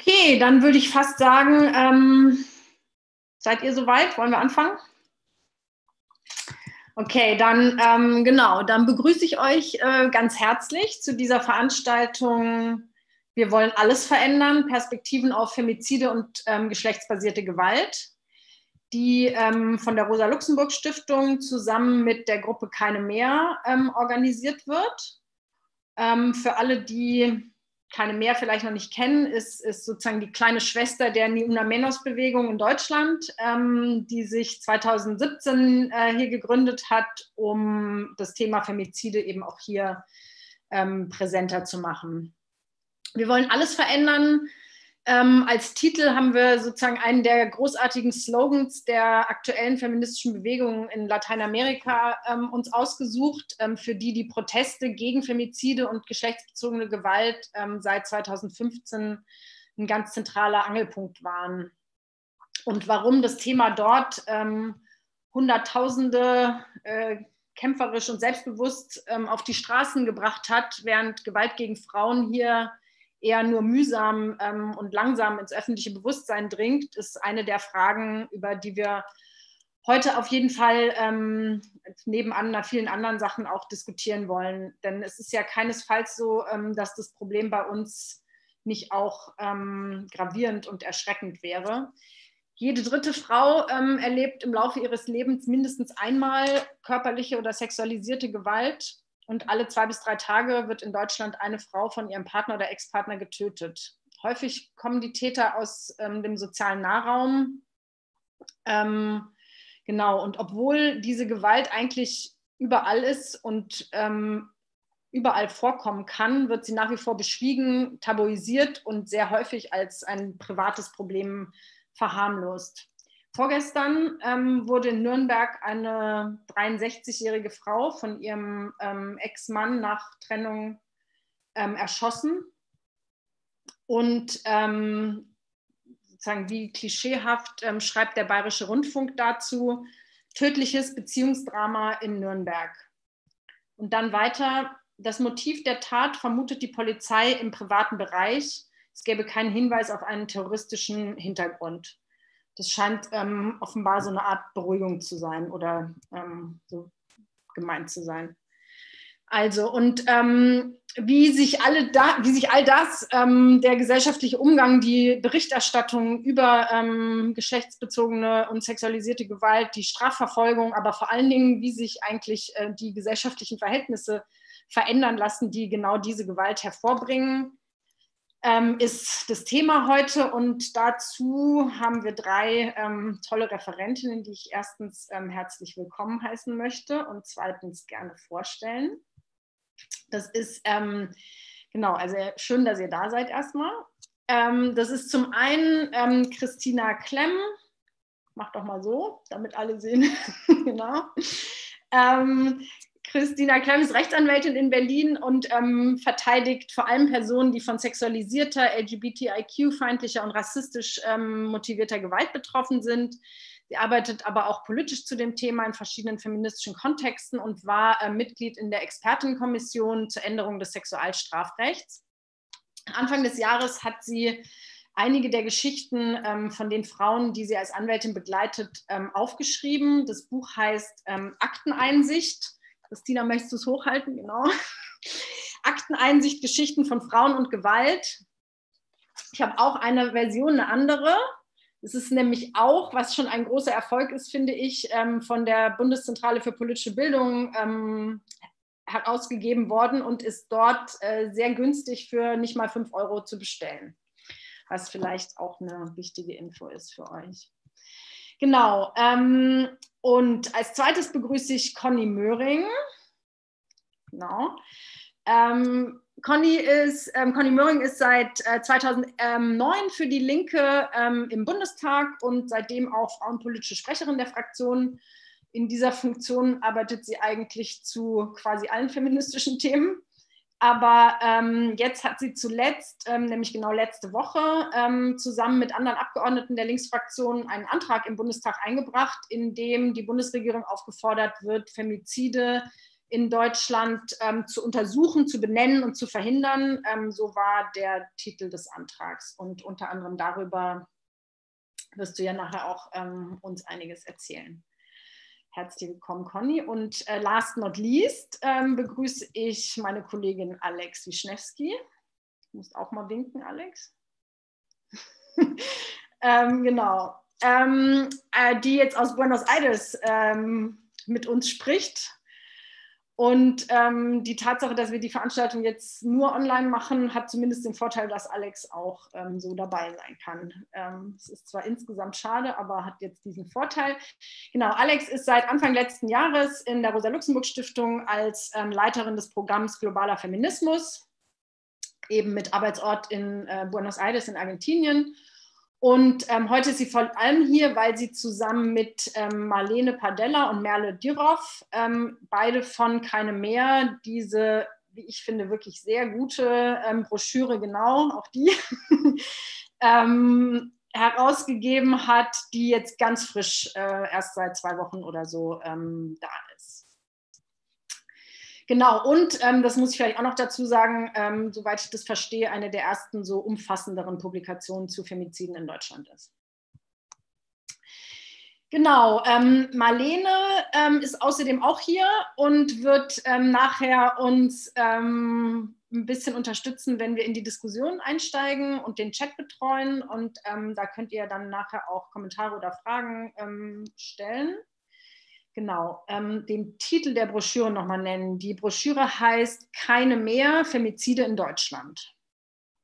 Okay, dann würde ich fast sagen, ähm, seid ihr soweit? Wollen wir anfangen? Okay, dann ähm, genau, dann begrüße ich euch äh, ganz herzlich zu dieser Veranstaltung. Wir wollen alles verändern, Perspektiven auf Femizide und ähm, geschlechtsbasierte Gewalt, die ähm, von der Rosa-Luxemburg-Stiftung zusammen mit der Gruppe Keine Mehr ähm, organisiert wird. Ähm, für alle, die keine mehr vielleicht noch nicht kennen, ist, ist sozusagen die kleine Schwester der Ni Una Menos Bewegung in Deutschland, ähm, die sich 2017 äh, hier gegründet hat, um das Thema Femizide eben auch hier ähm, präsenter zu machen. Wir wollen alles verändern, ähm, als Titel haben wir sozusagen einen der großartigen Slogans der aktuellen feministischen Bewegungen in Lateinamerika ähm, uns ausgesucht, ähm, für die die Proteste gegen Femizide und geschlechtsbezogene Gewalt ähm, seit 2015 ein ganz zentraler Angelpunkt waren. Und warum das Thema dort ähm, Hunderttausende äh, kämpferisch und selbstbewusst ähm, auf die Straßen gebracht hat, während Gewalt gegen Frauen hier eher nur mühsam ähm, und langsam ins öffentliche Bewusstsein dringt, ist eine der Fragen, über die wir heute auf jeden Fall ähm, neben an, vielen anderen Sachen auch diskutieren wollen. Denn es ist ja keinesfalls so, ähm, dass das Problem bei uns nicht auch ähm, gravierend und erschreckend wäre. Jede dritte Frau ähm, erlebt im Laufe ihres Lebens mindestens einmal körperliche oder sexualisierte Gewalt und alle zwei bis drei Tage wird in Deutschland eine Frau von ihrem Partner oder Ex-Partner getötet. Häufig kommen die Täter aus ähm, dem sozialen Nahraum. Ähm, genau, und obwohl diese Gewalt eigentlich überall ist und ähm, überall vorkommen kann, wird sie nach wie vor beschwiegen, tabuisiert und sehr häufig als ein privates Problem verharmlost. Vorgestern ähm, wurde in Nürnberg eine 63-jährige Frau von ihrem ähm, Ex-Mann nach Trennung ähm, erschossen. Und ähm, sozusagen wie klischeehaft ähm, schreibt der Bayerische Rundfunk dazu, tödliches Beziehungsdrama in Nürnberg. Und dann weiter, das Motiv der Tat vermutet die Polizei im privaten Bereich. Es gäbe keinen Hinweis auf einen terroristischen Hintergrund das scheint ähm, offenbar so eine Art Beruhigung zu sein oder ähm, so gemeint zu sein. Also, und ähm, wie, sich alle da, wie sich all das, ähm, der gesellschaftliche Umgang, die Berichterstattung über ähm, geschlechtsbezogene und sexualisierte Gewalt, die Strafverfolgung, aber vor allen Dingen, wie sich eigentlich äh, die gesellschaftlichen Verhältnisse verändern lassen, die genau diese Gewalt hervorbringen, ähm, ist das Thema heute. Und dazu haben wir drei ähm, tolle Referentinnen, die ich erstens ähm, herzlich willkommen heißen möchte und zweitens gerne vorstellen. Das ist, ähm, genau, also schön, dass ihr da seid erstmal. Ähm, das ist zum einen ähm, Christina Klemm. Mach doch mal so, damit alle sehen. genau. Christina Klemm ist Rechtsanwältin in Berlin und ähm, verteidigt vor allem Personen, die von sexualisierter, LGBTIQ-feindlicher und rassistisch ähm, motivierter Gewalt betroffen sind. Sie arbeitet aber auch politisch zu dem Thema in verschiedenen feministischen Kontexten und war äh, Mitglied in der Expertenkommission zur Änderung des Sexualstrafrechts. Anfang des Jahres hat sie einige der Geschichten ähm, von den Frauen, die sie als Anwältin begleitet, ähm, aufgeschrieben. Das Buch heißt ähm, Akteneinsicht Christina, möchtest du es hochhalten? Genau. Akteneinsicht, Geschichten von Frauen und Gewalt. Ich habe auch eine Version, eine andere. Es ist nämlich auch, was schon ein großer Erfolg ist, finde ich, ähm, von der Bundeszentrale für politische Bildung ähm, herausgegeben worden und ist dort äh, sehr günstig für nicht mal 5 Euro zu bestellen. Was vielleicht auch eine wichtige Info ist für euch. Genau. Ähm, und als zweites begrüße ich Conny Möhring. Genau. Ähm, Conny, ist, ähm, Conny Möhring ist seit äh, 2009 für die Linke ähm, im Bundestag und seitdem auch frauenpolitische Sprecherin der Fraktion. In dieser Funktion arbeitet sie eigentlich zu quasi allen feministischen Themen. Aber ähm, jetzt hat sie zuletzt, ähm, nämlich genau letzte Woche, ähm, zusammen mit anderen Abgeordneten der Linksfraktion einen Antrag im Bundestag eingebracht, in dem die Bundesregierung aufgefordert wird, Femizide in Deutschland ähm, zu untersuchen, zu benennen und zu verhindern. Ähm, so war der Titel des Antrags. Und unter anderem darüber wirst du ja nachher auch ähm, uns einiges erzählen. Herzlich willkommen, Conny. Und äh, last not least ähm, begrüße ich meine Kollegin Alex Wischnewski. Du musst auch mal winken, Alex. ähm, genau. Ähm, äh, die jetzt aus Buenos Aires ähm, mit uns spricht. Und ähm, die Tatsache, dass wir die Veranstaltung jetzt nur online machen, hat zumindest den Vorteil, dass Alex auch ähm, so dabei sein kann. Ähm, es ist zwar insgesamt schade, aber hat jetzt diesen Vorteil. Genau, Alex ist seit Anfang letzten Jahres in der Rosa-Luxemburg-Stiftung als ähm, Leiterin des Programms Globaler Feminismus, eben mit Arbeitsort in äh, Buenos Aires in Argentinien und ähm, heute ist sie vor allem hier, weil sie zusammen mit ähm, Marlene Padella und Merle Dürhoff, ähm, beide von Keine Mehr, diese, wie ich finde, wirklich sehr gute ähm, Broschüre, genau, auch die, ähm, herausgegeben hat, die jetzt ganz frisch äh, erst seit zwei Wochen oder so ähm, da. Genau, und ähm, das muss ich vielleicht auch noch dazu sagen, ähm, soweit ich das verstehe, eine der ersten so umfassenderen Publikationen zu Femiziden in Deutschland ist. Genau, ähm, Marlene ähm, ist außerdem auch hier und wird ähm, nachher uns ähm, ein bisschen unterstützen, wenn wir in die Diskussion einsteigen und den Chat betreuen. Und da könnt ihr dann nachher auch Kommentare oder Fragen stellen. Genau, ähm, den Titel der Broschüre nochmal nennen. Die Broschüre heißt Keine mehr Femizide in Deutschland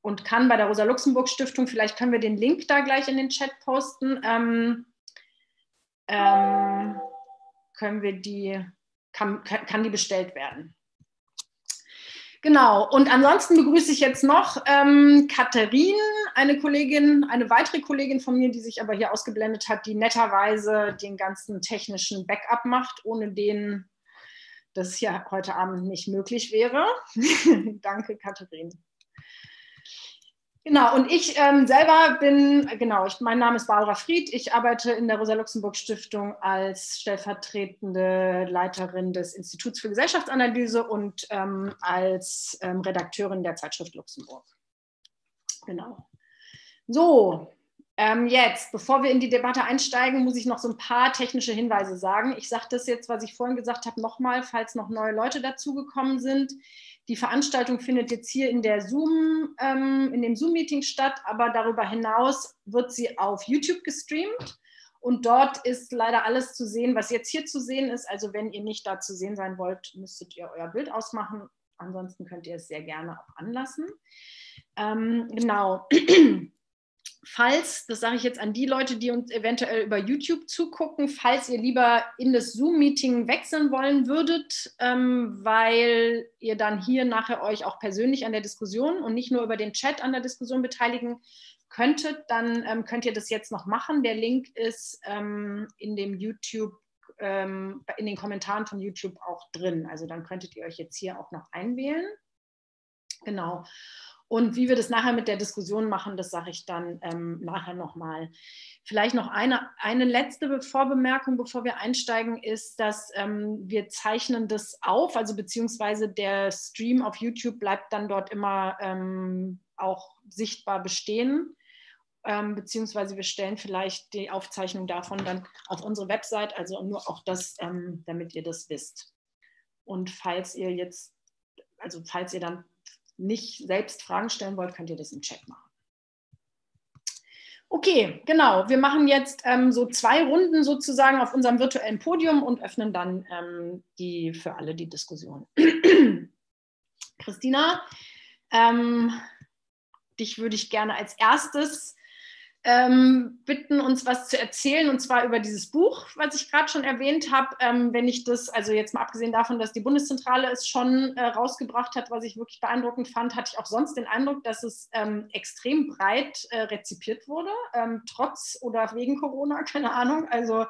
und kann bei der Rosa-Luxemburg-Stiftung, vielleicht können wir den Link da gleich in den Chat posten, ähm, ähm, können wir die, kann, kann die bestellt werden. Genau, und ansonsten begrüße ich jetzt noch ähm, Katharin, eine Kollegin, eine weitere Kollegin von mir, die sich aber hier ausgeblendet hat, die netterweise den ganzen technischen Backup macht, ohne den das hier heute Abend nicht möglich wäre. Danke, Katharin. Genau, und ich ähm, selber bin, genau, ich, mein Name ist Barbara Fried. Ich arbeite in der Rosa-Luxemburg-Stiftung als stellvertretende Leiterin des Instituts für Gesellschaftsanalyse und ähm, als ähm, Redakteurin der Zeitschrift Luxemburg. Genau. So, ähm, jetzt, bevor wir in die Debatte einsteigen, muss ich noch so ein paar technische Hinweise sagen. Ich sage das jetzt, was ich vorhin gesagt habe, nochmal, falls noch neue Leute dazugekommen sind. Die Veranstaltung findet jetzt hier in, der Zoom, ähm, in dem Zoom-Meeting statt, aber darüber hinaus wird sie auf YouTube gestreamt. Und dort ist leider alles zu sehen, was jetzt hier zu sehen ist. Also wenn ihr nicht da zu sehen sein wollt, müsstet ihr euer Bild ausmachen. Ansonsten könnt ihr es sehr gerne auch anlassen. Ähm, genau. falls, das sage ich jetzt an die Leute, die uns eventuell über YouTube zugucken, falls ihr lieber in das Zoom-Meeting wechseln wollen würdet, ähm, weil ihr dann hier nachher euch auch persönlich an der Diskussion und nicht nur über den Chat an der Diskussion beteiligen könntet, dann ähm, könnt ihr das jetzt noch machen. Der Link ist ähm, in dem YouTube, ähm, in den Kommentaren von YouTube auch drin. Also dann könntet ihr euch jetzt hier auch noch einwählen. Genau. Und wie wir das nachher mit der Diskussion machen, das sage ich dann ähm, nachher nochmal. Vielleicht noch eine, eine letzte Vorbemerkung, bevor wir einsteigen, ist, dass ähm, wir zeichnen das auf, also beziehungsweise der Stream auf YouTube bleibt dann dort immer ähm, auch sichtbar bestehen. Ähm, beziehungsweise wir stellen vielleicht die Aufzeichnung davon dann auf unsere Website, also nur auch das, ähm, damit ihr das wisst. Und falls ihr jetzt, also falls ihr dann nicht selbst Fragen stellen wollt, könnt ihr das im Chat machen. Okay, genau. Wir machen jetzt ähm, so zwei Runden sozusagen auf unserem virtuellen Podium und öffnen dann ähm, die für alle die Diskussion. Christina, ähm, dich würde ich gerne als erstes ähm, bitten, uns was zu erzählen, und zwar über dieses Buch, was ich gerade schon erwähnt habe. Ähm, wenn ich das, also jetzt mal abgesehen davon, dass die Bundeszentrale es schon äh, rausgebracht hat, was ich wirklich beeindruckend fand, hatte ich auch sonst den Eindruck, dass es ähm, extrem breit äh, rezipiert wurde, ähm, trotz oder wegen Corona, keine Ahnung. Also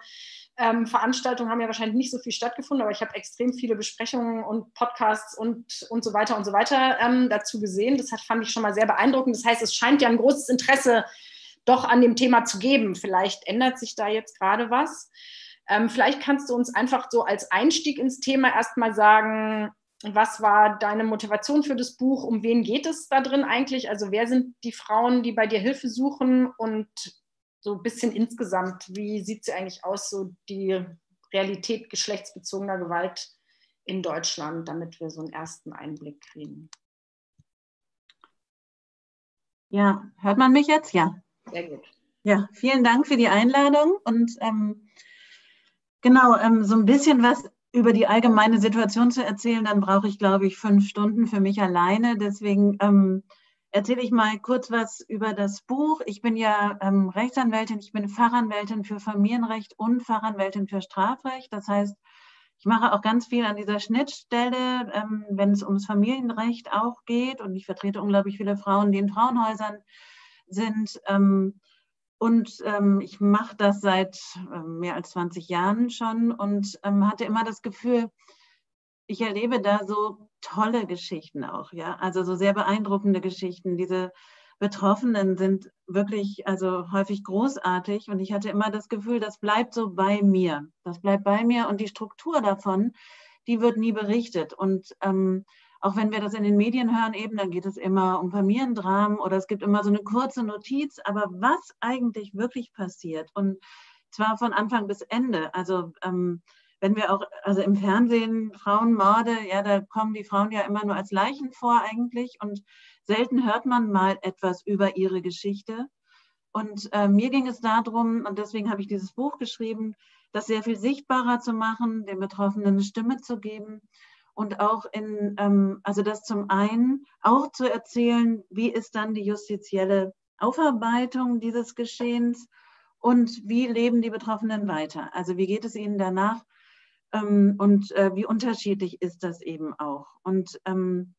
ähm, Veranstaltungen haben ja wahrscheinlich nicht so viel stattgefunden, aber ich habe extrem viele Besprechungen und Podcasts und, und so weiter und so weiter ähm, dazu gesehen. Das hat, fand ich schon mal sehr beeindruckend. Das heißt, es scheint ja ein großes Interesse doch an dem Thema zu geben. Vielleicht ändert sich da jetzt gerade was. Ähm, vielleicht kannst du uns einfach so als Einstieg ins Thema erstmal sagen, was war deine Motivation für das Buch? Um wen geht es da drin eigentlich? Also wer sind die Frauen, die bei dir Hilfe suchen? Und so ein bisschen insgesamt, wie sieht sie eigentlich aus, so die Realität geschlechtsbezogener Gewalt in Deutschland, damit wir so einen ersten Einblick kriegen? Ja, hört man mich jetzt? Ja. Sehr gut. Ja, vielen Dank für die Einladung und ähm, genau, ähm, so ein bisschen was über die allgemeine Situation zu erzählen, dann brauche ich, glaube ich, fünf Stunden für mich alleine. Deswegen ähm, erzähle ich mal kurz was über das Buch. Ich bin ja ähm, Rechtsanwältin, ich bin Fachanwältin für Familienrecht und Fachanwältin für Strafrecht. Das heißt, ich mache auch ganz viel an dieser Schnittstelle, ähm, wenn es ums Familienrecht auch geht. Und ich vertrete unglaublich viele Frauen, die in Frauenhäusern sind. Ähm, und ähm, ich mache das seit äh, mehr als 20 Jahren schon und ähm, hatte immer das Gefühl, ich erlebe da so tolle Geschichten auch, ja, also so sehr beeindruckende Geschichten. Diese Betroffenen sind wirklich, also häufig großartig und ich hatte immer das Gefühl, das bleibt so bei mir, das bleibt bei mir und die Struktur davon, die wird nie berichtet und ähm, auch wenn wir das in den Medien hören, eben, dann geht es immer um Familiendramen oder es gibt immer so eine kurze Notiz. Aber was eigentlich wirklich passiert und zwar von Anfang bis Ende, also ähm, wenn wir auch, also im Fernsehen Frauenmorde, ja, da kommen die Frauen ja immer nur als Leichen vor eigentlich und selten hört man mal etwas über ihre Geschichte. Und äh, mir ging es darum, und deswegen habe ich dieses Buch geschrieben, das sehr viel sichtbarer zu machen, den Betroffenen eine Stimme zu geben und auch in, ähm, also das zum einen auch zu erzählen, wie ist dann die justizielle Aufarbeitung dieses Geschehens und wie leben die Betroffenen weiter? Also wie geht es ihnen danach ähm, und äh, wie unterschiedlich ist das eben auch? Und ähm,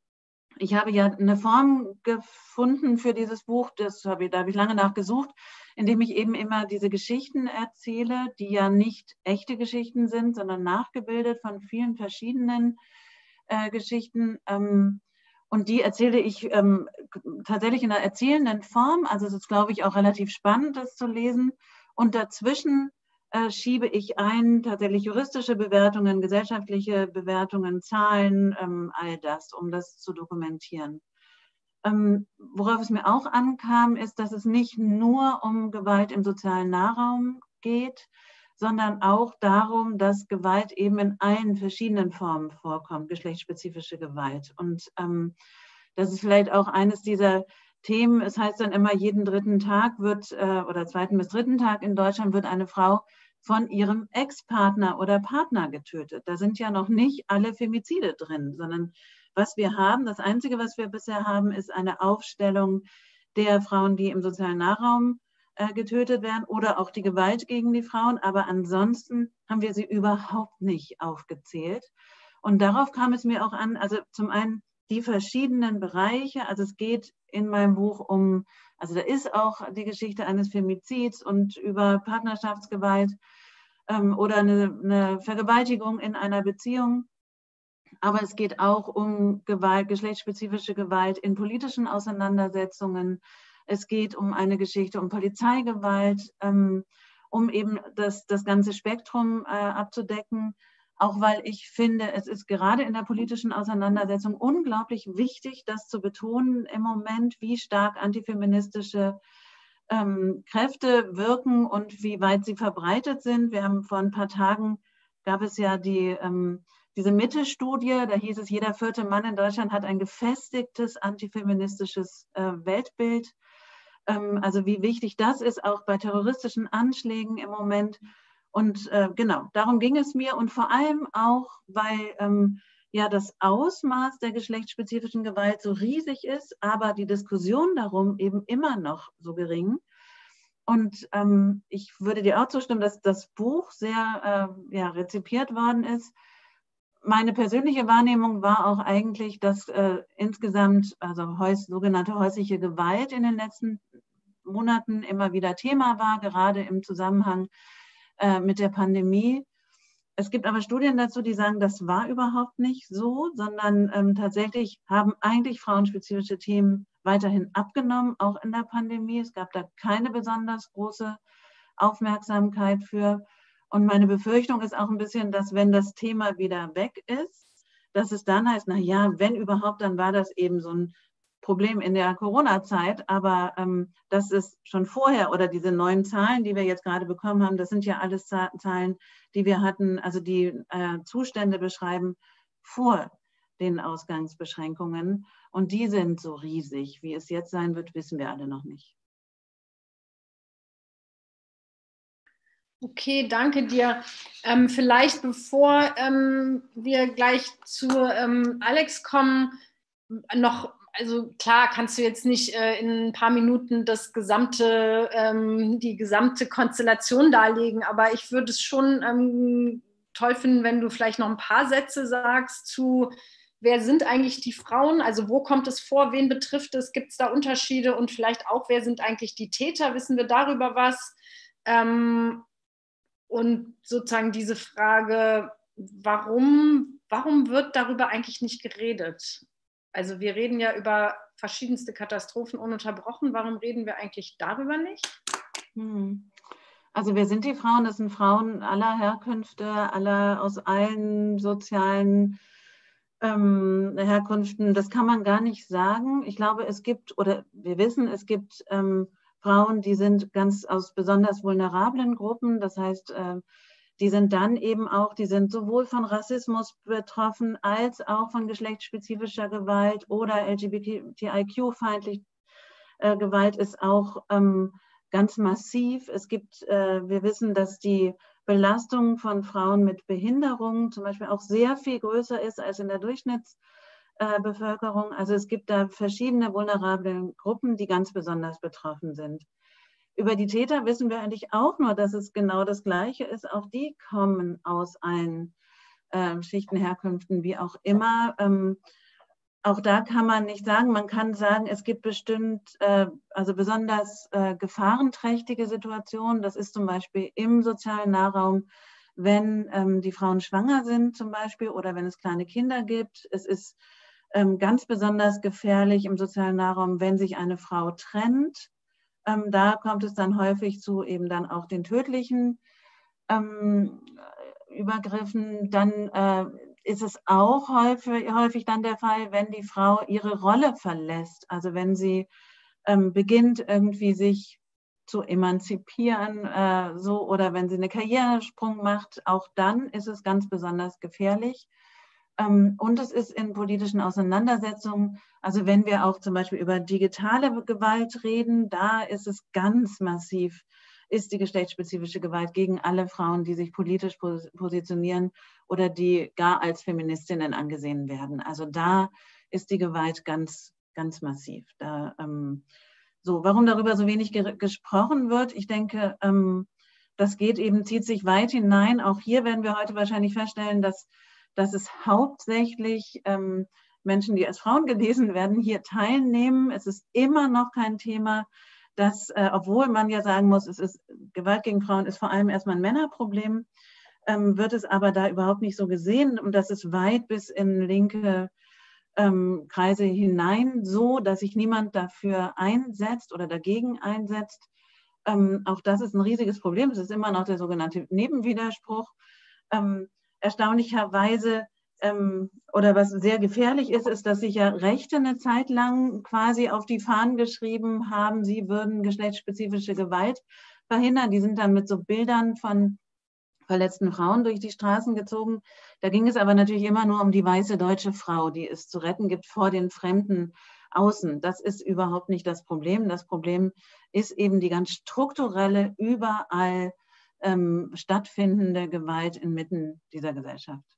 ich habe ja eine Form gefunden für dieses Buch, das habe ich, da habe ich lange nachgesucht, indem ich eben immer diese Geschichten erzähle, die ja nicht echte Geschichten sind, sondern nachgebildet von vielen verschiedenen äh, Geschichten. Ähm, und die erzähle ich ähm, tatsächlich in einer erzählenden Form. Also es ist, glaube ich, auch relativ spannend, das zu lesen. Und dazwischen äh, schiebe ich ein tatsächlich juristische Bewertungen, gesellschaftliche Bewertungen, Zahlen, ähm, all das, um das zu dokumentieren. Ähm, worauf es mir auch ankam, ist, dass es nicht nur um Gewalt im sozialen Nahraum geht, sondern auch darum, dass Gewalt eben in allen verschiedenen Formen vorkommt, geschlechtsspezifische Gewalt. Und ähm, das ist vielleicht auch eines dieser Themen. Es heißt dann immer, jeden dritten Tag wird äh, oder zweiten bis dritten Tag in Deutschland wird eine Frau von ihrem Ex-Partner oder Partner getötet. Da sind ja noch nicht alle Femizide drin, sondern was wir haben, das Einzige, was wir bisher haben, ist eine Aufstellung der Frauen, die im sozialen Nahraum äh, getötet werden oder auch die Gewalt gegen die Frauen. Aber ansonsten haben wir sie überhaupt nicht aufgezählt. Und darauf kam es mir auch an, also zum einen die verschiedenen Bereiche. Also es geht in meinem Buch um, also da ist auch die Geschichte eines Femizids und über Partnerschaftsgewalt ähm, oder eine, eine Vergewaltigung in einer Beziehung. Aber es geht auch um Gewalt, geschlechtsspezifische Gewalt in politischen Auseinandersetzungen, es geht um eine Geschichte um Polizeigewalt, ähm, um eben das, das ganze Spektrum äh, abzudecken. Auch weil ich finde, es ist gerade in der politischen Auseinandersetzung unglaublich wichtig, das zu betonen im Moment, wie stark antifeministische ähm, Kräfte wirken und wie weit sie verbreitet sind. Wir haben vor ein paar Tagen, gab es ja die, ähm, diese Mitte-Studie, da hieß es, jeder vierte Mann in Deutschland hat ein gefestigtes antifeministisches äh, Weltbild. Ähm, also wie wichtig das ist, auch bei terroristischen Anschlägen im Moment. Und äh, genau, darum ging es mir und vor allem auch, weil ähm, ja das Ausmaß der geschlechtsspezifischen Gewalt so riesig ist, aber die Diskussion darum eben immer noch so gering. Und ähm, ich würde dir auch zustimmen, dass das Buch sehr äh, ja, rezipiert worden ist meine persönliche Wahrnehmung war auch eigentlich, dass äh, insgesamt, also häus sogenannte häusliche Gewalt in den letzten Monaten immer wieder Thema war, gerade im Zusammenhang äh, mit der Pandemie. Es gibt aber Studien dazu, die sagen, das war überhaupt nicht so, sondern ähm, tatsächlich haben eigentlich frauenspezifische Themen weiterhin abgenommen, auch in der Pandemie. Es gab da keine besonders große Aufmerksamkeit für. Und meine Befürchtung ist auch ein bisschen, dass wenn das Thema wieder weg ist, dass es dann heißt, na ja, wenn überhaupt, dann war das eben so ein Problem in der Corona-Zeit, aber ähm, das ist schon vorher oder diese neuen Zahlen, die wir jetzt gerade bekommen haben, das sind ja alles Zahlen, die wir hatten, also die äh, Zustände beschreiben vor den Ausgangsbeschränkungen. Und die sind so riesig. Wie es jetzt sein wird, wissen wir alle noch nicht. Okay, danke dir. Ähm, vielleicht bevor ähm, wir gleich zu ähm, Alex kommen, noch also klar kannst du jetzt nicht äh, in ein paar Minuten das gesamte, ähm, die gesamte Konstellation darlegen, aber ich würde es schon ähm, toll finden, wenn du vielleicht noch ein paar Sätze sagst zu, wer sind eigentlich die Frauen, also wo kommt es vor, wen betrifft es, gibt es da Unterschiede? Und vielleicht auch, wer sind eigentlich die Täter, wissen wir darüber was? Ähm, und sozusagen diese Frage, warum, warum wird darüber eigentlich nicht geredet? Also wir reden ja über verschiedenste Katastrophen ununterbrochen. Warum reden wir eigentlich darüber nicht? Hm. Also wir sind die Frauen, das sind Frauen aller Herkünfte, aller aus allen sozialen ähm, Herkünften. Das kann man gar nicht sagen. Ich glaube, es gibt, oder wir wissen, es gibt ähm, Frauen, die sind ganz aus besonders vulnerablen Gruppen. Das heißt, äh, die sind dann eben auch, die sind sowohl von Rassismus betroffen als auch von geschlechtsspezifischer Gewalt oder LGBTIQ-feindlich äh, Gewalt ist auch ähm, ganz massiv. Es gibt, äh, wir wissen, dass die Belastung von Frauen mit Behinderung zum Beispiel auch sehr viel größer ist als in der Durchschnittsbevölkerung. also es gibt da verschiedene vulnerable Gruppen, die ganz besonders betroffen sind. Über die Täter wissen wir eigentlich auch nur, dass es genau das Gleiche ist. Auch die kommen aus allen äh, Schichten, Herkünften, wie auch immer. Ähm, auch da kann man nicht sagen, man kann sagen, es gibt bestimmt, äh, also besonders äh, gefahrenträchtige Situationen. Das ist zum Beispiel im sozialen Nahraum, wenn ähm, die Frauen schwanger sind zum Beispiel oder wenn es kleine Kinder gibt. Es ist ähm, ganz besonders gefährlich im sozialen Nahraum, wenn sich eine Frau trennt ähm, da kommt es dann häufig zu eben dann auch den tödlichen ähm, Übergriffen. Dann äh, ist es auch häufig, häufig dann der Fall, wenn die Frau ihre Rolle verlässt. Also wenn sie ähm, beginnt irgendwie sich zu emanzipieren, äh, so oder wenn sie einen Karrieresprung macht, auch dann ist es ganz besonders gefährlich. Ähm, und es ist in politischen Auseinandersetzungen, also wenn wir auch zum Beispiel über digitale Gewalt reden, da ist es ganz massiv, ist die geschlechtsspezifische Gewalt gegen alle Frauen, die sich politisch positionieren oder die gar als Feministinnen angesehen werden. Also da ist die Gewalt ganz, ganz massiv. Da, ähm, so, warum darüber so wenig ge gesprochen wird, ich denke, ähm, das geht eben, zieht sich weit hinein. Auch hier werden wir heute wahrscheinlich feststellen, dass dass es hauptsächlich ähm, Menschen, die als Frauen gelesen werden, hier teilnehmen. Es ist immer noch kein Thema, dass, äh, obwohl man ja sagen muss, es ist Gewalt gegen Frauen ist vor allem erstmal ein Männerproblem, ähm, wird es aber da überhaupt nicht so gesehen und das ist weit bis in linke ähm, Kreise hinein so, dass sich niemand dafür einsetzt oder dagegen einsetzt. Ähm, auch das ist ein riesiges Problem. Es ist immer noch der sogenannte Nebenwiderspruch. Ähm, erstaunlicherweise ähm, oder was sehr gefährlich ist, ist, dass sich ja Rechte eine Zeit lang quasi auf die Fahnen geschrieben haben, sie würden geschlechtsspezifische Gewalt verhindern. Die sind dann mit so Bildern von verletzten Frauen durch die Straßen gezogen. Da ging es aber natürlich immer nur um die weiße deutsche Frau, die es zu retten gibt vor den fremden Außen. Das ist überhaupt nicht das Problem. Das Problem ist eben die ganz strukturelle, überall ähm, stattfindende Gewalt inmitten dieser Gesellschaft.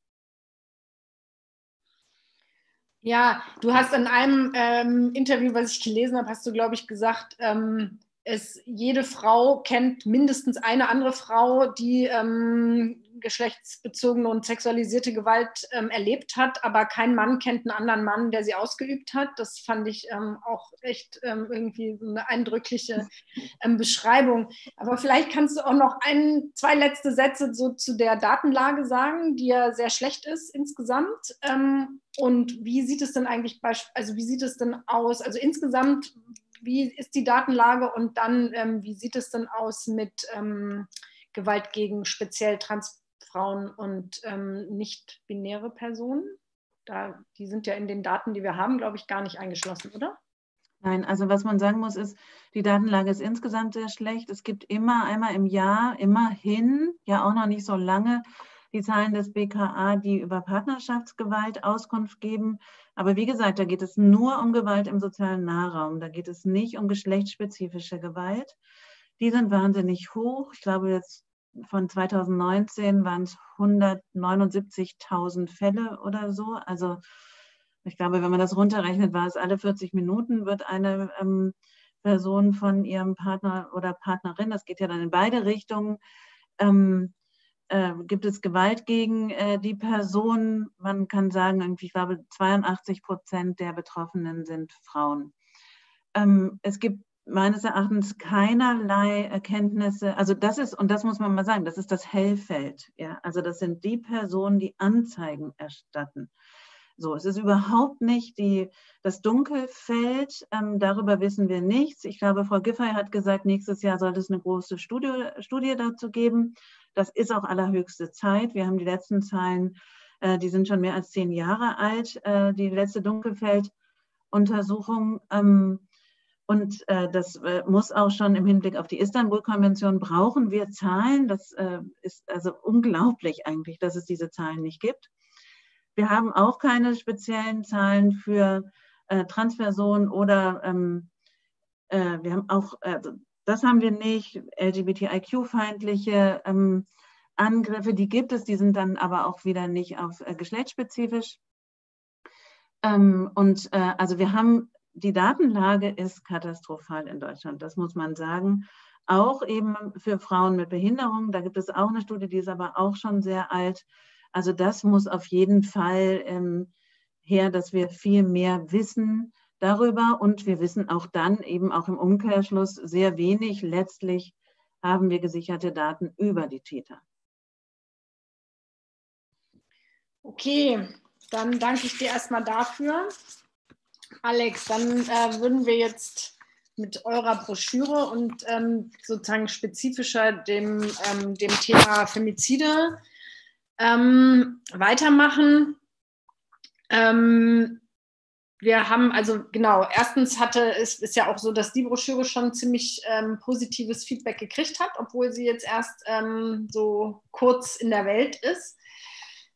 Ja, du hast in einem ähm, Interview, was ich gelesen habe, hast du, glaube ich, gesagt, ähm, es, jede Frau kennt mindestens eine andere Frau, die ähm, geschlechtsbezogene und sexualisierte Gewalt ähm, erlebt hat, aber kein Mann kennt einen anderen Mann, der sie ausgeübt hat. Das fand ich ähm, auch echt ähm, irgendwie eine eindrückliche ähm, Beschreibung. Aber vielleicht kannst du auch noch ein, zwei letzte Sätze so zu der Datenlage sagen, die ja sehr schlecht ist insgesamt. Ähm, und wie sieht es denn eigentlich, also wie sieht es denn aus? Also insgesamt, wie ist die Datenlage und dann, ähm, wie sieht es denn aus mit Gewalt gegen speziell Transfrauen und ähm, nicht-binäre Personen? Da, die sind ja in den Daten, die wir haben, glaube ich, gar nicht eingeschlossen, oder? Nein, also was man sagen muss, ist, die Datenlage ist insgesamt sehr schlecht. Es gibt immer einmal im Jahr, immerhin, ja auch noch nicht so lange, die Zahlen des BKA, die über Partnerschaftsgewalt Auskunft geben. Aber wie gesagt, da geht es nur um Gewalt im sozialen Nahraum. Da geht es nicht um geschlechtsspezifische Gewalt. Die sind wahnsinnig hoch. Ich glaube, jetzt von 2019 waren es 179.000 Fälle oder so. Also ich glaube, wenn man das runterrechnet, war es alle 40 Minuten wird eine ähm, Person von ihrem Partner oder Partnerin, das geht ja dann in beide Richtungen, ähm, äh, gibt es Gewalt gegen äh, die Person. Man kann sagen, irgendwie, ich glaube, 82 Prozent der Betroffenen sind Frauen. Ähm, es gibt meines Erachtens keinerlei Erkenntnisse, also das ist, und das muss man mal sagen, das ist das Hellfeld. Ja? Also das sind die Personen, die Anzeigen erstatten. So, es ist überhaupt nicht die, das Dunkelfeld. Ähm, darüber wissen wir nichts. Ich glaube, Frau Giffey hat gesagt, nächstes Jahr soll es eine große Studie, Studie dazu geben. Das ist auch allerhöchste Zeit. Wir haben die letzten Zahlen, äh, die sind schon mehr als zehn Jahre alt, äh, die letzte Dunkelfelduntersuchung. Ähm, und äh, das äh, muss auch schon im Hinblick auf die Istanbul-Konvention brauchen wir Zahlen. Das äh, ist also unglaublich eigentlich, dass es diese Zahlen nicht gibt. Wir haben auch keine speziellen Zahlen für äh, Transpersonen oder ähm, äh, wir haben auch, also das haben wir nicht, LGBTIQ-feindliche ähm, Angriffe, die gibt es, die sind dann aber auch wieder nicht auf äh, geschlechtsspezifisch. Ähm, und äh, also wir haben, die Datenlage ist katastrophal in Deutschland, das muss man sagen. Auch eben für Frauen mit Behinderung, da gibt es auch eine Studie, die ist aber auch schon sehr alt. Also das muss auf jeden Fall ähm, her, dass wir viel mehr wissen darüber und wir wissen auch dann eben auch im Umkehrschluss sehr wenig. Letztlich haben wir gesicherte Daten über die Täter. Okay, dann danke ich dir erstmal dafür. Alex, dann äh, würden wir jetzt mit eurer Broschüre und ähm, sozusagen spezifischer dem, ähm, dem Thema Femizide ähm, weitermachen. Ähm, wir haben also genau, erstens hatte es ist ja auch so, dass die Broschüre schon ziemlich ähm, positives Feedback gekriegt hat, obwohl sie jetzt erst ähm, so kurz in der Welt ist.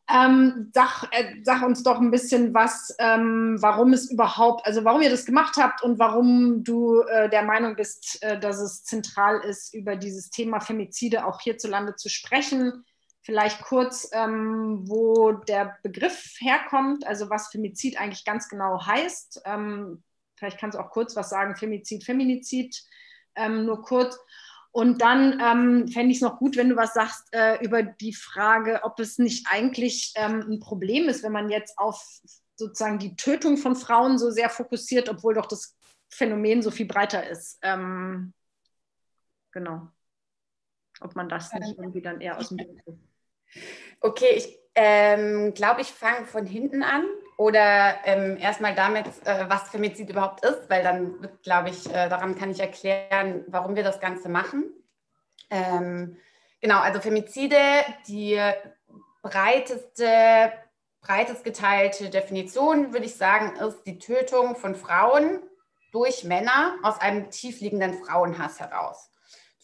Ähm, sag, äh, sag, uns doch ein bisschen was, ähm, warum es überhaupt, also warum ihr das gemacht habt und warum du äh, der Meinung bist, äh, dass es zentral ist, über dieses Thema Femizide auch hierzulande zu sprechen Vielleicht kurz, ähm, wo der Begriff herkommt, also was Femizid eigentlich ganz genau heißt. Ähm, vielleicht kannst du auch kurz was sagen, Femizid, Feminizid, ähm, nur kurz. Und dann ähm, fände ich es noch gut, wenn du was sagst äh, über die Frage, ob es nicht eigentlich ähm, ein Problem ist, wenn man jetzt auf sozusagen die Tötung von Frauen so sehr fokussiert, obwohl doch das Phänomen so viel breiter ist. Ähm, genau. Ob man das nicht irgendwie dann eher aus dem Bild Okay, ich ähm, glaube, ich fange von hinten an oder ähm, erstmal damit, äh, was Femizid überhaupt ist, weil dann glaube ich, äh, daran kann ich erklären, warum wir das Ganze machen. Ähm, genau, also Femizide, die breiteste, breitest geteilte Definition, würde ich sagen, ist die Tötung von Frauen durch Männer aus einem tiefliegenden Frauenhass heraus.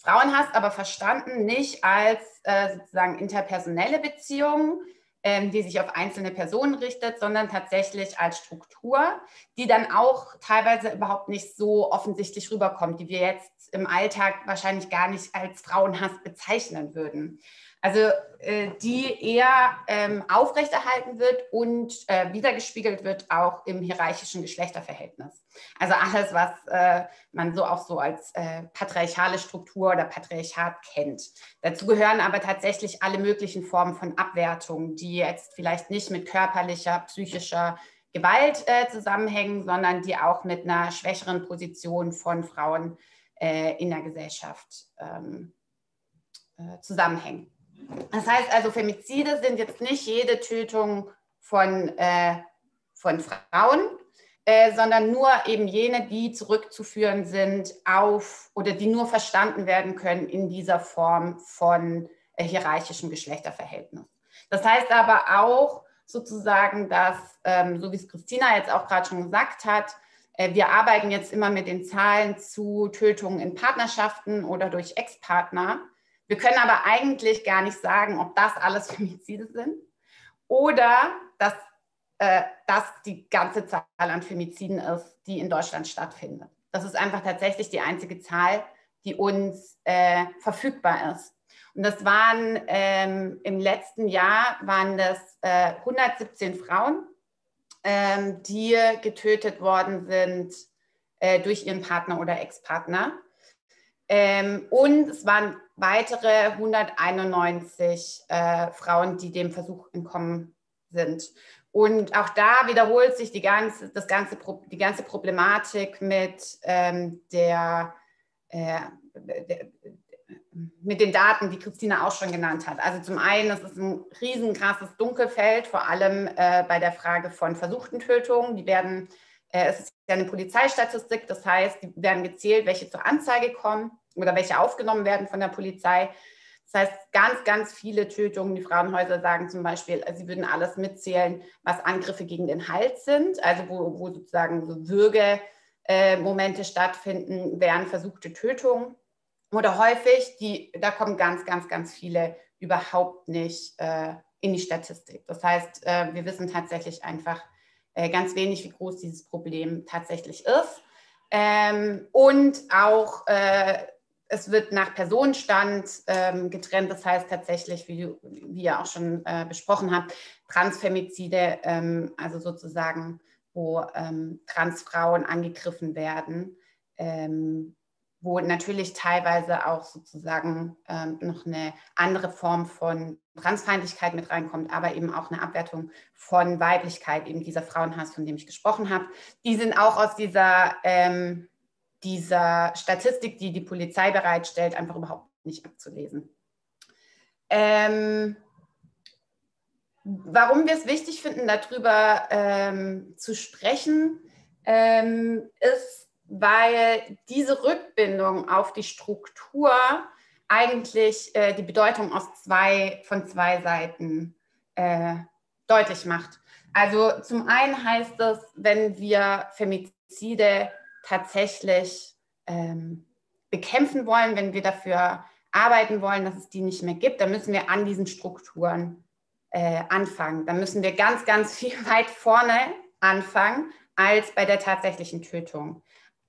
Frauenhass aber verstanden nicht als äh, sozusagen interpersonelle Beziehung, ähm, die sich auf einzelne Personen richtet, sondern tatsächlich als Struktur, die dann auch teilweise überhaupt nicht so offensichtlich rüberkommt, die wir jetzt im Alltag wahrscheinlich gar nicht als Frauenhass bezeichnen würden. Also äh, die eher ähm, aufrechterhalten wird und äh, wiedergespiegelt wird auch im hierarchischen Geschlechterverhältnis. Also alles, was äh, man so auch so als äh, patriarchale Struktur oder Patriarchat kennt. Dazu gehören aber tatsächlich alle möglichen Formen von Abwertung, die jetzt vielleicht nicht mit körperlicher, psychischer Gewalt äh, zusammenhängen, sondern die auch mit einer schwächeren Position von Frauen äh, in der Gesellschaft ähm, zusammenhängen. Das heißt also, Femizide sind jetzt nicht jede Tötung von, äh, von Frauen, äh, sondern nur eben jene, die zurückzuführen sind auf oder die nur verstanden werden können in dieser Form von äh, hierarchischem Geschlechterverhältnis. Das heißt aber auch sozusagen, dass, ähm, so wie es Christina jetzt auch gerade schon gesagt hat, äh, wir arbeiten jetzt immer mit den Zahlen zu Tötungen in Partnerschaften oder durch Ex-Partner. Wir können aber eigentlich gar nicht sagen, ob das alles Femizide sind oder dass äh, das die ganze Zahl an Femiziden ist, die in Deutschland stattfindet. Das ist einfach tatsächlich die einzige Zahl, die uns äh, verfügbar ist. Und das waren ähm, im letzten Jahr waren das äh, 117 Frauen, ähm, die getötet worden sind äh, durch ihren Partner oder Ex-Partner. Ähm, und es waren weitere 191 äh, Frauen, die dem Versuch entkommen sind. Und auch da wiederholt sich die ganze, das ganze, die ganze Problematik mit, ähm, der, äh, der, mit den Daten, die Christina auch schon genannt hat. Also zum einen, es ist ein riesenkrasses Dunkelfeld, vor allem äh, bei der Frage von versuchten Tötungen. Die werden, äh, es ist ja eine Polizeistatistik, das heißt, die werden gezählt, welche zur Anzeige kommen oder welche aufgenommen werden von der Polizei. Das heißt, ganz, ganz viele Tötungen, die Frauenhäuser sagen zum Beispiel, sie würden alles mitzählen, was Angriffe gegen den Hals sind, also wo, wo sozusagen so Würgemomente äh, stattfinden, wären versuchte Tötungen. Oder häufig, die, da kommen ganz, ganz, ganz viele überhaupt nicht äh, in die Statistik. Das heißt, äh, wir wissen tatsächlich einfach äh, ganz wenig, wie groß dieses Problem tatsächlich ist. Ähm, und auch äh, es wird nach Personenstand ähm, getrennt. Das heißt tatsächlich, wie, wie ihr auch schon äh, besprochen habt, Transfemizide, ähm, also sozusagen, wo ähm, Transfrauen angegriffen werden, ähm, wo natürlich teilweise auch sozusagen ähm, noch eine andere Form von Transfeindlichkeit mit reinkommt, aber eben auch eine Abwertung von Weiblichkeit, eben dieser Frauenhass, von dem ich gesprochen habe. Die sind auch aus dieser ähm, dieser Statistik, die die Polizei bereitstellt, einfach überhaupt nicht abzulesen. Ähm, warum wir es wichtig finden, darüber ähm, zu sprechen, ähm, ist, weil diese Rückbindung auf die Struktur eigentlich äh, die Bedeutung aus zwei, von zwei Seiten äh, deutlich macht. Also zum einen heißt es, wenn wir Femizide tatsächlich ähm, bekämpfen wollen, wenn wir dafür arbeiten wollen, dass es die nicht mehr gibt, dann müssen wir an diesen Strukturen äh, anfangen. Dann müssen wir ganz, ganz viel weit vorne anfangen als bei der tatsächlichen Tötung.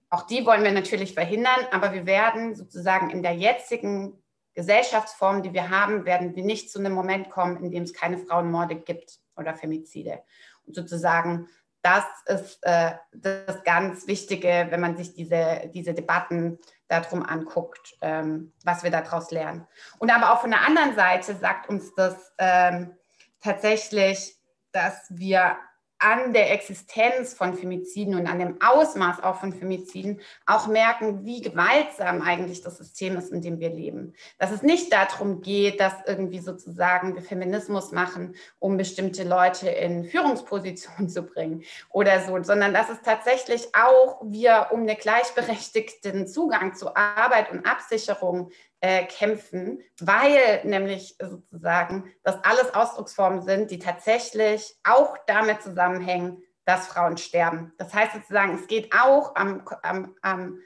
Auch die wollen wir natürlich verhindern, aber wir werden sozusagen in der jetzigen Gesellschaftsform, die wir haben, werden wir nicht zu einem Moment kommen, in dem es keine Frauenmorde gibt oder Femizide. Und sozusagen das ist äh, das ganz Wichtige, wenn man sich diese, diese Debatten darum anguckt, ähm, was wir daraus lernen. Und aber auch von der anderen Seite sagt uns das ähm, tatsächlich, dass wir an der Existenz von Femiziden und an dem Ausmaß auch von Femiziden auch merken, wie gewaltsam eigentlich das System ist, in dem wir leben. Dass es nicht darum geht, dass irgendwie sozusagen wir Feminismus machen, um bestimmte Leute in Führungspositionen zu bringen oder so, sondern dass es tatsächlich auch wir um einen gleichberechtigten Zugang zu Arbeit und Absicherung äh, kämpfen, weil nämlich sozusagen das alles Ausdrucksformen sind, die tatsächlich auch damit zusammenhängen, dass Frauen sterben. Das heißt sozusagen, es geht auch am, am, am,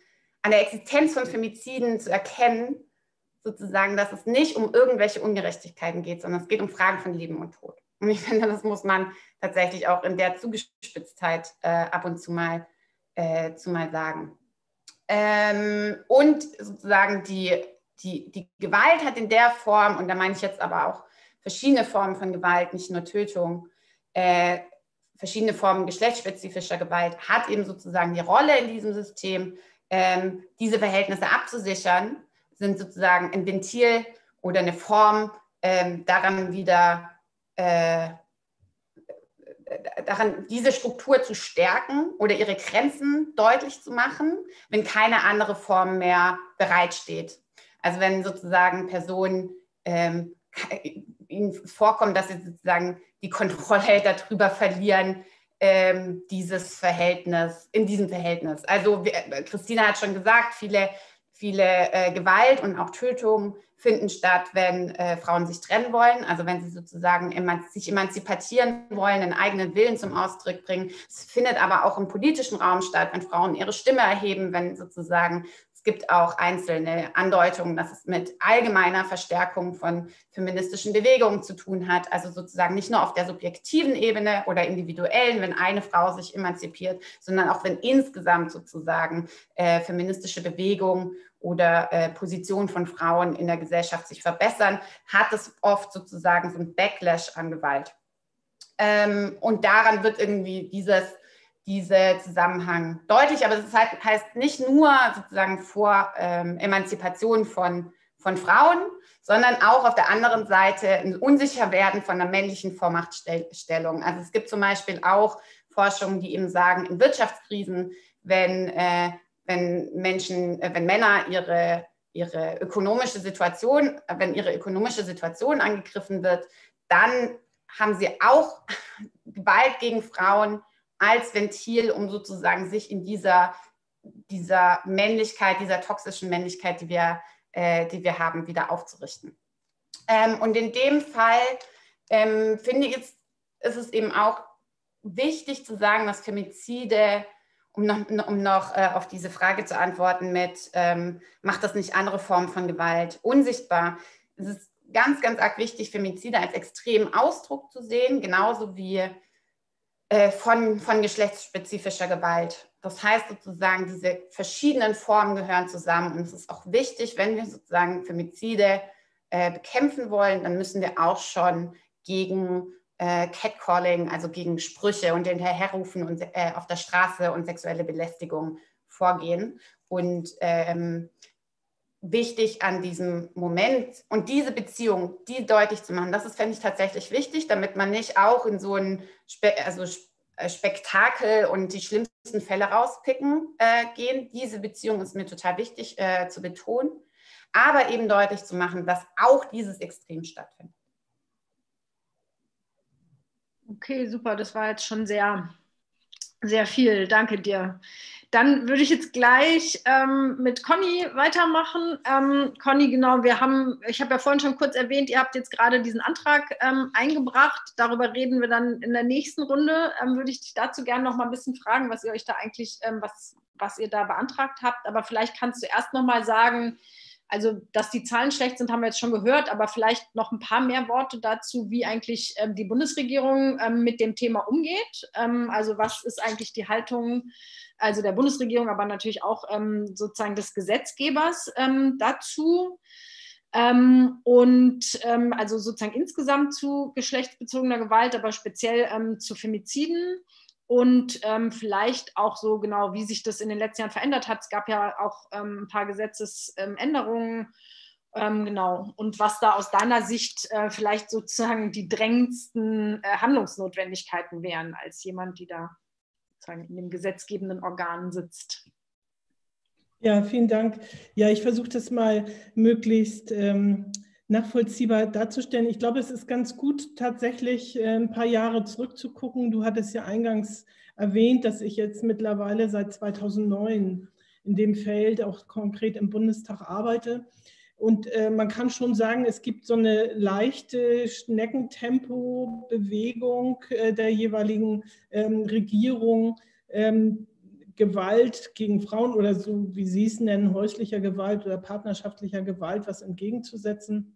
an der Existenz von Femiziden zu erkennen, sozusagen, dass es nicht um irgendwelche Ungerechtigkeiten geht, sondern es geht um Fragen von Leben und Tod. Und ich finde, das muss man tatsächlich auch in der Zugespitztheit äh, ab und zu mal, äh, zu mal sagen. Ähm, und sozusagen die die, die Gewalt hat in der Form, und da meine ich jetzt aber auch verschiedene Formen von Gewalt, nicht nur Tötung, äh, verschiedene Formen geschlechtsspezifischer Gewalt, hat eben sozusagen die Rolle in diesem System, ähm, diese Verhältnisse abzusichern, sind sozusagen ein Ventil oder eine Form, ähm, daran wieder äh, daran, diese Struktur zu stärken oder ihre Grenzen deutlich zu machen, wenn keine andere Form mehr bereitsteht. Also wenn sozusagen Personen ähm, ihnen vorkommen, dass sie sozusagen die Kontrolle darüber verlieren, ähm, dieses Verhältnis, in diesem Verhältnis. Also Christina hat schon gesagt, viele, viele äh, Gewalt und auch Tötungen finden statt, wenn äh, Frauen sich trennen wollen, also wenn sie sozusagen emanz sich emanzipieren wollen, einen eigenen Willen zum Ausdruck bringen. Es findet aber auch im politischen Raum statt, wenn Frauen ihre Stimme erheben, wenn sozusagen gibt auch einzelne Andeutungen, dass es mit allgemeiner Verstärkung von feministischen Bewegungen zu tun hat. Also sozusagen nicht nur auf der subjektiven Ebene oder individuellen, wenn eine Frau sich emanzipiert, sondern auch wenn insgesamt sozusagen äh, feministische Bewegungen oder äh, Positionen von Frauen in der Gesellschaft sich verbessern, hat es oft sozusagen so ein Backlash an Gewalt. Ähm, und daran wird irgendwie dieses dieser Zusammenhang deutlich, aber das heißt nicht nur sozusagen vor ähm, Emanzipation von, von Frauen, sondern auch auf der anderen Seite ein Unsicherwerden von einer männlichen Vormachtstellung. Also es gibt zum Beispiel auch Forschungen, die eben sagen, in Wirtschaftskrisen, wenn, äh, wenn Menschen, äh, wenn Männer ihre, ihre ökonomische Situation, wenn ihre ökonomische Situation angegriffen wird, dann haben sie auch Gewalt gegen Frauen als Ventil, um sozusagen sich in dieser, dieser Männlichkeit, dieser toxischen Männlichkeit, die wir, äh, die wir haben, wieder aufzurichten. Ähm, und in dem Fall ähm, finde ich, ist, ist es eben auch wichtig zu sagen, dass Femizide, um noch, um noch äh, auf diese Frage zu antworten mit, ähm, macht das nicht andere Formen von Gewalt unsichtbar? Es ist ganz, ganz arg wichtig, Femizide als extremen Ausdruck zu sehen, genauso wie äh, von, von geschlechtsspezifischer Gewalt. Das heißt sozusagen, diese verschiedenen Formen gehören zusammen. Und es ist auch wichtig, wenn wir sozusagen Femizide äh, bekämpfen wollen, dann müssen wir auch schon gegen äh, Catcalling, also gegen Sprüche und hinterherrufen und, äh, auf der Straße und sexuelle Belästigung vorgehen. Und ähm, wichtig an diesem Moment und diese Beziehung, die deutlich zu machen, das ist, fände ich tatsächlich wichtig, damit man nicht auch in so ein Spe also äh, Spektakel und die schlimmsten Fälle rauspicken äh, gehen. Diese Beziehung ist mir total wichtig äh, zu betonen, aber eben deutlich zu machen, dass auch dieses Extrem stattfindet. Okay, super, das war jetzt schon sehr, sehr viel. Danke dir. Dann würde ich jetzt gleich ähm, mit Conny weitermachen. Ähm, Conny, genau, wir haben, ich habe ja vorhin schon kurz erwähnt, ihr habt jetzt gerade diesen Antrag ähm, eingebracht. Darüber reden wir dann in der nächsten Runde. Ähm, würde ich dich dazu gerne noch mal ein bisschen fragen, was ihr euch da eigentlich, ähm, was, was ihr da beantragt habt. Aber vielleicht kannst du erst noch mal sagen, also, dass die Zahlen schlecht sind, haben wir jetzt schon gehört, aber vielleicht noch ein paar mehr Worte dazu, wie eigentlich ähm, die Bundesregierung ähm, mit dem Thema umgeht. Ähm, also, was ist eigentlich die Haltung also der Bundesregierung, aber natürlich auch ähm, sozusagen des Gesetzgebers ähm, dazu. Ähm, und also sozusagen insgesamt zu geschlechtsbezogener Gewalt, aber speziell zu Femiziden und ähm, vielleicht auch so genau, wie sich das in den letzten Jahren verändert hat. Es gab ja auch ähm, ein paar Gesetzesänderungen, ähm, genau. Und was da aus deiner Sicht äh, vielleicht sozusagen die drängendsten äh, Handlungsnotwendigkeiten wären, als jemand, die da sozusagen in dem gesetzgebenden Organ sitzt. Ja, vielen Dank. Ja, ich versuche das mal möglichst ähm, nachvollziehbar darzustellen. Ich glaube, es ist ganz gut, tatsächlich äh, ein paar Jahre zurückzugucken. Du hattest ja eingangs erwähnt, dass ich jetzt mittlerweile seit 2009 in dem Feld auch konkret im Bundestag arbeite. Und äh, man kann schon sagen, es gibt so eine leichte Schneckentempo-Bewegung äh, der jeweiligen ähm, Regierung, ähm, Gewalt gegen Frauen oder so, wie Sie es nennen, häuslicher Gewalt oder partnerschaftlicher Gewalt was entgegenzusetzen.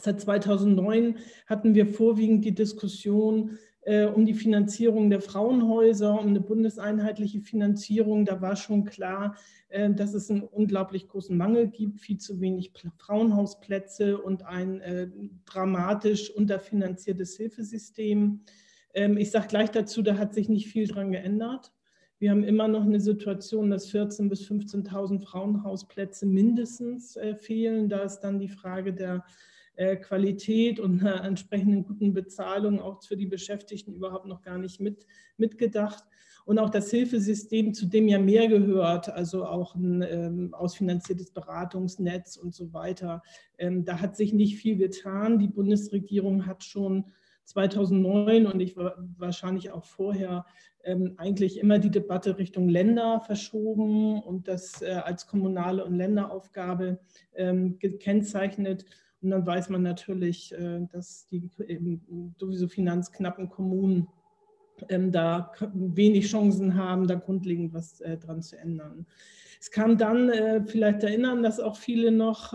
Seit 2009 hatten wir vorwiegend die Diskussion äh, um die Finanzierung der Frauenhäuser, um eine bundeseinheitliche Finanzierung. Da war schon klar, äh, dass es einen unglaublich großen Mangel gibt, viel zu wenig Frauenhausplätze und ein äh, dramatisch unterfinanziertes Hilfesystem. Ähm, ich sage gleich dazu, da hat sich nicht viel dran geändert. Wir haben immer noch eine Situation, dass 14.000 bis 15.000 Frauenhausplätze mindestens äh, fehlen. Da ist dann die Frage der Qualität und einer entsprechenden guten Bezahlung auch für die Beschäftigten überhaupt noch gar nicht mit, mitgedacht. Und auch das Hilfesystem, zu dem ja mehr gehört, also auch ein ähm, ausfinanziertes Beratungsnetz und so weiter, ähm, da hat sich nicht viel getan. Die Bundesregierung hat schon 2009 und ich war wahrscheinlich auch vorher ähm, eigentlich immer die Debatte Richtung Länder verschoben und das äh, als kommunale und Länderaufgabe ähm, gekennzeichnet. Und dann weiß man natürlich, äh, dass die sowieso finanzknappen Kommunen ähm, da wenig Chancen haben, da grundlegend was äh, dran zu ändern. Es kam dann, äh, vielleicht erinnern das auch viele noch,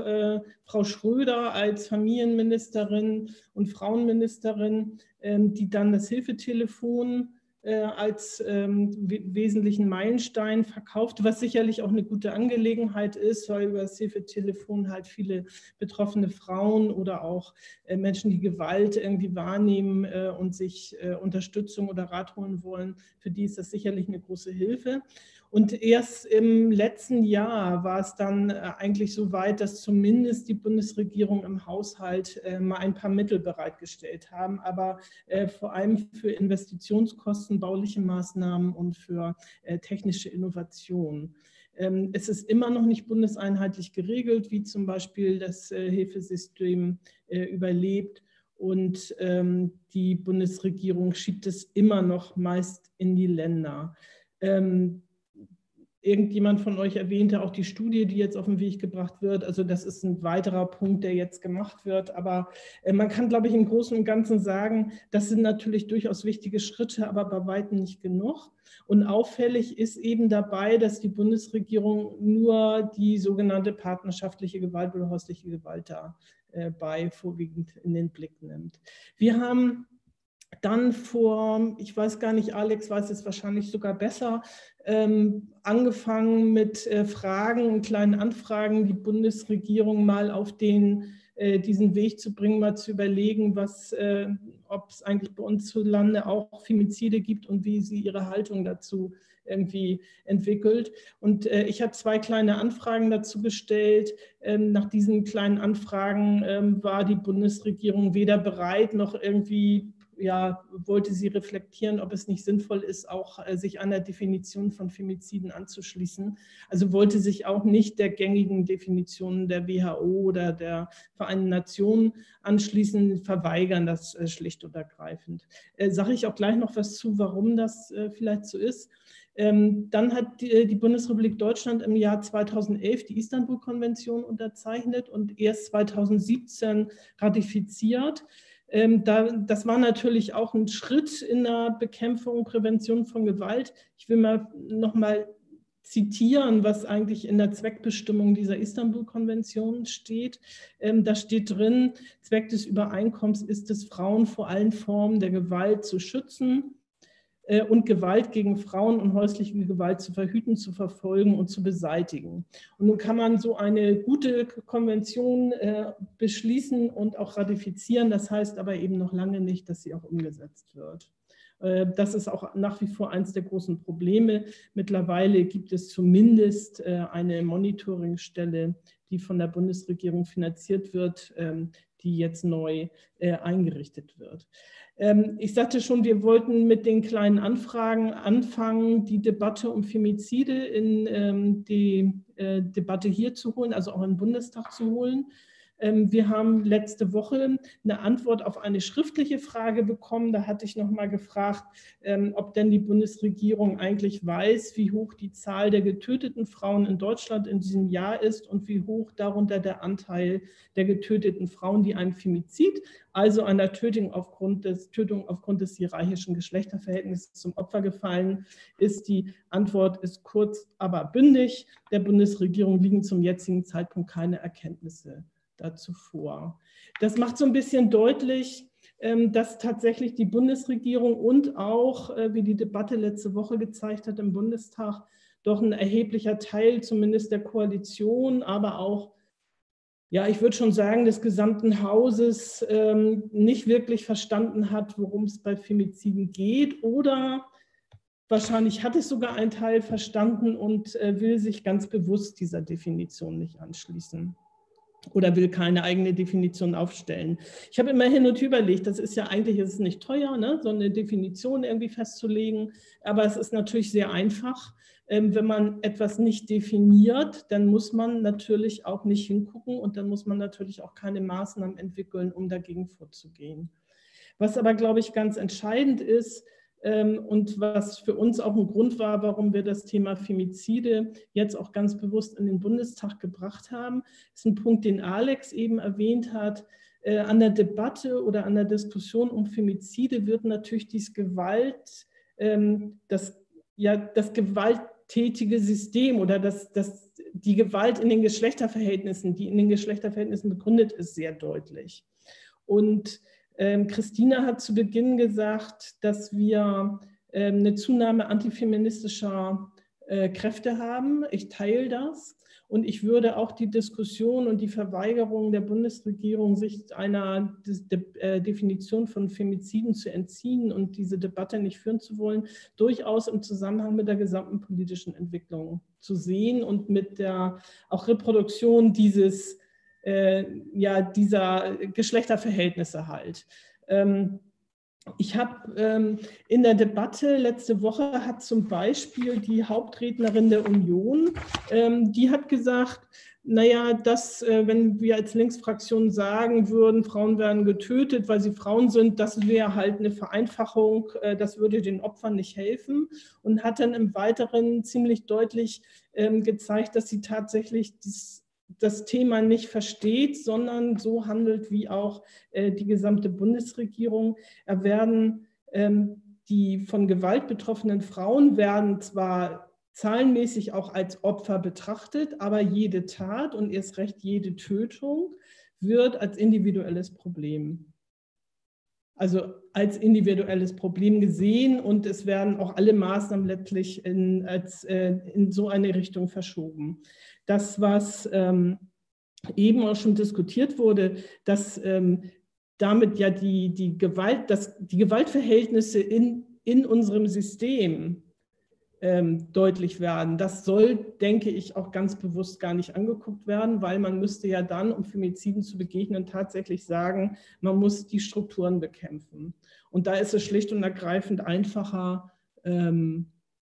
Frau Schröder als Familienministerin und Frauenministerin, ähm, die dann das Hilfetelefon als ähm, wesentlichen Meilenstein verkauft, was sicherlich auch eine gute Angelegenheit ist, weil über das Hilfetelefon halt viele betroffene Frauen oder auch äh, Menschen, die Gewalt irgendwie wahrnehmen äh, und sich äh, Unterstützung oder Rat holen wollen, für die ist das sicherlich eine große Hilfe. Und erst im letzten Jahr war es dann äh, eigentlich so weit, dass zumindest die Bundesregierung im Haushalt äh, mal ein paar Mittel bereitgestellt haben, aber äh, vor allem für Investitionskosten, bauliche Maßnahmen und für technische Innovationen. Ähm, es ist immer noch nicht bundeseinheitlich geregelt, wie zum Beispiel das Hilfesystem überlebt. Und ähm, die Bundesregierung schiebt es immer noch meist in die Länder. Ähm, Irgendjemand von euch erwähnte auch die Studie, die jetzt auf den Weg gebracht wird. Also das ist ein weiterer Punkt, der jetzt gemacht wird. Aber äh, man kann, glaube ich, im Großen und Ganzen sagen, das sind natürlich durchaus wichtige Schritte, aber bei weitem nicht genug. Und auffällig ist eben dabei, dass die Bundesregierung nur die sogenannte partnerschaftliche Gewalt oder häusliche Gewalt dabei äh, vorwiegend in den Blick nimmt. Wir haben dann vor, ich weiß gar nicht, Alex weiß es wahrscheinlich sogar besser, ähm, angefangen mit äh, Fragen, kleinen Anfragen, die Bundesregierung mal auf den, äh, diesen Weg zu bringen, mal zu überlegen, was, äh, ob es eigentlich bei uns zu Lande auch Femizide gibt und wie sie ihre Haltung dazu irgendwie entwickelt. Und äh, ich habe zwei kleine Anfragen dazu gestellt. Ähm, nach diesen kleinen Anfragen ähm, war die Bundesregierung weder bereit noch irgendwie ja, wollte sie reflektieren, ob es nicht sinnvoll ist, auch äh, sich der Definition von Femiziden anzuschließen. Also wollte sich auch nicht der gängigen Definition der WHO oder der Vereinten Nationen anschließen, verweigern das äh, schlicht und ergreifend. Äh, Sage ich auch gleich noch was zu, warum das äh, vielleicht so ist. Ähm, dann hat die, äh, die, Bundesrepublik Deutschland im Jahr 2011 die Istanbul-Konvention unterzeichnet und erst 2017 ratifiziert. Ähm, da, das war natürlich auch ein Schritt in der Bekämpfung, und Prävention von Gewalt. Ich will mal noch mal zitieren, was eigentlich in der Zweckbestimmung dieser Istanbul-Konvention steht. Ähm, da steht drin, Zweck des Übereinkommens ist es, Frauen vor allen Formen der Gewalt zu schützen und Gewalt gegen Frauen und häusliche Gewalt zu verhüten, zu verfolgen und zu beseitigen. Und nun kann man so eine gute Konvention äh, beschließen und auch ratifizieren. Das heißt aber eben noch lange nicht, dass sie auch umgesetzt wird. Äh, das ist auch nach wie vor eines der großen Probleme. Mittlerweile gibt es zumindest eine Monitoringstelle, die von der Bundesregierung finanziert wird, ähm, die jetzt neu eingerichtet wird. Ähm, ich sagte schon, wir wollten mit den kleinen Anfragen anfangen, die Debatte um Femizide in ähm, die äh, Debatte hier zu holen, also auch im Bundestag zu holen. Ähm, wir haben letzte Woche eine Antwort auf eine schriftliche Frage bekommen. Da hatte ich noch mal gefragt, ähm, ob denn die Bundesregierung eigentlich weiß, wie hoch die Zahl der getöteten Frauen in Deutschland in diesem Jahr ist und wie hoch darunter der Anteil der getöteten Frauen, die einem Femizid, also einer Tötung aufgrund des, Tötung aufgrund des hierarchischen Geschlechterverhältnisses zum Opfer gefallen ist. Die Antwort ist kurz, aber bündig. Der Bundesregierung liegen zum jetzigen Zeitpunkt keine Erkenntnisse dazu vor. Das macht so ein bisschen deutlich, ähm, dass tatsächlich die Bundesregierung und auch, äh, wie die Debatte letzte Woche gezeigt hat im Bundestag, doch ein erheblicher Teil zumindest der Koalition, aber auch, ja, ich würde schon sagen, des gesamten Hauses ähm, nicht wirklich verstanden hat, worum es bei Femiziden geht oder wahrscheinlich hat es sogar ein Teil verstanden und äh, will sich ganz bewusst dieser Definition nicht anschließen oder will keine eigene Definition aufstellen. Ich habe immer hin und überlegt, das ist ja eigentlich ist es nicht teuer, ne, so eine Definition irgendwie festzulegen, aber es ist natürlich sehr einfach. Ähm, wenn man etwas nicht definiert, dann muss man natürlich auch nicht hingucken und dann muss man natürlich auch keine Maßnahmen entwickeln, um dagegen vorzugehen. Was aber, glaube ich, ganz entscheidend ist, und was für uns auch ein Grund war, warum wir das Thema Femizide jetzt auch ganz bewusst in den Bundestag gebracht haben, ist ein Punkt, den Alex eben erwähnt hat. Äh, an der Debatte oder an der Diskussion um Femizide wird natürlich dies Gewalt, ähm, das, ja, das gewalttätige System oder das, das, die Gewalt in den Geschlechterverhältnissen, die in den Geschlechterverhältnissen begründet ist, sehr deutlich. Und ähm, Christina hat zu Beginn gesagt, dass wir ähm, eine Zunahme antifeministischer äh, Kräfte haben. Ich teile das. Und ich würde auch die Diskussion und die Verweigerung der Bundesregierung, sich einer äh, Definition von Femiziden zu entziehen und diese Debatte nicht führen zu wollen, durchaus im Zusammenhang mit der gesamten politischen Entwicklung zu sehen und mit der auch Reproduktion dieses äh, ja, dieser Geschlechterverhältnisse halt. Ähm, ich habe ähm, in der Debatte letzte Woche hat zum Beispiel die Hauptrednerin der Union, ähm, die hat gesagt, naja, dass, äh, wenn wir als Linksfraktion sagen würden, Frauen werden getötet, weil sie Frauen sind, das wäre halt eine Vereinfachung, äh, das würde den Opfern nicht helfen und hat dann im Weiteren ziemlich deutlich ähm, gezeigt, dass sie tatsächlich dies, das Thema nicht versteht, sondern so handelt wie auch äh, die gesamte Bundesregierung. Er werden ähm, die von Gewalt betroffenen Frauen werden zwar zahlenmäßig auch als Opfer betrachtet, aber jede Tat und erst recht jede Tötung wird als individuelles Problem also als individuelles Problem gesehen und es werden auch alle Maßnahmen letztlich in, als, äh, in so eine Richtung verschoben. Das, was ähm, eben auch schon diskutiert wurde, dass ähm, damit ja die, die, Gewalt, dass die Gewaltverhältnisse in, in unserem System ähm, deutlich werden. Das soll, denke ich, auch ganz bewusst gar nicht angeguckt werden, weil man müsste ja dann, um Femiziden zu begegnen, tatsächlich sagen, man muss die Strukturen bekämpfen. Und da ist es schlicht und ergreifend einfacher, ähm,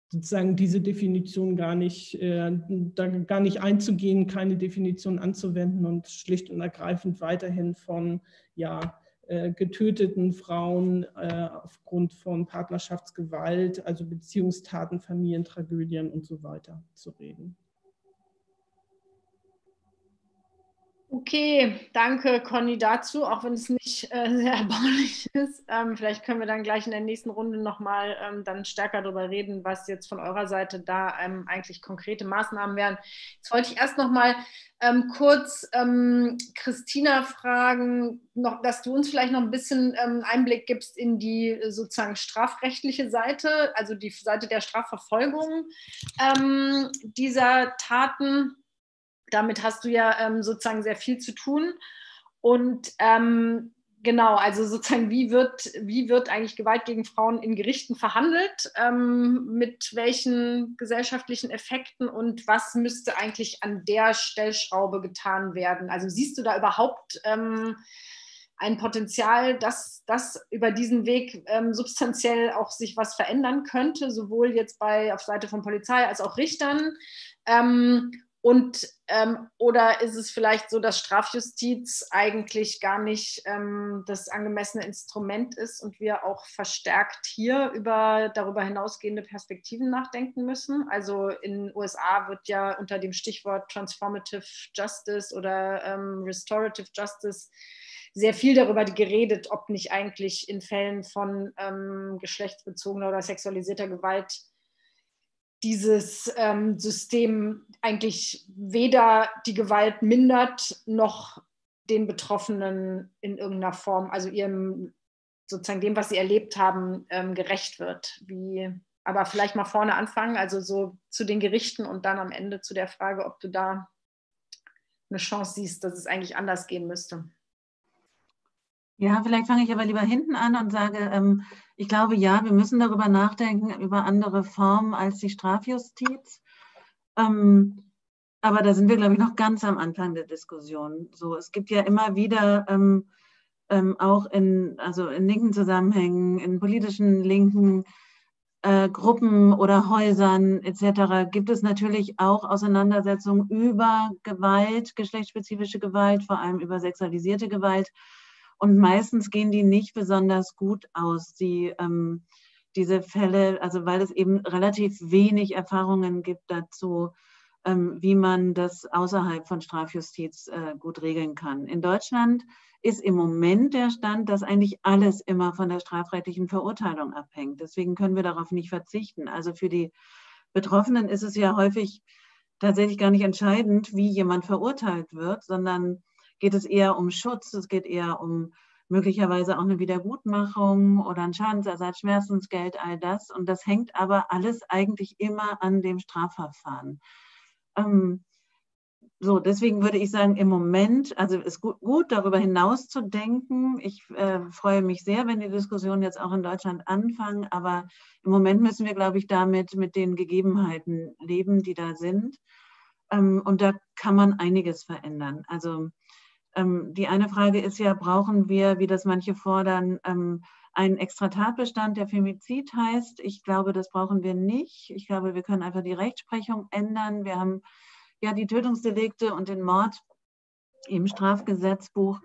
sozusagen diese Definition gar nicht, äh, da gar nicht einzugehen, keine Definition anzuwenden und schlicht und ergreifend weiterhin von ja, äh, getöteten Frauen äh, aufgrund von Partnerschaftsgewalt, also Beziehungstaten, Familientragödien und so weiter zu reden. Okay, danke Conny dazu, auch wenn es nicht äh, sehr erbaulich ist. Ähm, vielleicht können wir dann gleich in der nächsten Runde nochmal ähm, dann stärker darüber reden, was jetzt von eurer Seite da ähm, eigentlich konkrete Maßnahmen wären. Jetzt wollte ich erst nochmal ähm, kurz ähm, Christina fragen, noch, dass du uns vielleicht noch ein bisschen ähm, Einblick gibst in die sozusagen strafrechtliche Seite, also die Seite der Strafverfolgung dieser Taten damit hast du ja ähm, sozusagen sehr viel zu tun. Und ähm, genau, also sozusagen, wie wird, wie wird eigentlich Gewalt gegen Frauen in Gerichten verhandelt? Ähm, mit welchen gesellschaftlichen Effekten und was müsste eigentlich an der Stellschraube getan werden? Also siehst du da überhaupt ähm, ein Potenzial, dass, dass über diesen Weg ähm, substanziell auch sich was verändern könnte, sowohl jetzt bei auf Seite von Polizei als auch Richtern? Und ähm, oder ist es vielleicht so, dass Strafjustiz eigentlich gar nicht ähm, das angemessene Instrument ist und wir auch verstärkt hier über darüber hinausgehende Perspektiven nachdenken müssen? Also in den USA wird ja unter dem Stichwort Transformative Justice oder ähm, Restorative Justice sehr viel darüber geredet, ob nicht eigentlich in Fällen von ähm, geschlechtsbezogener oder sexualisierter Gewalt dieses ähm, System eigentlich weder die Gewalt mindert noch den Betroffenen in irgendeiner Form, also ihrem sozusagen dem, was sie erlebt haben, ähm, gerecht wird. Wie, aber vielleicht mal vorne anfangen, also so zu den Gerichten und dann am Ende zu der Frage, ob du da eine Chance siehst, dass es eigentlich anders gehen müsste. Ja, vielleicht fange ich aber lieber hinten an und sage, ähm, ich glaube, ja, wir müssen darüber nachdenken, über andere Formen als die Strafjustiz. Ähm, aber da sind wir, glaube ich, noch ganz am Anfang der Diskussion. So, es gibt ja immer wieder ähm, ähm auch in, also in linken Zusammenhängen, in politischen linken äh, Gruppen oder Häusern etc. gibt es natürlich auch Auseinandersetzungen über Gewalt, geschlechtsspezifische Gewalt, vor allem über sexualisierte Gewalt. Und meistens gehen die nicht besonders gut aus. Die, ähm, diese Fälle, also weil es eben relativ wenig Erfahrungen gibt dazu, ähm, wie man das außerhalb von Strafjustiz äh, gut regeln kann. In Deutschland ist im Moment der Stand, dass eigentlich alles immer von der strafrechtlichen Verurteilung abhängt. Deswegen können wir darauf nicht verzichten. Also für die Betroffenen ist es ja häufig tatsächlich gar nicht entscheidend, wie jemand verurteilt wird, sondern geht es eher um Schutz, es geht eher um möglicherweise auch eine Wiedergutmachung oder ein Schadensersatz, Schmerzensgeld, all das. Und das hängt aber alles eigentlich immer an dem Strafverfahren. Ähm, so, deswegen würde ich sagen, im Moment, also ist gut, gut darüber hinaus zu denken. Ich äh, freue mich sehr, wenn die Diskussionen jetzt auch in Deutschland anfangen, aber im Moment müssen wir, glaube ich, damit mit den Gegebenheiten leben, die da sind. Ähm, und da kann man einiges verändern. Also ähm, die eine Frage ist ja, brauchen wir, wie das manche fordern, ähm, einen extra Tatbestand, der Femizid heißt? Ich glaube, das brauchen wir nicht. Ich glaube, wir können einfach die Rechtsprechung ändern. Wir haben ja die Tötungsdelikte und den Mord im Strafgesetzbuch.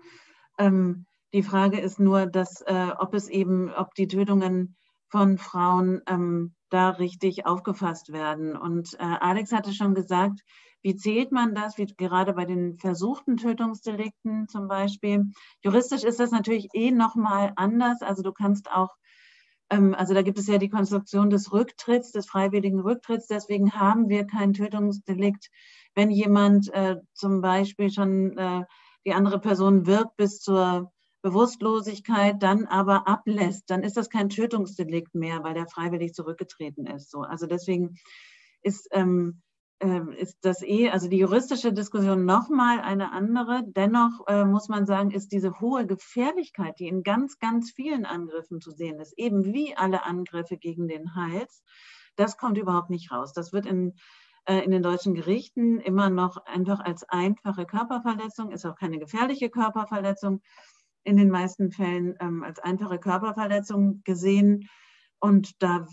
Ähm, die Frage ist nur, dass, äh, ob es eben, ob die Tötungen von Frauen ähm, da richtig aufgefasst werden. Und äh, Alex hatte schon gesagt, wie zählt man das, wie gerade bei den versuchten Tötungsdelikten zum Beispiel? Juristisch ist das natürlich eh nochmal anders. Also du kannst auch ähm, also da gibt es ja die Konstruktion des Rücktritts, des freiwilligen Rücktritts. Deswegen haben wir kein Tötungsdelikt wenn jemand äh, zum Beispiel schon äh, die andere Person wirkt bis zur Bewusstlosigkeit, dann aber ablässt, dann ist das kein Tötungsdelikt mehr, weil der freiwillig zurückgetreten ist. So. Also deswegen ist, ähm, äh, ist das eh, also die juristische Diskussion nochmal eine andere. Dennoch äh, muss man sagen, ist diese hohe Gefährlichkeit, die in ganz, ganz vielen Angriffen zu sehen ist, eben wie alle Angriffe gegen den Hals, das kommt überhaupt nicht raus. Das wird in äh, in den deutschen Gerichten immer noch einfach als einfache Körperverletzung, ist auch keine gefährliche Körperverletzung, in den meisten Fällen ähm, als einfache Körperverletzung gesehen. Und da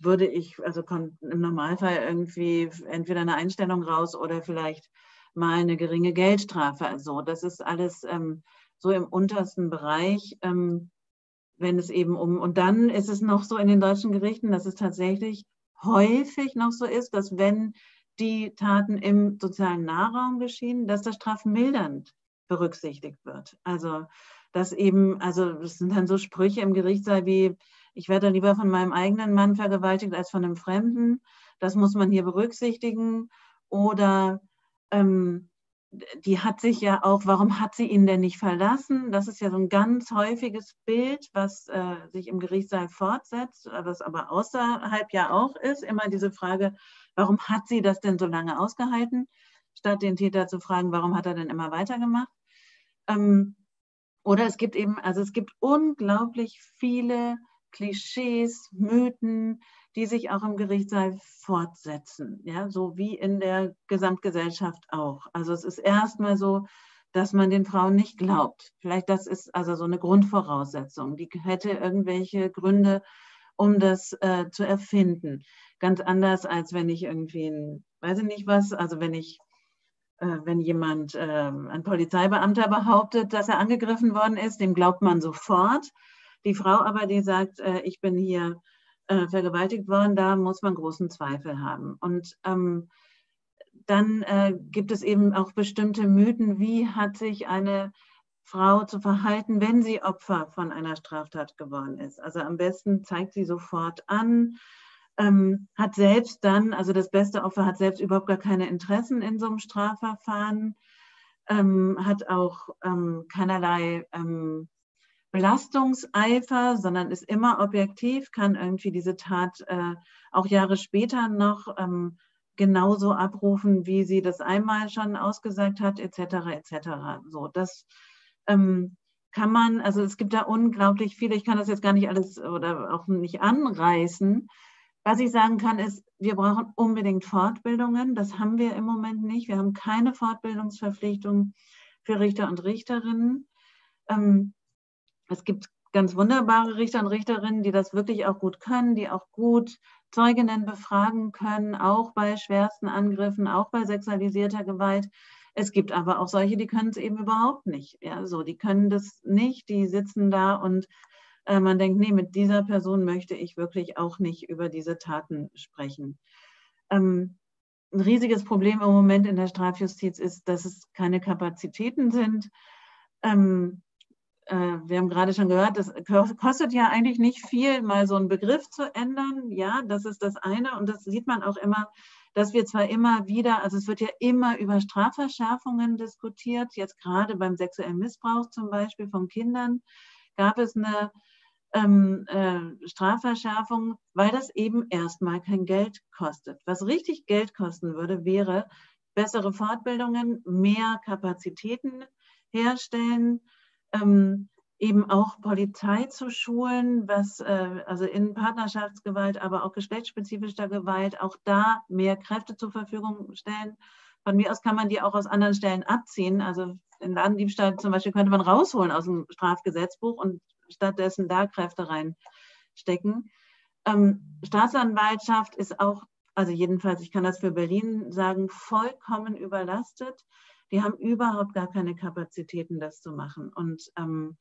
würde ich, also kommt im Normalfall irgendwie entweder eine Einstellung raus oder vielleicht mal eine geringe Geldstrafe. Also das ist alles ähm, so im untersten Bereich, ähm, wenn es eben um, und dann ist es noch so in den deutschen Gerichten, dass es tatsächlich häufig noch so ist, dass wenn die Taten im sozialen Nahraum geschehen, dass das strafmildernd berücksichtigt wird. Also, dass eben, also das sind dann so Sprüche im Gerichtssaal wie, ich werde lieber von meinem eigenen Mann vergewaltigt als von einem Fremden. Das muss man hier berücksichtigen. Oder ähm, die hat sich ja auch, warum hat sie ihn denn nicht verlassen? Das ist ja so ein ganz häufiges Bild, was äh, sich im Gerichtssaal fortsetzt, was aber außerhalb ja auch ist. Immer diese Frage, warum hat sie das denn so lange ausgehalten? Statt den Täter zu fragen, warum hat er denn immer weitergemacht? Ähm, oder es gibt eben, also es gibt unglaublich viele Klischees, Mythen, die sich auch im Gerichtssaal fortsetzen, ja, so wie in der Gesamtgesellschaft auch. Also es ist erstmal so, dass man den Frauen nicht glaubt. Vielleicht das ist also so eine Grundvoraussetzung. Die hätte irgendwelche Gründe, um das äh, zu erfinden ganz anders, als wenn ich irgendwie, ein, weiß ich nicht was, also wenn ich, äh, wenn jemand, äh, ein Polizeibeamter behauptet, dass er angegriffen worden ist, dem glaubt man sofort. Die Frau aber, die sagt, äh, ich bin hier äh, vergewaltigt worden, da muss man großen Zweifel haben. Und ähm, dann äh, gibt es eben auch bestimmte Mythen, wie hat sich eine Frau zu verhalten, wenn sie Opfer von einer Straftat geworden ist. Also am besten zeigt sie sofort an, ähm, hat selbst dann, also das beste Opfer hat selbst überhaupt gar keine Interessen in so einem Strafverfahren, ähm, hat auch ähm, keinerlei ähm, Belastungseifer, sondern ist immer objektiv, kann irgendwie diese Tat äh, auch Jahre später noch ähm, genauso abrufen, wie sie das einmal schon ausgesagt hat, etc. etc. So, das ähm, kann man, also es gibt da unglaublich viele, ich kann das jetzt gar nicht alles oder auch nicht anreißen, was ich sagen kann, ist, wir brauchen unbedingt Fortbildungen. Das haben wir im Moment nicht. Wir haben keine Fortbildungsverpflichtung für Richter und Richterinnen. Ähm, es gibt ganz wunderbare Richter und Richterinnen, die das wirklich auch gut können, die auch gut Zeuginnen befragen können, auch bei schwersten Angriffen, auch bei sexualisierter Gewalt. Es gibt aber auch solche, die können es eben überhaupt nicht. Ja, so, die können das nicht, die sitzen da und äh, man denkt, nee, mit dieser Person möchte ich wirklich auch nicht über diese Taten sprechen. Ähm, ein riesiges Problem im Moment in der Strafjustiz ist, dass es keine Kapazitäten sind. Ähm, äh, wir haben gerade schon gehört, das kostet ja eigentlich nicht viel, mal so einen Begriff zu ändern. Ja, das ist das eine. Und das sieht man auch immer, dass wir zwar immer wieder, also es wird ja immer über Strafverschärfungen diskutiert, jetzt gerade beim sexuellen Missbrauch zum Beispiel von Kindern gab es eine ähm, äh, Strafverschärfung, weil das eben erstmal kein Geld kostet. Was richtig Geld kosten würde, wäre bessere Fortbildungen, mehr Kapazitäten herstellen, ähm, eben auch Polizei zu schulen, was äh, also in Partnerschaftsgewalt, aber auch geschlechtsspezifischer Gewalt, auch da mehr Kräfte zur Verfügung stellen. Von mir aus kann man die auch aus anderen Stellen abziehen. Also in Ladendiebstahl zum Beispiel könnte man rausholen aus dem Strafgesetzbuch und stattdessen da Kräfte reinstecken. Ähm, Staatsanwaltschaft ist auch, also jedenfalls, ich kann das für Berlin sagen, vollkommen überlastet. Die haben überhaupt gar keine Kapazitäten, das zu machen. Und, ähm,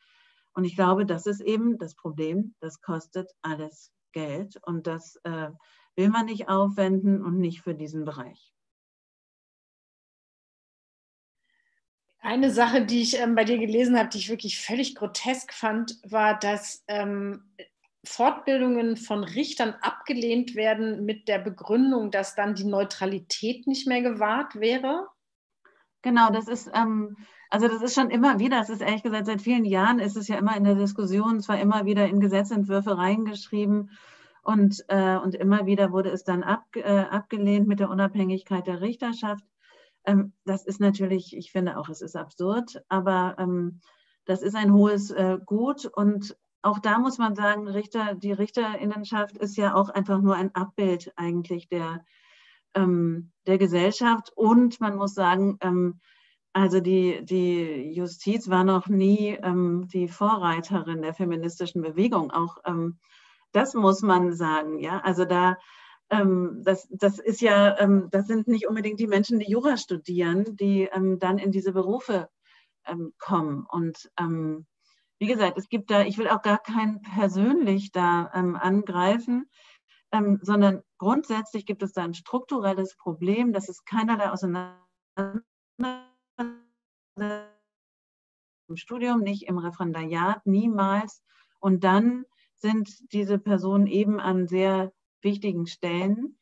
und ich glaube, das ist eben das Problem. Das kostet alles Geld und das äh, will man nicht aufwenden und nicht für diesen Bereich. Eine Sache, die ich ähm, bei dir gelesen habe, die ich wirklich völlig grotesk fand, war, dass ähm, Fortbildungen von Richtern abgelehnt werden mit der Begründung, dass dann die Neutralität nicht mehr gewahrt wäre. Genau, das ist, ähm, also das ist schon immer wieder, das ist ehrlich gesagt, seit vielen Jahren ist es ja immer in der Diskussion, zwar immer wieder in Gesetzentwürfe reingeschrieben und, äh, und immer wieder wurde es dann ab, äh, abgelehnt mit der Unabhängigkeit der Richterschaft. Ähm, das ist natürlich, ich finde auch, es ist absurd, aber ähm, das ist ein hohes äh, Gut und auch da muss man sagen, Richter, die Richterinnenschaft ist ja auch einfach nur ein Abbild eigentlich der, ähm, der Gesellschaft und man muss sagen, ähm, also die, die Justiz war noch nie ähm, die Vorreiterin der feministischen Bewegung. Auch ähm, das muss man sagen. Ja, also da ähm, das, das ist ja, ähm, das sind nicht unbedingt die Menschen, die Jura studieren, die dann in diese Berufe kommen. Und wie gesagt, es gibt da, ich will auch gar keinen persönlich da ähm, sondern grundsätzlich gibt es da ein strukturelles Problem, das ist keinerlei Auseinandersetzung im Studium, nicht im Referendariat, niemals. Und dann sind diese Personen eben an sehr wichtigen Stellen.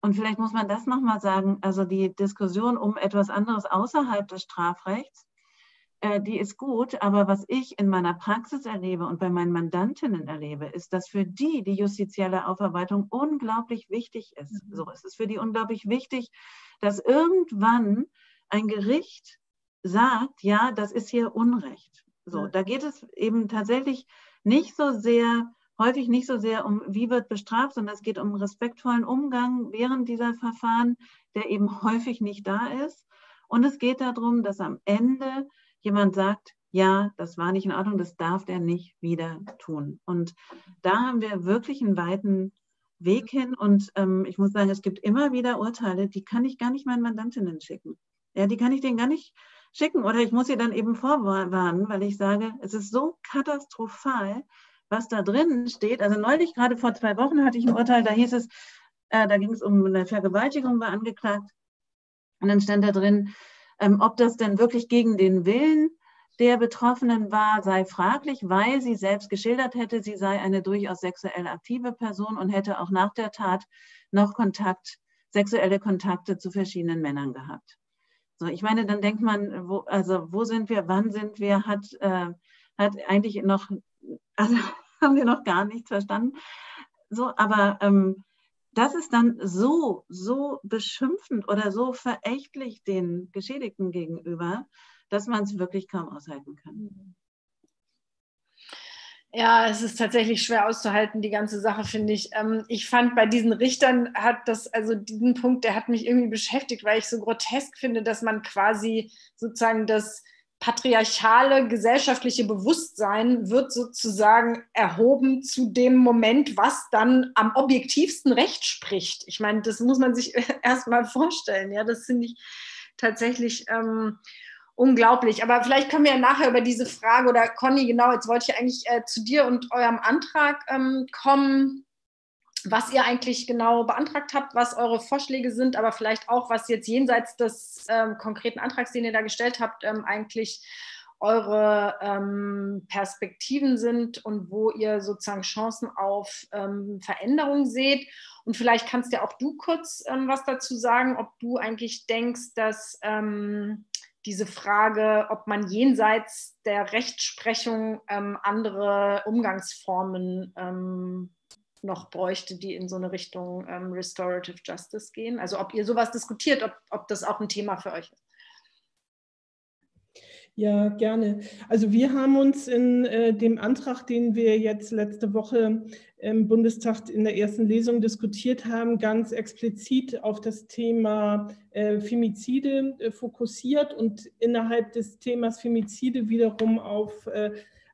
Und vielleicht muss man das nochmal sagen, also die Diskussion um etwas anderes außerhalb des Strafrechts, äh, die ist gut, aber was ich in meiner Praxis erlebe und bei meinen Mandantinnen erlebe, ist, dass für die die justizielle Aufarbeitung unglaublich wichtig ist. Mhm. So, es ist für die unglaublich wichtig, dass irgendwann ein Gericht sagt, ja, das ist hier Unrecht. So, da geht es eben tatsächlich nicht so sehr häufig nicht so sehr um, wie wird bestraft, sondern es geht um respektvollen Umgang während dieser Verfahren, der eben häufig nicht da ist. Und es geht darum, dass am Ende jemand sagt, ja, das war nicht in Ordnung, das darf der nicht wieder tun. Und da haben wir wirklich einen weiten Weg hin. Und ähm, ich muss sagen, es gibt immer wieder Urteile, die kann ich gar nicht meinen Mandantinnen schicken. Ja, die kann ich denen gar nicht schicken. Oder ich muss sie dann eben vorwarnen, weil ich sage, es ist so katastrophal, was da drin steht. Also neulich, gerade vor zwei Wochen, hatte ich ein Urteil, da hieß es, äh, da ging es um eine Vergewaltigung war angeklagt. Und dann stand da drin, ähm, ob das denn wirklich gegen den Willen der Betroffenen war, sei fraglich, weil sie selbst geschildert hätte, sie sei eine durchaus sexuell aktive Person und hätte auch nach der Tat noch Kontakt, sexuelle Kontakte zu verschiedenen Männern gehabt. So, ich meine, dann denkt man, wo, also wo sind wir, wann sind wir, hat, äh, hat eigentlich noch also haben wir noch gar nichts verstanden. So, aber ähm, das ist dann so, so beschimpfend oder so verächtlich den Geschädigten gegenüber, dass man es wirklich kaum aushalten kann. Ja, es ist tatsächlich schwer auszuhalten, die ganze Sache, finde ich. Ähm, ich fand bei diesen Richtern hat das, also diesen Punkt, der hat mich irgendwie beschäftigt, weil ich so grotesk finde, dass man quasi sozusagen das patriarchale gesellschaftliche Bewusstsein wird sozusagen erhoben zu dem Moment, was dann am objektivsten Recht spricht. Ich meine, das muss man sich erst mal vorstellen. Ja, das finde ich tatsächlich ähm, unglaublich. Aber vielleicht können wir ja nachher über diese Frage oder Conny, genau, jetzt wollte ich eigentlich äh, zu dir und eurem Antrag ähm, kommen, was ihr eigentlich genau beantragt habt, was eure Vorschläge sind, aber vielleicht auch, was jetzt jenseits des ähm, konkreten Antrags, den ihr da gestellt habt, ähm, eigentlich eure ähm, Perspektiven sind und wo ihr sozusagen Chancen auf ähm, Veränderung seht. Und vielleicht kannst ja auch du kurz ähm, was dazu sagen, ob du eigentlich denkst, dass ähm, diese Frage, ob man jenseits der Rechtsprechung ähm, andere Umgangsformen ähm, noch bräuchte, die in so eine Richtung Restorative Justice gehen. Also ob ihr sowas diskutiert, ob, ob das auch ein Thema für euch ist. Ja, gerne. Also wir haben uns in äh, dem Antrag, den wir jetzt letzte Woche im Bundestag in der ersten Lesung diskutiert haben, ganz explizit auf das Thema äh, Femizide äh, fokussiert und innerhalb des Themas Femizide wiederum auf äh,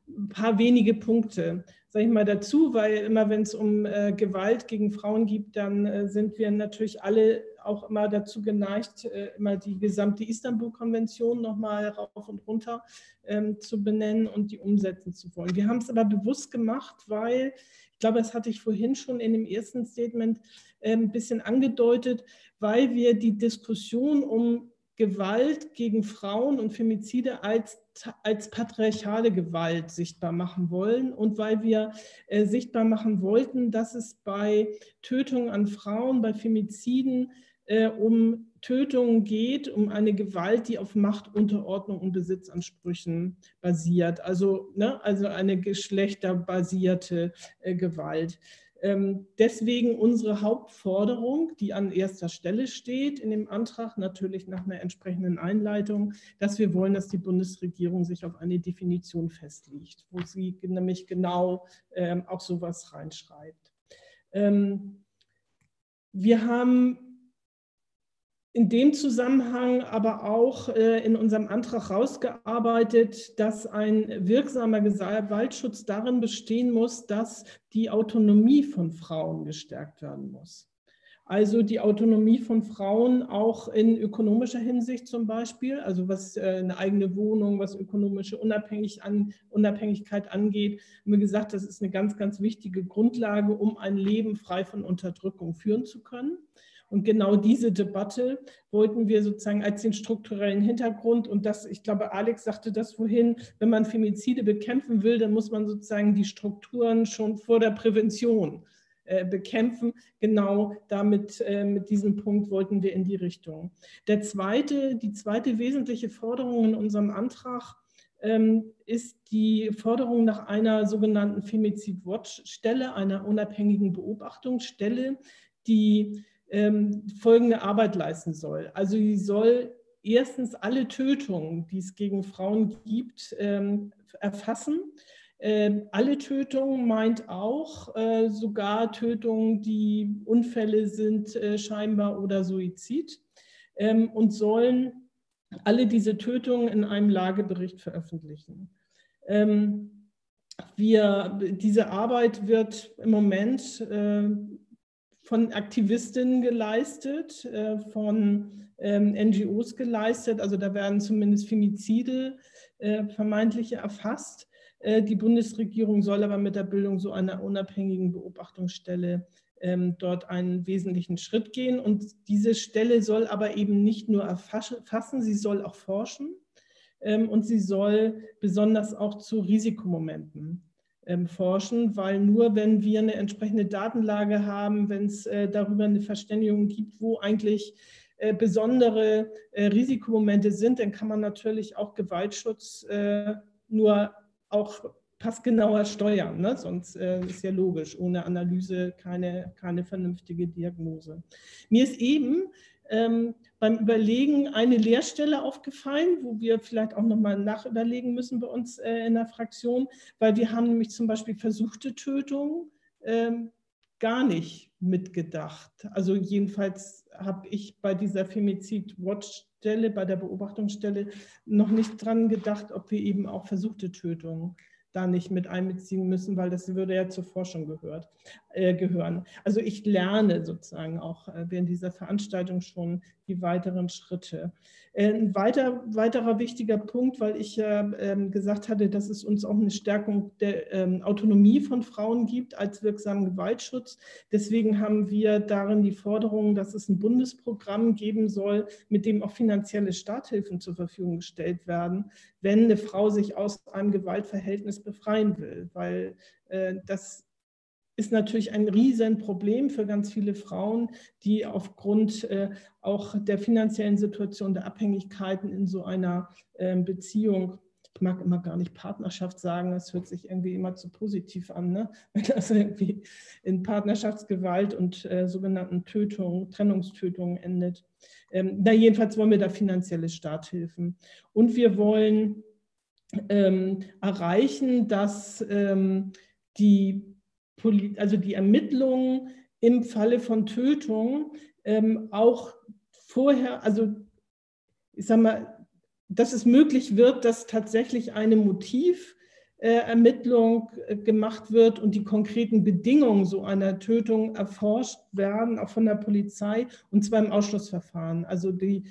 ein paar wenige Punkte, sage ich mal dazu, weil immer wenn es um äh, Gewalt gegen Frauen geht, dann äh, sind wir natürlich alle auch immer dazu geneigt, äh, immer die gesamte Istanbul-Konvention nochmal rauf und runter ähm, zu benennen und die umsetzen zu wollen. Wir haben es aber bewusst gemacht, weil, ich glaube, das hatte ich vorhin schon in dem ersten Statement ein bisschen angedeutet, weil wir die Diskussion um Gewalt gegen Frauen und Femizide als, als patriarchale Gewalt sichtbar machen wollen und weil wir äh, sichtbar machen wollten, dass es bei Tötungen an Frauen, bei Femiziden äh, um Tötungen geht, um eine Gewalt, die auf Macht, Unterordnung und Besitzansprüchen basiert, also, ne, also eine geschlechterbasierte äh, Gewalt. Ähm, deswegen unsere Hauptforderung, die an erster Stelle steht in dem Antrag, natürlich nach einer entsprechenden Einleitung, dass wir wollen, dass die Bundesregierung sich auf eine Definition festlegt, wo sie nämlich genau ähm, auch sowas reinschreibt. Ähm, wir haben in dem Zusammenhang aber auch äh, in unserem Antrag herausgearbeitet, dass ein wirksamer Gewaltschutz darin bestehen muss, dass die Autonomie von Frauen gestärkt werden muss. Also die Autonomie von Frauen auch in ökonomischer Hinsicht zum Beispiel, also was äh, eine eigene Wohnung, was ökonomische Unabhängigkeit angeht, haben wir gesagt, das ist eine ganz, ganz wichtige Grundlage, um ein Leben frei von Unterdrückung führen zu können. Und genau diese Debatte wollten wir sozusagen als den strukturellen Hintergrund und das, ich glaube, Alex sagte das vorhin, wenn man Femizide bekämpfen will, dann muss man sozusagen die Strukturen schon vor der Prävention äh, bekämpfen. Genau damit, äh, mit diesem Punkt wollten wir in die Richtung. Der zweite, die zweite wesentliche Forderung in unserem Antrag ähm, ist die Forderung nach einer sogenannten Femizid-Watch-Stelle, einer unabhängigen Beobachtungsstelle, die ähm, folgende Arbeit leisten soll. Also sie soll erstens alle Tötungen, die es gegen Frauen gibt, ähm, erfassen. Ähm, alle Tötungen meint auch äh, sogar Tötungen, die Unfälle sind äh, scheinbar oder Suizid ähm, und sollen alle diese Tötungen in einem Lagebericht veröffentlichen. Ähm, wir, diese Arbeit wird im Moment äh, von Aktivistinnen geleistet, äh, von ähm, NGOs geleistet. Also da werden zumindest Femizide äh, vermeintliche erfasst. Äh, die Bundesregierung soll aber mit der Bildung so einer unabhängigen Beobachtungsstelle ähm, dort einen wesentlichen Schritt gehen. Und diese Stelle soll aber eben nicht nur erfassen, sie soll auch forschen ähm, und sie soll besonders auch zu Risikomomenten ähm, forschen, weil nur wenn wir eine entsprechende Datenlage haben, wenn es äh, darüber eine Verständigung gibt, wo eigentlich äh, besondere äh, Risikomomente sind, dann kann man natürlich auch Gewaltschutz äh, nur auch passgenauer steuern. Ne? Sonst äh, ist ja logisch, ohne Analyse keine, keine vernünftige Diagnose. Mir ist eben ähm, beim Überlegen eine Lehrstelle aufgefallen, wo wir vielleicht auch nochmal nachüberlegen müssen bei uns äh, in der Fraktion, weil wir haben nämlich zum Beispiel versuchte Tötungen ähm, gar nicht mitgedacht. Also jedenfalls habe ich bei dieser Femizid-Watch-Stelle, bei der Beobachtungsstelle noch nicht dran gedacht, ob wir eben auch versuchte Tötungen da nicht mit einbeziehen müssen, weil das würde ja zur Forschung gehört, gehören. Also ich lerne sozusagen auch äh, während dieser Veranstaltung schon die weiteren Schritte. Äh, ein weiter, weiterer wichtiger Punkt, weil ich ja ähm, gesagt hatte, dass es uns auch eine Stärkung der ähm, Autonomie von Frauen gibt als wirksamen Gewaltschutz. Deswegen haben wir darin die Forderung, dass es ein Bundesprogramm geben soll, mit dem auch finanzielle Starthilfen zur Verfügung gestellt werden, wenn eine Frau sich aus einem Gewaltverhältnis befreien will, weil äh, das ist natürlich ein Riesenproblem für ganz viele Frauen, die aufgrund äh, auch der finanziellen Situation, der Abhängigkeiten in so einer äh, Beziehung, ich mag immer gar nicht Partnerschaft sagen, das hört sich irgendwie immer zu positiv an, ne? wenn das irgendwie in Partnerschaftsgewalt und äh, sogenannten Tötungen, Trennungstötungen endet. Ähm, na, jedenfalls wollen wir da finanzielle Starthilfen. Und wir wollen ähm, erreichen, dass ähm, die also die Ermittlungen im Falle von Tötung ähm, auch vorher, also ich sage mal, dass es möglich wird, dass tatsächlich eine Motivermittlung äh, gemacht wird und die konkreten Bedingungen so einer Tötung erforscht werden, auch von der Polizei, und zwar im Ausschlussverfahren. Also die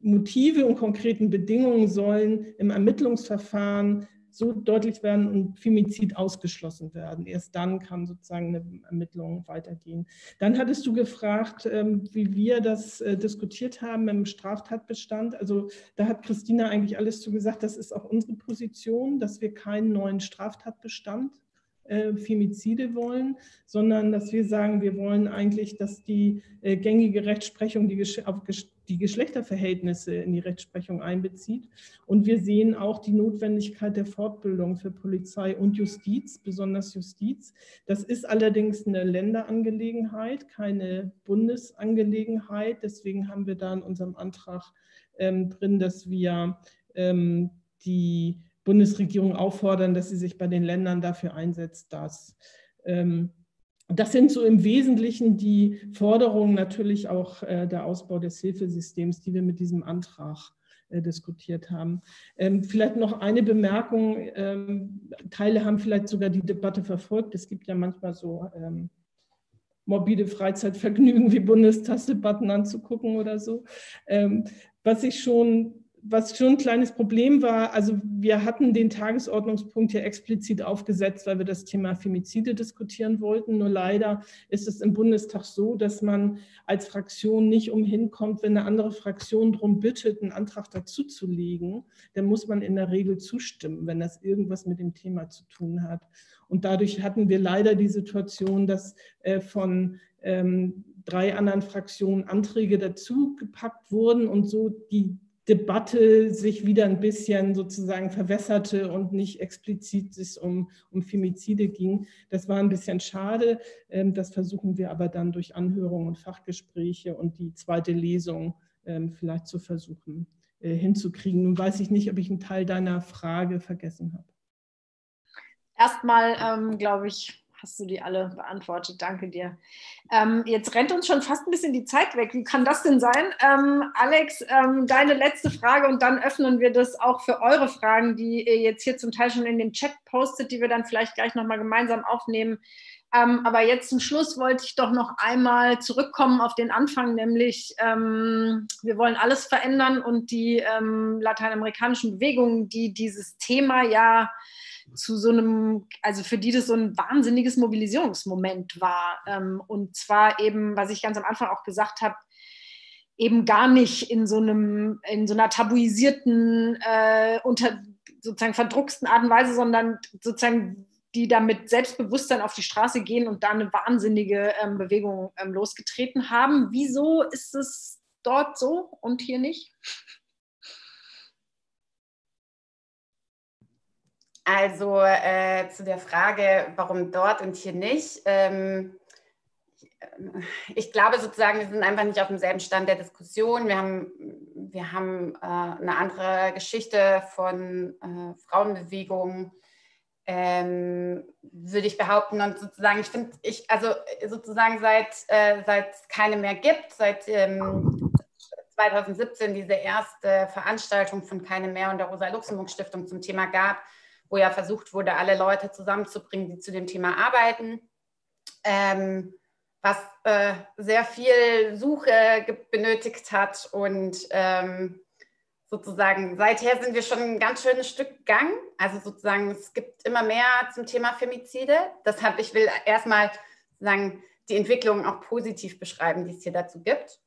Motive und konkreten Bedingungen sollen im Ermittlungsverfahren so deutlich werden und Femizid ausgeschlossen werden. Erst dann kann sozusagen eine Ermittlung weitergehen. Dann hattest du gefragt, ähm, wie wir das äh, diskutiert haben im Straftatbestand. Also da hat Christina eigentlich alles zu gesagt. Das ist auch unsere Position, dass wir keinen neuen Straftatbestand äh, Femizide wollen, sondern dass wir sagen, wir wollen eigentlich, dass die äh, gängige Rechtsprechung die auf die Geschlechterverhältnisse in die Rechtsprechung einbezieht. Und wir sehen auch die Notwendigkeit der Fortbildung für Polizei und Justiz, besonders Justiz. Das ist allerdings eine Länderangelegenheit, keine Bundesangelegenheit. Deswegen haben wir da in unserem Antrag ähm, drin, dass wir ähm, die Bundesregierung auffordern, dass sie sich bei den Ländern dafür einsetzt, dass ähm, das sind so im Wesentlichen die Forderungen, natürlich auch äh, der Ausbau des Hilfesystems, die wir mit diesem Antrag äh, diskutiert haben. Ähm, vielleicht noch eine Bemerkung. Ähm, Teile haben vielleicht sogar die Debatte verfolgt. Es gibt ja manchmal so ähm, morbide Freizeitvergnügen wie Bundestagsdebatten anzugucken oder so. Ähm, was ich schon was schon ein kleines Problem war, also wir hatten den Tagesordnungspunkt hier explizit aufgesetzt, weil wir das Thema Femizide diskutieren wollten. Nur leider ist es im Bundestag so, dass man als Fraktion nicht umhin kommt, wenn eine andere Fraktion darum bittet, einen Antrag dazuzulegen, dann muss man in der Regel zustimmen, wenn das irgendwas mit dem Thema zu tun hat. Und dadurch hatten wir leider die Situation, dass äh, von ähm, drei anderen Fraktionen Anträge dazugepackt wurden und so die Debatte sich wieder ein bisschen sozusagen verwässerte und nicht explizit es um, um Femizide ging. Das war ein bisschen schade. Ähm, das versuchen wir aber dann durch Anhörungen und Fachgespräche und die zweite Lesung ähm, vielleicht zu versuchen äh, hinzukriegen. Nun weiß ich nicht, ob ich einen Teil deiner Frage vergessen habe. Erstmal, ähm, glaube ich, hast du die alle beantwortet. Danke dir. Ähm, jetzt rennt uns schon fast ein bisschen die Zeit weg. Wie kann das denn sein? Ähm, Alex, ähm, deine letzte Frage und dann öffnen wir das auch für eure Fragen, die ihr jetzt hier zum Teil schon in den Chat postet, die wir dann vielleicht gleich nochmal gemeinsam aufnehmen. Ähm, aber jetzt zum Schluss wollte ich doch noch einmal zurückkommen auf den Anfang, nämlich ähm, wir wollen alles verändern und die ähm, lateinamerikanischen Bewegungen, die dieses Thema ja zu so einem, also für die das so ein wahnsinniges Mobilisierungsmoment war. Ähm, und zwar eben, was ich ganz am Anfang auch gesagt habe, eben gar nicht in so einem, in so einer tabuisierten, äh, unter sozusagen verdrucksten Art und Weise, sondern sozusagen die da mit Selbstbewusstsein auf die Straße gehen und da eine wahnsinnige ähm, Bewegung ähm, losgetreten haben. Wieso ist es dort so und hier nicht? Also äh, zu der Frage, warum dort und hier nicht. Ähm, ich glaube sozusagen, wir sind einfach nicht auf demselben Stand der Diskussion. Wir haben, wir haben äh, eine andere Geschichte von äh, Frauenbewegungen, ähm, würde ich behaupten. Und sozusagen, ich finde, ich, also sozusagen seit, äh, es keine mehr gibt, seit ähm, 2017 diese erste Veranstaltung von Keine mehr und der Rosa-Luxemburg-Stiftung zum Thema gab, wo ja versucht wurde, alle Leute zusammenzubringen, die zu dem Thema arbeiten. Ähm, was äh, sehr viel Suche benötigt hat und ähm, sozusagen seither sind wir schon ein ganz schönes Stück gegangen. Also sozusagen es gibt immer mehr zum Thema Femizide. Deshalb ich will erstmal sagen die Entwicklung auch positiv beschreiben, die es hier dazu gibt.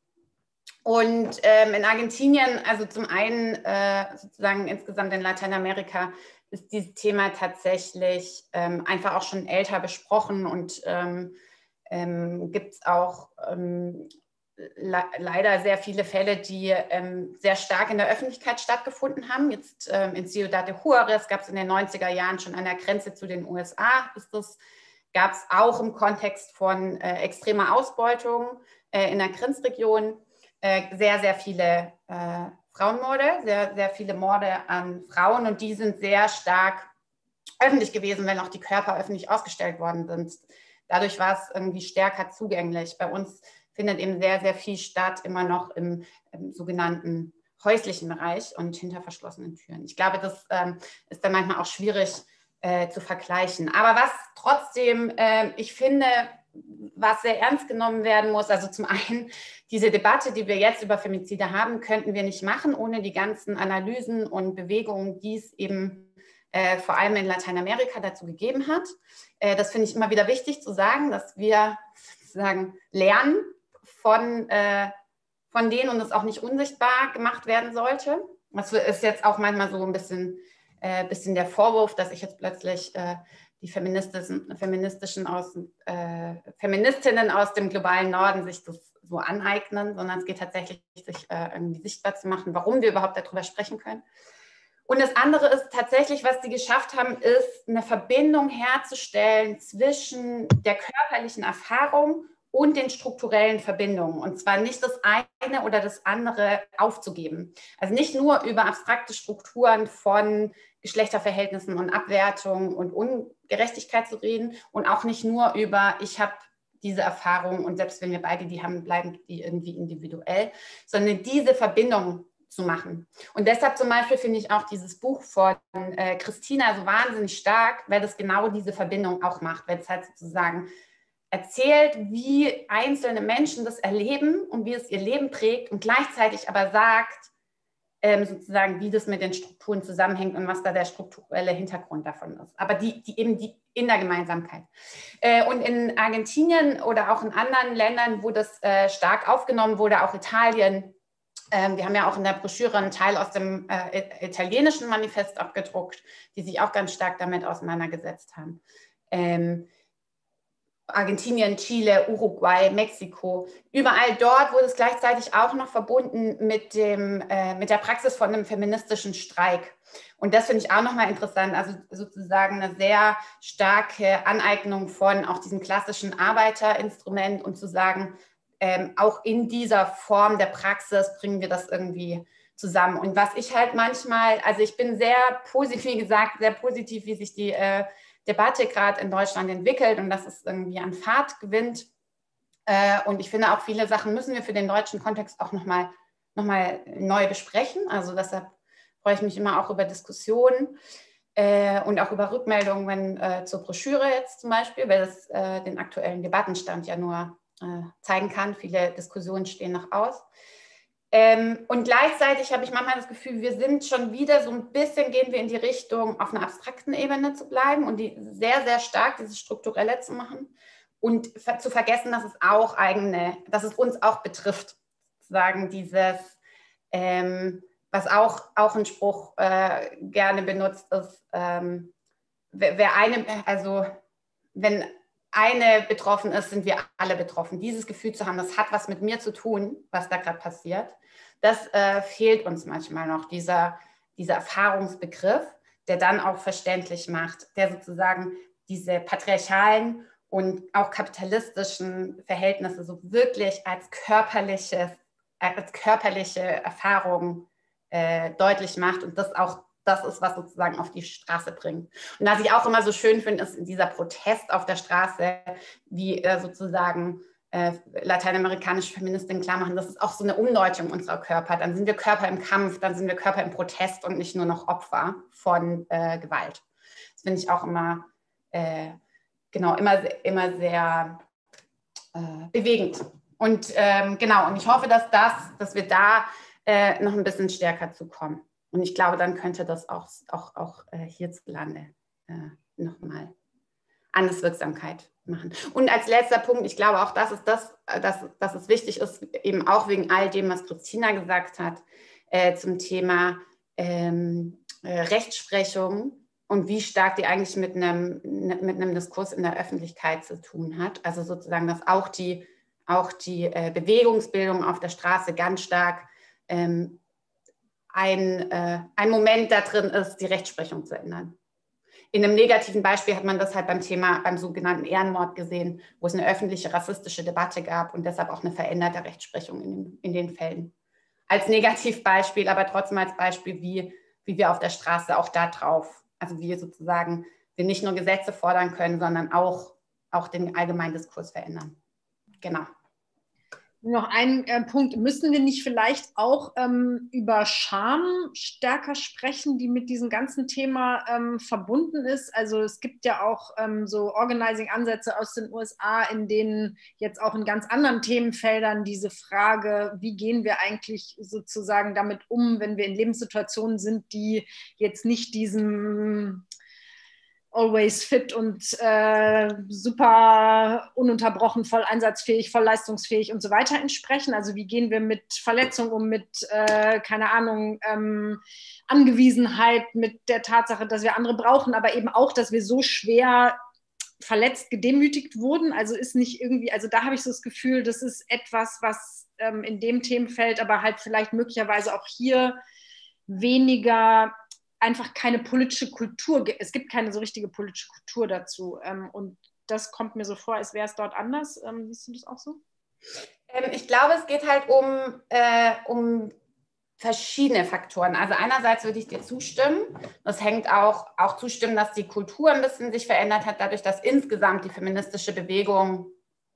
Und ähm, in Argentinien, also zum einen äh, sozusagen insgesamt in Lateinamerika, ist dieses Thema tatsächlich ähm, einfach auch schon älter besprochen und ähm, ähm gibt es auch ähm, le leider sehr viele Fälle, die ähm, sehr stark in der Öffentlichkeit stattgefunden haben. Jetzt in Ciudad de Juarez gab es in den 90er Jahren schon an der Grenze zu den USA, ist das gab es auch im Kontext von äh, extremer Ausbeutung äh, in der Grenzregion äh, sehr, sehr viele äh, Frauenmorde, sehr, sehr viele Morde an Frauen und die sind sehr stark öffentlich gewesen, wenn auch die Körper öffentlich ausgestellt worden sind. Dadurch war es irgendwie stärker zugänglich. Bei uns findet eben sehr, sehr viel statt, immer noch im, im sogenannten häuslichen Bereich und hinter verschlossenen Türen. Ich glaube, das ähm, ist dann manchmal auch schwierig äh, zu vergleichen. Aber was trotzdem, äh, ich finde, was sehr ernst genommen werden muss. Also zum einen, diese Debatte, die wir jetzt über Femizide haben, könnten wir nicht machen ohne die ganzen Analysen und Bewegungen, die es eben äh, vor allem in Lateinamerika dazu gegeben hat. Äh, das finde ich immer wieder wichtig zu sagen, dass wir sozusagen lernen von, äh, von denen und es auch nicht unsichtbar gemacht werden sollte. Das ist jetzt auch manchmal so ein bisschen, äh, bisschen der Vorwurf, dass ich jetzt plötzlich äh, die feministischen, feministischen aus, äh, Feministinnen aus dem globalen Norden sich das so aneignen, sondern es geht tatsächlich, sich äh, irgendwie sichtbar zu machen, warum wir überhaupt darüber sprechen können. Und das andere ist tatsächlich, was sie geschafft haben, ist eine Verbindung herzustellen zwischen der körperlichen Erfahrung und den strukturellen Verbindungen. Und zwar nicht das eine oder das andere aufzugeben. Also nicht nur über abstrakte Strukturen von Geschlechterverhältnissen und Abwertung und Ungerechtigkeit zu reden und auch nicht nur über, ich habe diese Erfahrung und selbst wenn wir beide die haben, bleiben die irgendwie individuell, sondern diese Verbindung zu machen. Und deshalb zum Beispiel finde ich auch dieses Buch von äh, Christina so wahnsinnig stark, weil das genau diese Verbindung auch macht, weil es halt sozusagen erzählt, wie einzelne Menschen das erleben und wie es ihr Leben prägt und gleichzeitig aber sagt, ähm, sozusagen, wie das mit den Strukturen zusammenhängt und was da der strukturelle Hintergrund davon ist. Aber die, die eben die in der Gemeinsamkeit. Äh, und in Argentinien oder auch in anderen Ländern, wo das äh, stark aufgenommen wurde, auch Italien, ähm, wir haben ja auch in der Broschüre einen Teil aus dem äh, italienischen Manifest abgedruckt, die sich auch ganz stark damit auseinandergesetzt haben. Ähm, Argentinien, Chile, Uruguay, Mexiko. Überall dort wurde es gleichzeitig auch noch verbunden mit, dem, äh, mit der Praxis von einem feministischen Streik. Und das finde ich auch nochmal interessant, also sozusagen eine sehr starke Aneignung von auch diesem klassischen Arbeiterinstrument und zu sagen, ähm, auch in dieser Form der Praxis bringen wir das irgendwie zusammen. Und was ich halt manchmal, also ich bin sehr positiv, wie gesagt, sehr positiv, wie sich die äh, Debatte gerade in Deutschland entwickelt und dass es irgendwie an Fahrt gewinnt. Äh, und ich finde auch viele Sachen müssen wir für den deutschen Kontext auch nochmal noch mal neu besprechen. Also deshalb freue ich mich immer auch über Diskussionen äh, und auch über Rückmeldungen wenn, äh, zur Broschüre jetzt zum Beispiel, weil äh, den aktuellen Debattenstand ja nur zeigen kann. Viele Diskussionen stehen noch aus. Ähm, und gleichzeitig habe ich manchmal das Gefühl, wir sind schon wieder so ein bisschen, gehen wir in die Richtung, auf einer abstrakten Ebene zu bleiben und die sehr, sehr stark dieses Strukturelle zu machen und zu vergessen, dass es auch eigene, dass es uns auch betrifft. Sagen dieses, ähm, was auch, auch ein Spruch äh, gerne benutzt ist, ähm, wer, wer eine, also wenn eine betroffen ist, sind wir alle betroffen. Dieses Gefühl zu haben, das hat was mit mir zu tun, was da gerade passiert, das äh, fehlt uns manchmal noch, dieser, dieser Erfahrungsbegriff, der dann auch verständlich macht, der sozusagen diese patriarchalen und auch kapitalistischen Verhältnisse so wirklich als körperliche, als körperliche Erfahrung äh, deutlich macht und das auch das ist, was sozusagen auf die Straße bringt. Und was ich auch immer so schön finde, ist dieser Protest auf der Straße, wie äh, sozusagen äh, lateinamerikanische Feministinnen klar machen, das ist auch so eine Umdeutung unserer Körper. Dann sind wir Körper im Kampf, dann sind wir Körper im Protest und nicht nur noch Opfer von äh, Gewalt. Das finde ich auch immer, äh, genau, immer, immer sehr äh, bewegend. Und ähm, genau, und ich hoffe, dass das, dass wir da äh, noch ein bisschen stärker zu kommen. Und ich glaube, dann könnte das auch, auch, auch äh, hierzulande äh, nochmal Wirksamkeit machen. Und als letzter Punkt, ich glaube auch, das ist das, äh, dass, dass es wichtig ist, eben auch wegen all dem, was Christina gesagt hat, äh, zum Thema ähm, äh, Rechtsprechung und wie stark die eigentlich mit einem, mit einem Diskurs in der Öffentlichkeit zu tun hat. Also sozusagen, dass auch die, auch die äh, Bewegungsbildung auf der Straße ganz stark ähm, ein, äh, ein Moment da drin ist, die Rechtsprechung zu ändern. In einem negativen Beispiel hat man das halt beim Thema, beim sogenannten Ehrenmord gesehen, wo es eine öffentliche rassistische Debatte gab und deshalb auch eine veränderte Rechtsprechung in den, in den Fällen. Als Negativbeispiel, aber trotzdem als Beispiel, wie, wie wir auf der Straße auch da drauf, also wie sozusagen wir nicht nur Gesetze fordern können, sondern auch, auch den allgemeinen Diskurs verändern. Genau. Noch ein äh, Punkt. Müssen wir nicht vielleicht auch ähm, über Scham stärker sprechen, die mit diesem ganzen Thema ähm, verbunden ist? Also es gibt ja auch ähm, so Organizing-Ansätze aus den USA, in denen jetzt auch in ganz anderen Themenfeldern diese Frage, wie gehen wir eigentlich sozusagen damit um, wenn wir in Lebenssituationen sind, die jetzt nicht diesem always fit und äh, super ununterbrochen, voll einsatzfähig, voll leistungsfähig und so weiter entsprechen. Also wie gehen wir mit Verletzungen um, mit, äh, keine Ahnung, ähm, Angewiesenheit, mit der Tatsache, dass wir andere brauchen, aber eben auch, dass wir so schwer verletzt, gedemütigt wurden. Also ist nicht irgendwie, also da habe ich so das Gefühl, das ist etwas, was ähm, in dem Themenfeld, aber halt vielleicht möglicherweise auch hier weniger einfach keine politische Kultur. Es gibt keine so richtige politische Kultur dazu. Ähm, und das kommt mir so vor, als wäre es dort anders. Ähm, siehst du das auch so? Ähm, ich glaube, es geht halt um, äh, um verschiedene Faktoren. Also einerseits würde ich dir zustimmen. Das hängt auch, auch zustimmen, dass die Kultur ein bisschen sich verändert hat, dadurch, dass insgesamt die feministische Bewegung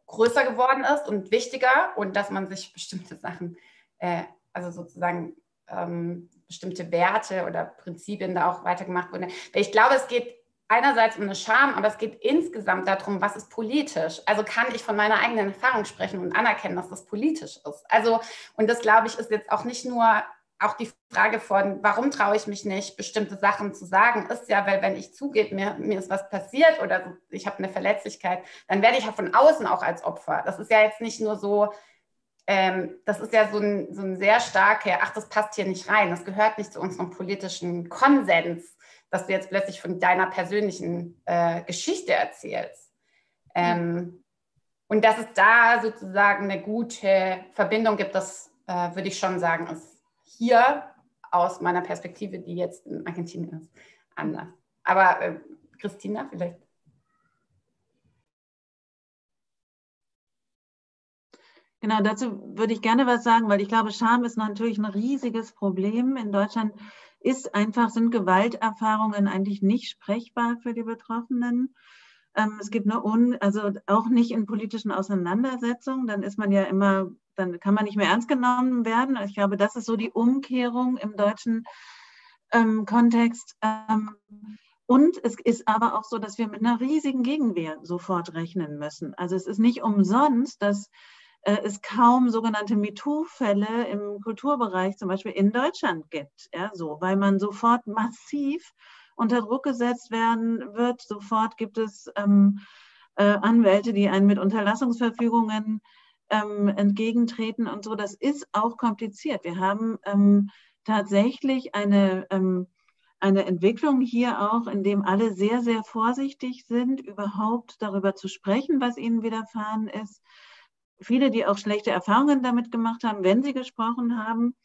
größer geworden ist und wichtiger und dass man sich bestimmte Sachen, äh, also sozusagen ähm, bestimmte Werte oder Prinzipien da auch weitergemacht wurden. Ich glaube, es geht einerseits um eine Scham, aber es geht insgesamt darum, was ist politisch. Also kann ich von meiner eigenen Erfahrung sprechen und anerkennen, dass das politisch ist. Also, und das glaube ich, ist jetzt auch nicht nur auch die Frage von, warum traue ich mich nicht, bestimmte Sachen zu sagen, ist ja, weil wenn ich zugebe, mir, mir ist was passiert oder ich habe eine Verletzlichkeit, dann werde ich ja von außen auch als Opfer. Das ist ja jetzt nicht nur so, ähm, das ist ja so ein, so ein sehr starker, ach, das passt hier nicht rein, das gehört nicht zu unserem politischen Konsens, dass du jetzt plötzlich von deiner persönlichen äh, Geschichte erzählst. Ähm, und dass es da sozusagen eine gute Verbindung gibt, das äh, würde ich schon sagen, ist hier aus meiner Perspektive, die jetzt in Argentinien ist, anders. Aber äh, Christina, vielleicht Genau, dazu würde ich gerne was sagen, weil ich glaube, Scham ist natürlich ein riesiges Problem. In Deutschland ist einfach, sind Gewalterfahrungen eigentlich nicht sprechbar für die Betroffenen. Ähm, es gibt nur, un, also auch nicht in politischen Auseinandersetzungen, dann ist man ja immer, dann kann man nicht mehr ernst genommen werden. Ich glaube, das ist so die Umkehrung im deutschen ähm, Kontext. Ähm, und es ist aber auch so, dass wir mit einer riesigen Gegenwehr sofort rechnen müssen. Also es ist nicht umsonst, dass es kaum sogenannte MeToo-Fälle im Kulturbereich zum Beispiel in Deutschland gibt. Ja, so, weil man sofort massiv unter Druck gesetzt werden wird. Sofort gibt es ähm, äh, Anwälte, die einen mit Unterlassungsverfügungen ähm, entgegentreten und so. Das ist auch kompliziert. Wir haben ähm, tatsächlich eine, ähm, eine Entwicklung hier auch, in dem alle sehr, sehr vorsichtig sind, überhaupt darüber zu sprechen, was ihnen widerfahren ist viele, die auch schlechte Erfahrungen damit gemacht haben, wenn sie gesprochen haben.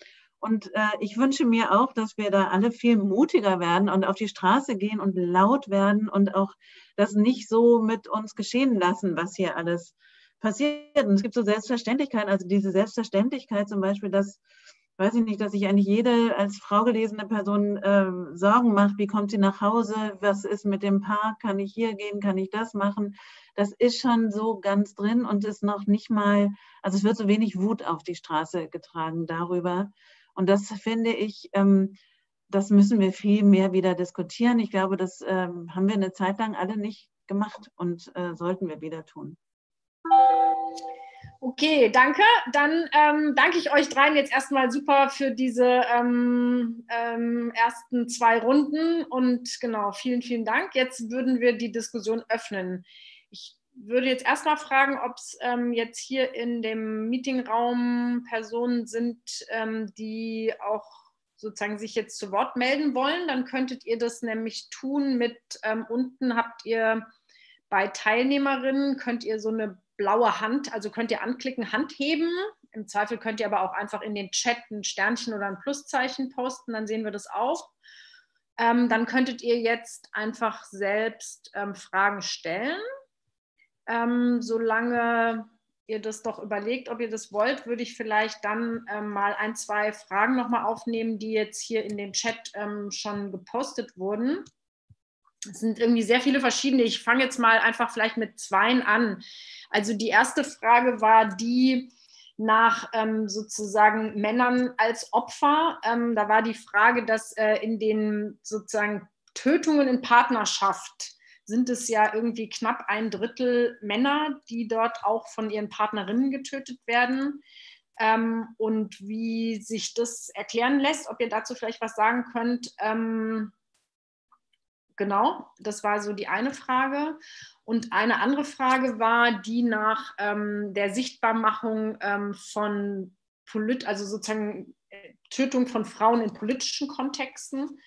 Und äh, ich wünsche mir auch, dass wir da alle viel mutiger werden und auf die Straße gehen und laut werden und auch das nicht so mit uns geschehen lassen, was hier alles passiert. Und es gibt so Selbstverständlichkeiten, also diese Selbstverständlichkeit zum Beispiel, dass weiß ich nicht, dass sich eigentlich jede als Frau gelesene Person äh, Sorgen macht, wie kommt sie nach Hause, was ist mit dem Park, kann ich hier gehen, kann ich das machen. Das ist schon so ganz drin und ist noch nicht mal, also es wird so wenig Wut auf die Straße getragen darüber. Und das finde ich, ähm, das müssen wir viel mehr wieder diskutieren. Ich glaube, das ähm, haben wir eine Zeit lang alle nicht gemacht und äh, sollten wir wieder tun. Okay, danke. Dann ähm, danke ich euch dreien jetzt erstmal super für diese ähm, ähm, ersten zwei Runden und genau, vielen, vielen Dank. Jetzt würden wir die Diskussion öffnen. Ich würde jetzt erstmal fragen, ob es ähm, jetzt hier in dem Meetingraum Personen sind, ähm, die auch sozusagen sich jetzt zu Wort melden wollen. Dann könntet ihr das nämlich tun mit ähm, unten habt ihr bei Teilnehmerinnen könnt ihr so eine blaue Hand, also könnt ihr anklicken, Hand heben. Im Zweifel könnt ihr aber auch einfach in den Chat ein Sternchen oder ein Pluszeichen posten, dann sehen wir das auch. Ähm, dann könntet ihr jetzt einfach selbst ähm, Fragen stellen. Ähm, solange ihr das doch überlegt, ob ihr das wollt, würde ich vielleicht dann ähm, mal ein, zwei Fragen nochmal aufnehmen, die jetzt hier in dem Chat ähm, schon gepostet wurden. Es sind irgendwie sehr viele verschiedene. Ich fange jetzt mal einfach vielleicht mit zweien an. Also die erste Frage war die nach ähm, sozusagen Männern als Opfer. Ähm, da war die Frage, dass äh, in den sozusagen Tötungen in Partnerschaft sind es ja irgendwie knapp ein Drittel Männer, die dort auch von ihren Partnerinnen getötet werden. Ähm, und wie sich das erklären lässt, ob ihr dazu vielleicht was sagen könnt. Ähm, genau, das war so die eine Frage. Und eine andere Frage war die nach ähm, der Sichtbarmachung ähm, von Polit also sozusagen äh, Tötung von Frauen in politischen Kontexten.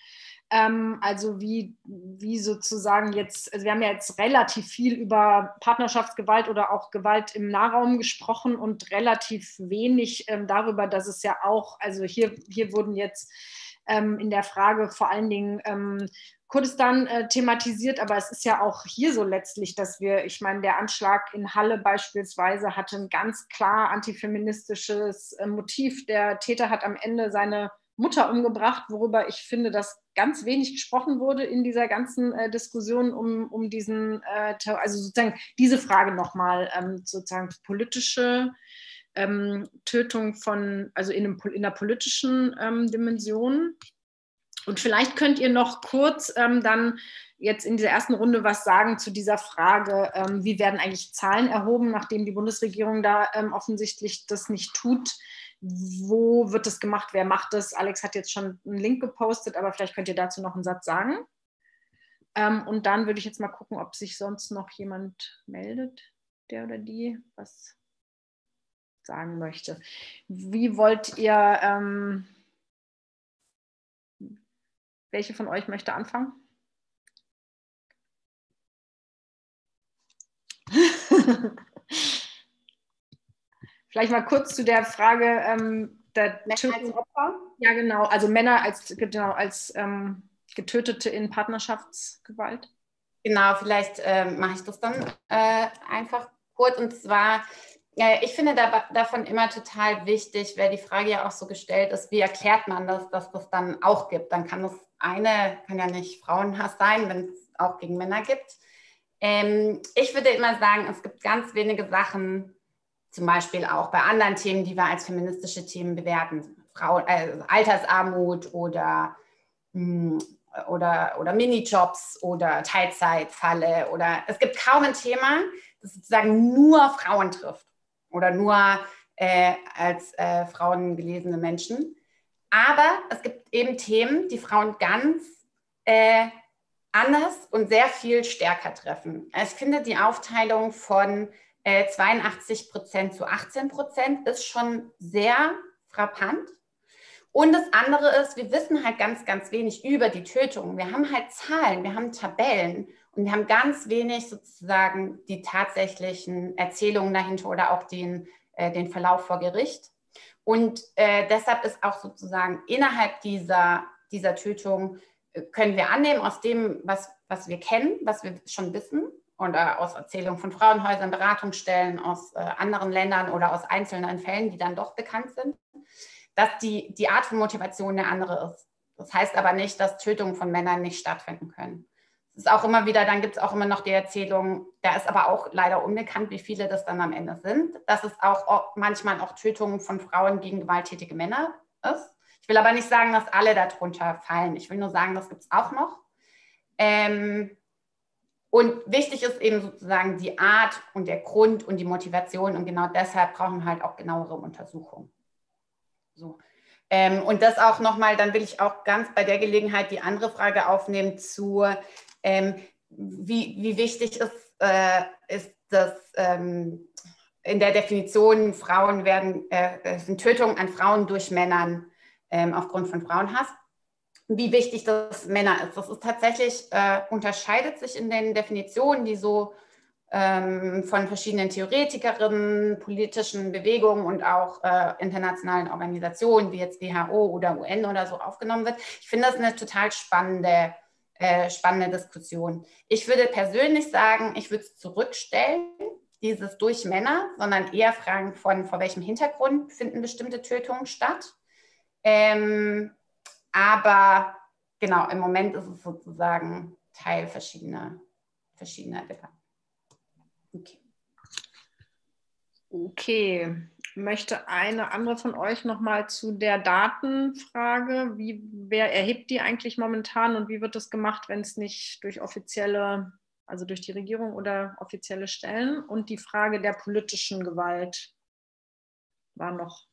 Ähm, also wie, wie sozusagen jetzt, also wir haben ja jetzt relativ viel über Partnerschaftsgewalt oder auch Gewalt im Nahraum gesprochen und relativ wenig ähm, darüber, dass es ja auch, also hier, hier wurden jetzt ähm, in der Frage vor allen Dingen ähm, Kurdistan äh, thematisiert, aber es ist ja auch hier so letztlich, dass wir, ich meine, der Anschlag in Halle beispielsweise hatte ein ganz klar antifeministisches äh, Motiv. Der Täter hat am Ende seine Mutter umgebracht, worüber ich finde, dass ganz wenig gesprochen wurde in dieser ganzen äh, Diskussion um, um diesen, äh, also sozusagen diese Frage nochmal, ähm, sozusagen politische ähm, Tötung von, also in, einem, in einer politischen ähm, Dimension. Und vielleicht könnt ihr noch kurz ähm, dann jetzt in dieser ersten Runde was sagen zu dieser Frage, ähm, wie werden eigentlich Zahlen erhoben, nachdem die Bundesregierung da ähm, offensichtlich das nicht tut. Wo wird das gemacht? Wer macht das? Alex hat jetzt schon einen Link gepostet, aber vielleicht könnt ihr dazu noch einen Satz sagen. Ähm, und dann würde ich jetzt mal gucken, ob sich sonst noch jemand meldet, der oder die was sagen möchte. Wie wollt ihr ähm, welche von euch möchte anfangen? Vielleicht mal kurz zu der Frage ähm, der Männer als Opfer. Ja, genau. Also Männer als, genau, als ähm, Getötete in Partnerschaftsgewalt. Genau, vielleicht äh, mache ich das dann äh, einfach kurz. Und zwar ich finde da, davon immer total wichtig, weil die Frage ja auch so gestellt ist, wie erklärt man das, dass das dann auch gibt? Dann kann das eine, kann ja nicht Frauenhass sein, wenn es auch gegen Männer gibt. Ähm, ich würde immer sagen, es gibt ganz wenige Sachen, zum Beispiel auch bei anderen Themen, die wir als feministische Themen bewerten. Frauen, äh, Altersarmut oder, mh, hm, oder, oder Minijobs oder Teilzeitfalle oder es gibt kaum ein Thema, das sozusagen nur Frauen trifft oder nur äh, als äh, Frauen gelesene Menschen. Aber es gibt eben Themen, die Frauen ganz äh, anders und sehr viel stärker treffen. Ich finde, die Aufteilung von 82 äh, Prozent zu 18 Prozent ist schon sehr frappant. Und das andere ist, wir wissen halt ganz, ganz wenig über die Tötung. Wir haben halt Zahlen, wir haben Tabellen und wir haben ganz wenig sozusagen die tatsächlichen Erzählungen dahinter oder auch den, äh, den Verlauf vor Gericht. Und äh, deshalb ist auch sozusagen innerhalb dieser, dieser Tötung, äh, können wir annehmen aus dem, was, was wir kennen, was wir schon wissen, und äh, aus Erzählungen von Frauenhäusern, Beratungsstellen aus äh, anderen Ländern oder aus einzelnen Fällen, die dann doch bekannt sind, dass die, die Art von Motivation eine andere ist. Das heißt aber nicht, dass Tötungen von Männern nicht stattfinden können. Es ist auch immer wieder, dann gibt es auch immer noch die Erzählung, da ist aber auch leider unbekannt, wie viele das dann am Ende sind, dass es auch manchmal auch Tötungen von Frauen gegen gewalttätige Männer ist. Ich will aber nicht sagen, dass alle darunter fallen. Ich will nur sagen, das gibt es auch noch. Ähm, Und wichtig ist eben sozusagen die Art und der Grund und die Motivation. Und genau deshalb brauchen wir halt auch genauere Untersuchungen. So. Ähm, und das auch nochmal, dann will ich auch ganz bei der Gelegenheit die andere Frage aufnehmen zu, ähm, wie, wie wichtig ist, äh, ist das ähm, in der Definition, Frauen werden, äh, sind Tötungen an Frauen durch Männern ähm, aufgrund von Frauenhass wie wichtig das Männer ist. Das ist tatsächlich, äh, unterscheidet sich in den Definitionen, die so ähm, von verschiedenen Theoretikerinnen, politischen Bewegungen und auch äh, internationalen Organisationen wie jetzt WHO oder UN oder so aufgenommen wird. Ich finde das eine total spannende, äh, spannende Diskussion. Ich würde persönlich sagen, ich würde es zurückstellen, dieses durch Männer, sondern eher fragen von, vor welchem Hintergrund finden bestimmte Tötungen statt. Ähm, aber genau, im Moment ist es sozusagen Teil verschiedener, verschiedener Debatten. Okay. Okay. Möchte eine andere von euch nochmal zu der Datenfrage, wie, wer erhebt die eigentlich momentan und wie wird das gemacht, wenn es nicht durch offizielle, also durch die Regierung oder offizielle Stellen? Und die Frage der politischen Gewalt war noch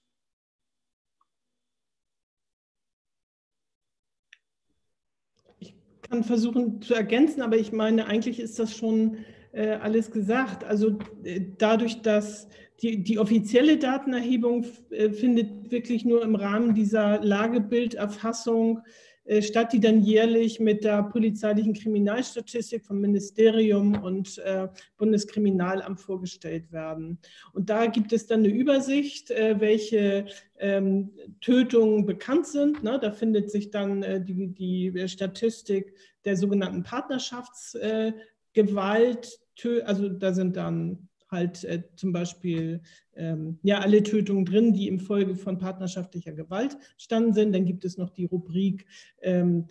kann versuchen zu ergänzen, aber ich meine, eigentlich ist das schon äh, alles gesagt. Also äh, dadurch, dass die, die offizielle Datenerhebung äh, findet wirklich nur im Rahmen dieser Lagebilderfassung äh, statt, die dann jährlich mit der polizeilichen Kriminalstatistik vom Ministerium und äh, Bundeskriminalamt vorgestellt werden. Und da gibt es dann eine Übersicht, äh, welche ähm, Tötungen bekannt sind. Ne? Da findet sich dann die, die Statistik der sogenannten Partnerschaftsgewalt, also da sind dann halt äh, zum Beispiel ähm, ja alle Tötungen drin, die im Folge von partnerschaftlicher Gewalt standen sind. Dann gibt es noch die Rubrik ähm,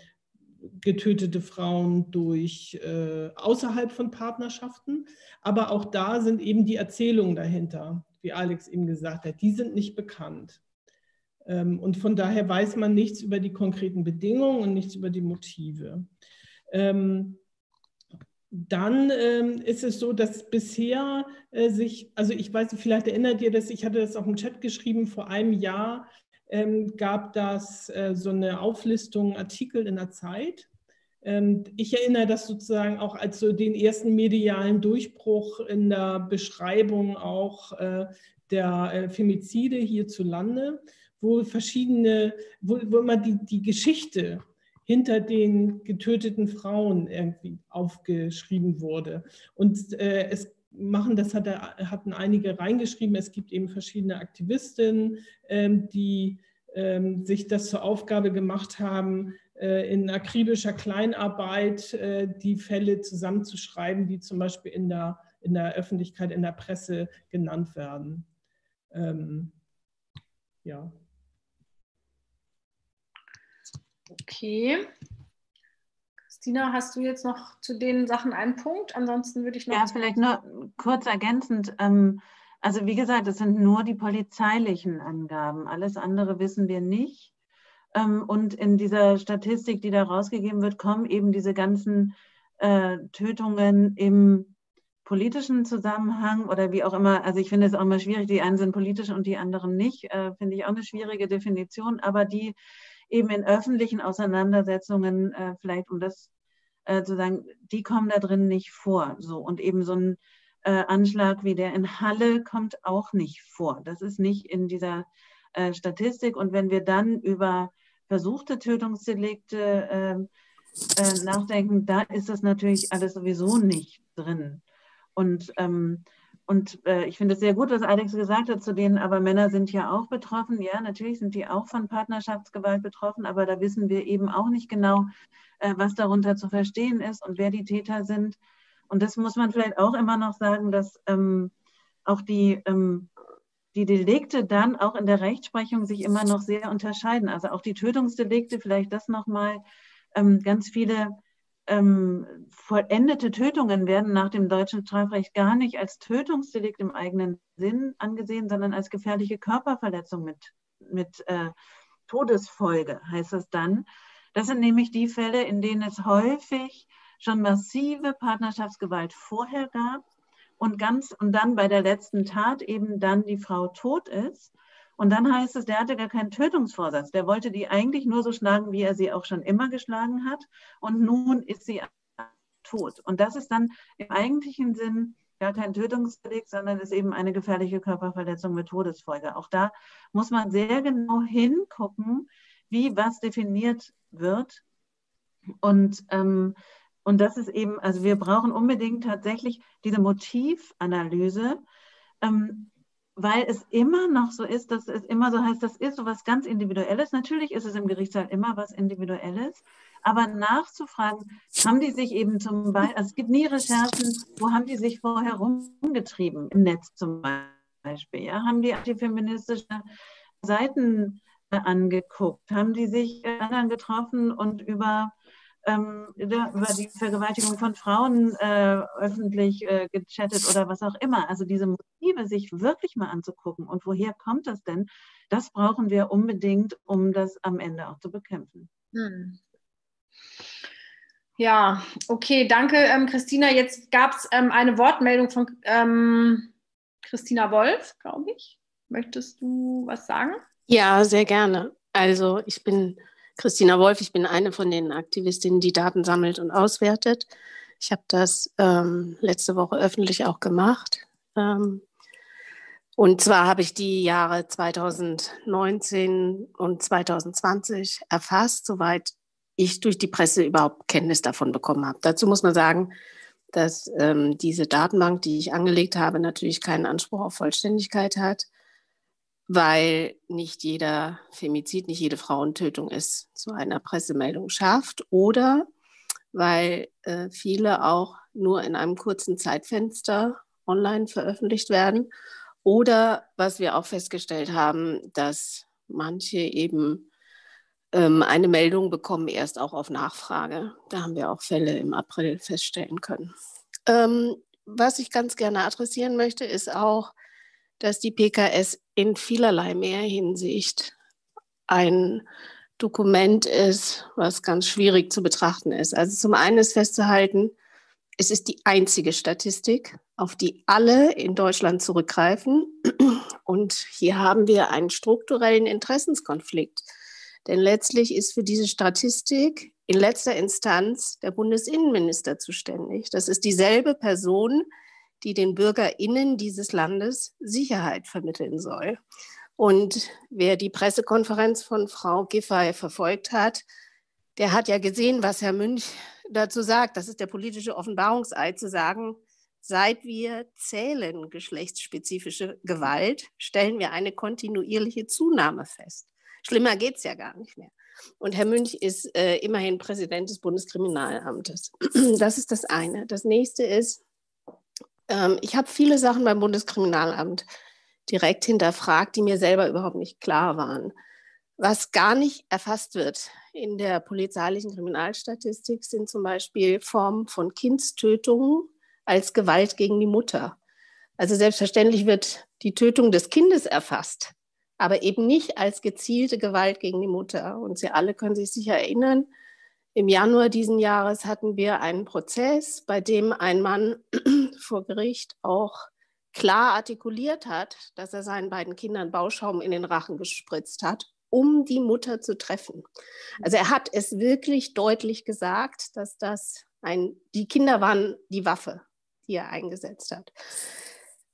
getötete Frauen durch äh, außerhalb von Partnerschaften. Aber auch da sind eben die Erzählungen dahinter, wie Alex eben gesagt hat, die sind nicht bekannt. Ähm, und von daher weiß man nichts über die konkreten Bedingungen und nichts über die Motive. Ähm, dann ähm, ist es so, dass bisher äh, sich, also ich weiß, vielleicht erinnert ihr das, ich hatte das auch im Chat geschrieben, vor einem Jahr ähm, gab das äh, so eine Auflistung Artikel in der Zeit. Ähm, ich erinnere das sozusagen auch als so den ersten medialen Durchbruch in der Beschreibung auch äh, der äh, Femizide hierzulande, wo verschiedene, wo, wo immer die, die Geschichte hinter den getöteten Frauen irgendwie aufgeschrieben wurde. Und äh, es machen, das hat er, hatten einige reingeschrieben, es gibt eben verschiedene Aktivistinnen, ähm, die ähm, sich das zur Aufgabe gemacht haben, äh, in akribischer Kleinarbeit äh, die Fälle zusammenzuschreiben, die zum Beispiel in der, in der Öffentlichkeit, in der Presse genannt werden. Ähm, ja. Okay. Christina, hast du jetzt noch zu den Sachen einen Punkt? Ansonsten würde ich noch. Ja, vielleicht nur kurz ergänzend. Ähm, also, wie gesagt, es sind nur die polizeilichen Angaben. Alles andere wissen wir nicht. Ähm, und in dieser Statistik, die da rausgegeben wird, kommen eben diese ganzen äh, Tötungen im politischen Zusammenhang oder wie auch immer. Also, ich finde es auch immer schwierig. Die einen sind politisch und die anderen nicht. Äh, finde ich auch eine schwierige Definition. Aber die eben in öffentlichen Auseinandersetzungen, äh, vielleicht um das äh, zu sagen, die kommen da drin nicht vor. So und eben so ein äh, Anschlag wie der in Halle kommt auch nicht vor. Das ist nicht in dieser äh, Statistik. Und wenn wir dann über versuchte Tötungsdelikte ähm, äh, nachdenken, da ist das natürlich alles sowieso nicht drin. Und ähm, und äh, ich finde es sehr gut, was Alex gesagt hat zu denen, aber Männer sind ja auch betroffen. Ja, natürlich sind die auch von Partnerschaftsgewalt betroffen, aber da wissen wir eben auch nicht genau, äh, was darunter zu verstehen ist und wer die Täter sind. Und das muss man vielleicht auch immer noch sagen, dass ähm, auch die, ähm, die Delikte dann auch in der Rechtsprechung sich immer noch sehr unterscheiden. Also auch die Tötungsdelikte, vielleicht das nochmal, ähm, ganz viele ähm, vollendete Tötungen werden nach dem deutschen Strafrecht gar nicht als Tötungsdelikt im eigenen Sinn angesehen, sondern als gefährliche Körperverletzung mit, mit äh, Todesfolge, heißt es dann. Das sind nämlich die Fälle, in denen es häufig schon massive Partnerschaftsgewalt vorher gab und ganz und dann bei der letzten Tat eben dann die Frau tot ist. Und dann heißt es, der hatte gar keinen Tötungsvorsatz. Der wollte die eigentlich nur so schlagen, wie er sie auch schon immer geschlagen hat. Und nun ist sie tot. Und das ist dann im eigentlichen Sinn gar kein Tötungsdelikt, sondern ist eben eine gefährliche Körperverletzung mit Todesfolge. Auch da muss man sehr genau hingucken, wie was definiert wird. Und, ähm, und das ist eben, also wir brauchen unbedingt tatsächlich diese Motivanalyse, ähm, weil es immer noch so ist, dass es immer so heißt, das ist so was ganz Individuelles. Natürlich ist es im Gerichtssaal immer was Individuelles, aber nachzufragen, haben die sich eben zum Beispiel, also es gibt nie Recherchen, wo haben die sich vorher rumgetrieben, im Netz zum Beispiel, ja, haben die antifeministische Seiten äh, angeguckt, haben die sich äh, anderen getroffen und über ähm, über die Vergewaltigung von Frauen äh, öffentlich äh, gechattet oder was auch immer. Also diese Motive sich wirklich mal anzugucken und woher kommt das denn, das brauchen wir unbedingt, um das am Ende auch zu bekämpfen. Hm. Ja, okay, danke, ähm, Christina. Jetzt gab es ähm, eine Wortmeldung von ähm, Christina Wolf, glaube ich. Möchtest du was sagen? Ja, sehr gerne. Also ich bin Christina Wolf, ich bin eine von den Aktivistinnen, die Daten sammelt und auswertet. Ich habe das ähm, letzte Woche öffentlich auch gemacht. Ähm, und zwar habe ich die Jahre 2019 und 2020 erfasst, soweit ich durch die Presse überhaupt Kenntnis davon bekommen habe. Dazu muss man sagen, dass ähm, diese Datenbank, die ich angelegt habe, natürlich keinen Anspruch auf Vollständigkeit hat, weil nicht jeder Femizid, nicht jede Frauentötung es zu einer Pressemeldung schafft oder weil äh, viele auch nur in einem kurzen Zeitfenster online veröffentlicht werden oder was wir auch festgestellt haben, dass manche eben ähm, eine Meldung bekommen erst auch auf Nachfrage. Da haben wir auch Fälle im April feststellen können. Ähm, was ich ganz gerne adressieren möchte, ist auch, dass die PKS in vielerlei mehr Hinsicht ein Dokument ist, was ganz schwierig zu betrachten ist. Also zum einen ist festzuhalten, es ist die einzige Statistik, auf die alle in Deutschland zurückgreifen. Und hier haben wir einen strukturellen Interessenskonflikt. Denn letztlich ist für diese Statistik in letzter Instanz der Bundesinnenminister zuständig. Das ist dieselbe Person, den Bürgerinnen dieses Landes Sicherheit vermitteln soll. Und wer die Pressekonferenz von Frau Giffey verfolgt hat, der hat ja gesehen, was Herr Münch dazu sagt. Das ist der politische Offenbarungseid zu sagen, seit wir zählen geschlechtsspezifische Gewalt, stellen wir eine kontinuierliche Zunahme fest. Schlimmer geht es ja gar nicht mehr. Und Herr Münch ist äh, immerhin Präsident des Bundeskriminalamtes. Das ist das eine. Das nächste ist, ähm, ich habe viele Sachen beim Bundeskriminalamt direkt hinterfragt, die mir selber überhaupt nicht klar waren. Was gar nicht erfasst wird in der polizeilichen Kriminalstatistik sind zum Beispiel Formen von Kindstötungen als Gewalt gegen die Mutter. Also selbstverständlich wird die Tötung des Kindes erfasst, aber eben nicht als gezielte Gewalt gegen die Mutter. Und Sie alle können sich sicher erinnern, im Januar diesen Jahres hatten wir einen Prozess, bei dem ein Mann vor Gericht auch klar artikuliert hat, dass er seinen beiden Kindern Bauschaum in den Rachen gespritzt hat, um die Mutter zu treffen. Also er hat es wirklich deutlich gesagt, dass das ein, die Kinder waren die Waffe, die er eingesetzt hat.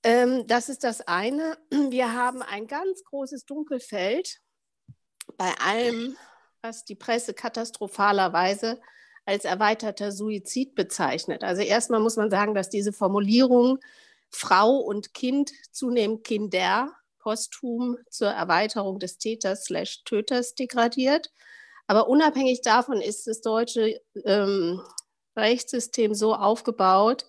Ähm, das ist das eine. Wir haben ein ganz großes Dunkelfeld bei allem, was die Presse katastrophalerweise als erweiterter Suizid bezeichnet. Also erstmal muss man sagen, dass diese Formulierung Frau und Kind zunehmend Kinder posthum zur Erweiterung des Täters slash Töters degradiert. Aber unabhängig davon ist das deutsche ähm, Rechtssystem so aufgebaut,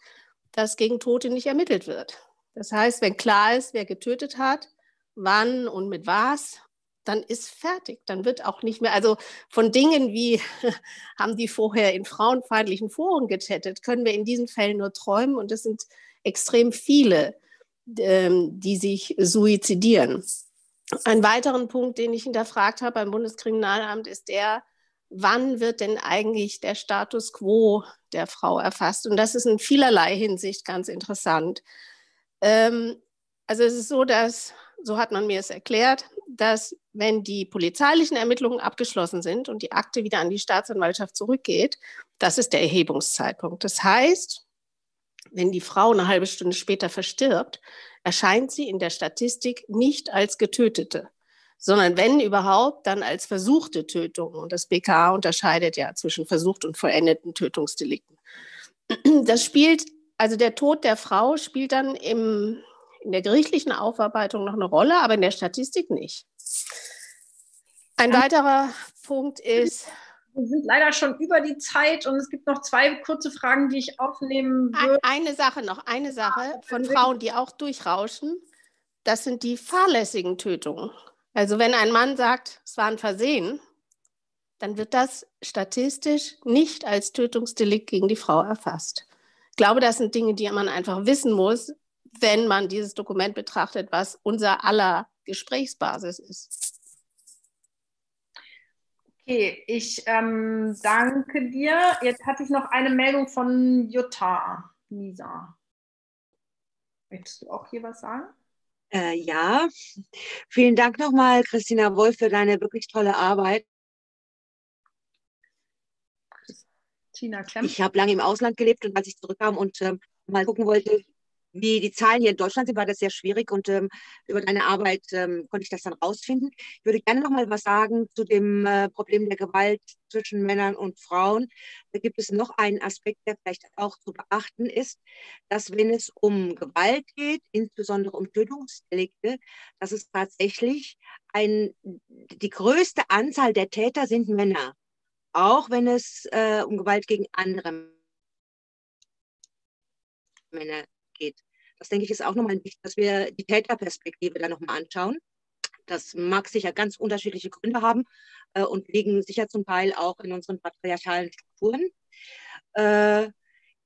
dass gegen Tote nicht ermittelt wird. Das heißt, wenn klar ist, wer getötet hat, wann und mit was, dann ist fertig. Dann wird auch nicht mehr, also von Dingen wie, haben die vorher in frauenfeindlichen Foren gechattet, können wir in diesen Fällen nur träumen und es sind extrem viele, ähm, die sich suizidieren. Ein weiterer Punkt, den ich hinterfragt habe beim Bundeskriminalamt, ist der, wann wird denn eigentlich der Status quo der Frau erfasst? Und das ist in vielerlei Hinsicht ganz interessant. Ähm, also es ist so, dass, so hat man mir es erklärt, dass wenn die polizeilichen Ermittlungen abgeschlossen sind und die Akte wieder an die Staatsanwaltschaft zurückgeht, das ist der Erhebungszeitpunkt. Das heißt, wenn die Frau eine halbe Stunde später verstirbt, erscheint sie in der Statistik nicht als Getötete, sondern wenn überhaupt, dann als versuchte Tötung. Und das BKA unterscheidet ja zwischen versucht und vollendeten Tötungsdelikten. Das spielt, also der Tod der Frau spielt dann im, in der gerichtlichen Aufarbeitung noch eine Rolle, aber in der Statistik nicht. Ein weiterer Punkt ist, wir sind leider schon über die Zeit und es gibt noch zwei kurze Fragen, die ich aufnehmen würde. Eine Sache noch, eine Sache von Frauen, die auch durchrauschen. Das sind die fahrlässigen Tötungen. Also wenn ein Mann sagt, es war ein Versehen, dann wird das statistisch nicht als Tötungsdelikt gegen die Frau erfasst. Ich glaube, das sind Dinge, die man einfach wissen muss, wenn man dieses Dokument betrachtet, was unser aller Gesprächsbasis ist. Okay, ich ähm, danke dir. Jetzt hatte ich noch eine Meldung von Jutta. Lisa. Möchtest du auch hier was sagen? Äh, ja, vielen Dank nochmal, Christina Wolf, für deine wirklich tolle Arbeit. Tina Klemm. Ich habe lange im Ausland gelebt und als ich zurückkam und ähm, mal gucken wollte, wie die Zahlen hier in Deutschland sind, war das sehr schwierig und ähm, über deine Arbeit ähm, konnte ich das dann rausfinden. Ich würde gerne noch mal was sagen zu dem äh, Problem der Gewalt zwischen Männern und Frauen. Da gibt es noch einen Aspekt, der vielleicht auch zu beachten ist, dass wenn es um Gewalt geht, insbesondere um Tötungsdelikte, dass es tatsächlich ein, die größte Anzahl der Täter sind Männer, auch wenn es äh, um Gewalt gegen andere Männer geht. Das denke ich ist auch nochmal wichtig, dass wir die Täterperspektive da nochmal anschauen. Das mag sicher ganz unterschiedliche Gründe haben äh, und liegen sicher zum Teil auch in unseren patriarchalen Strukturen. Äh,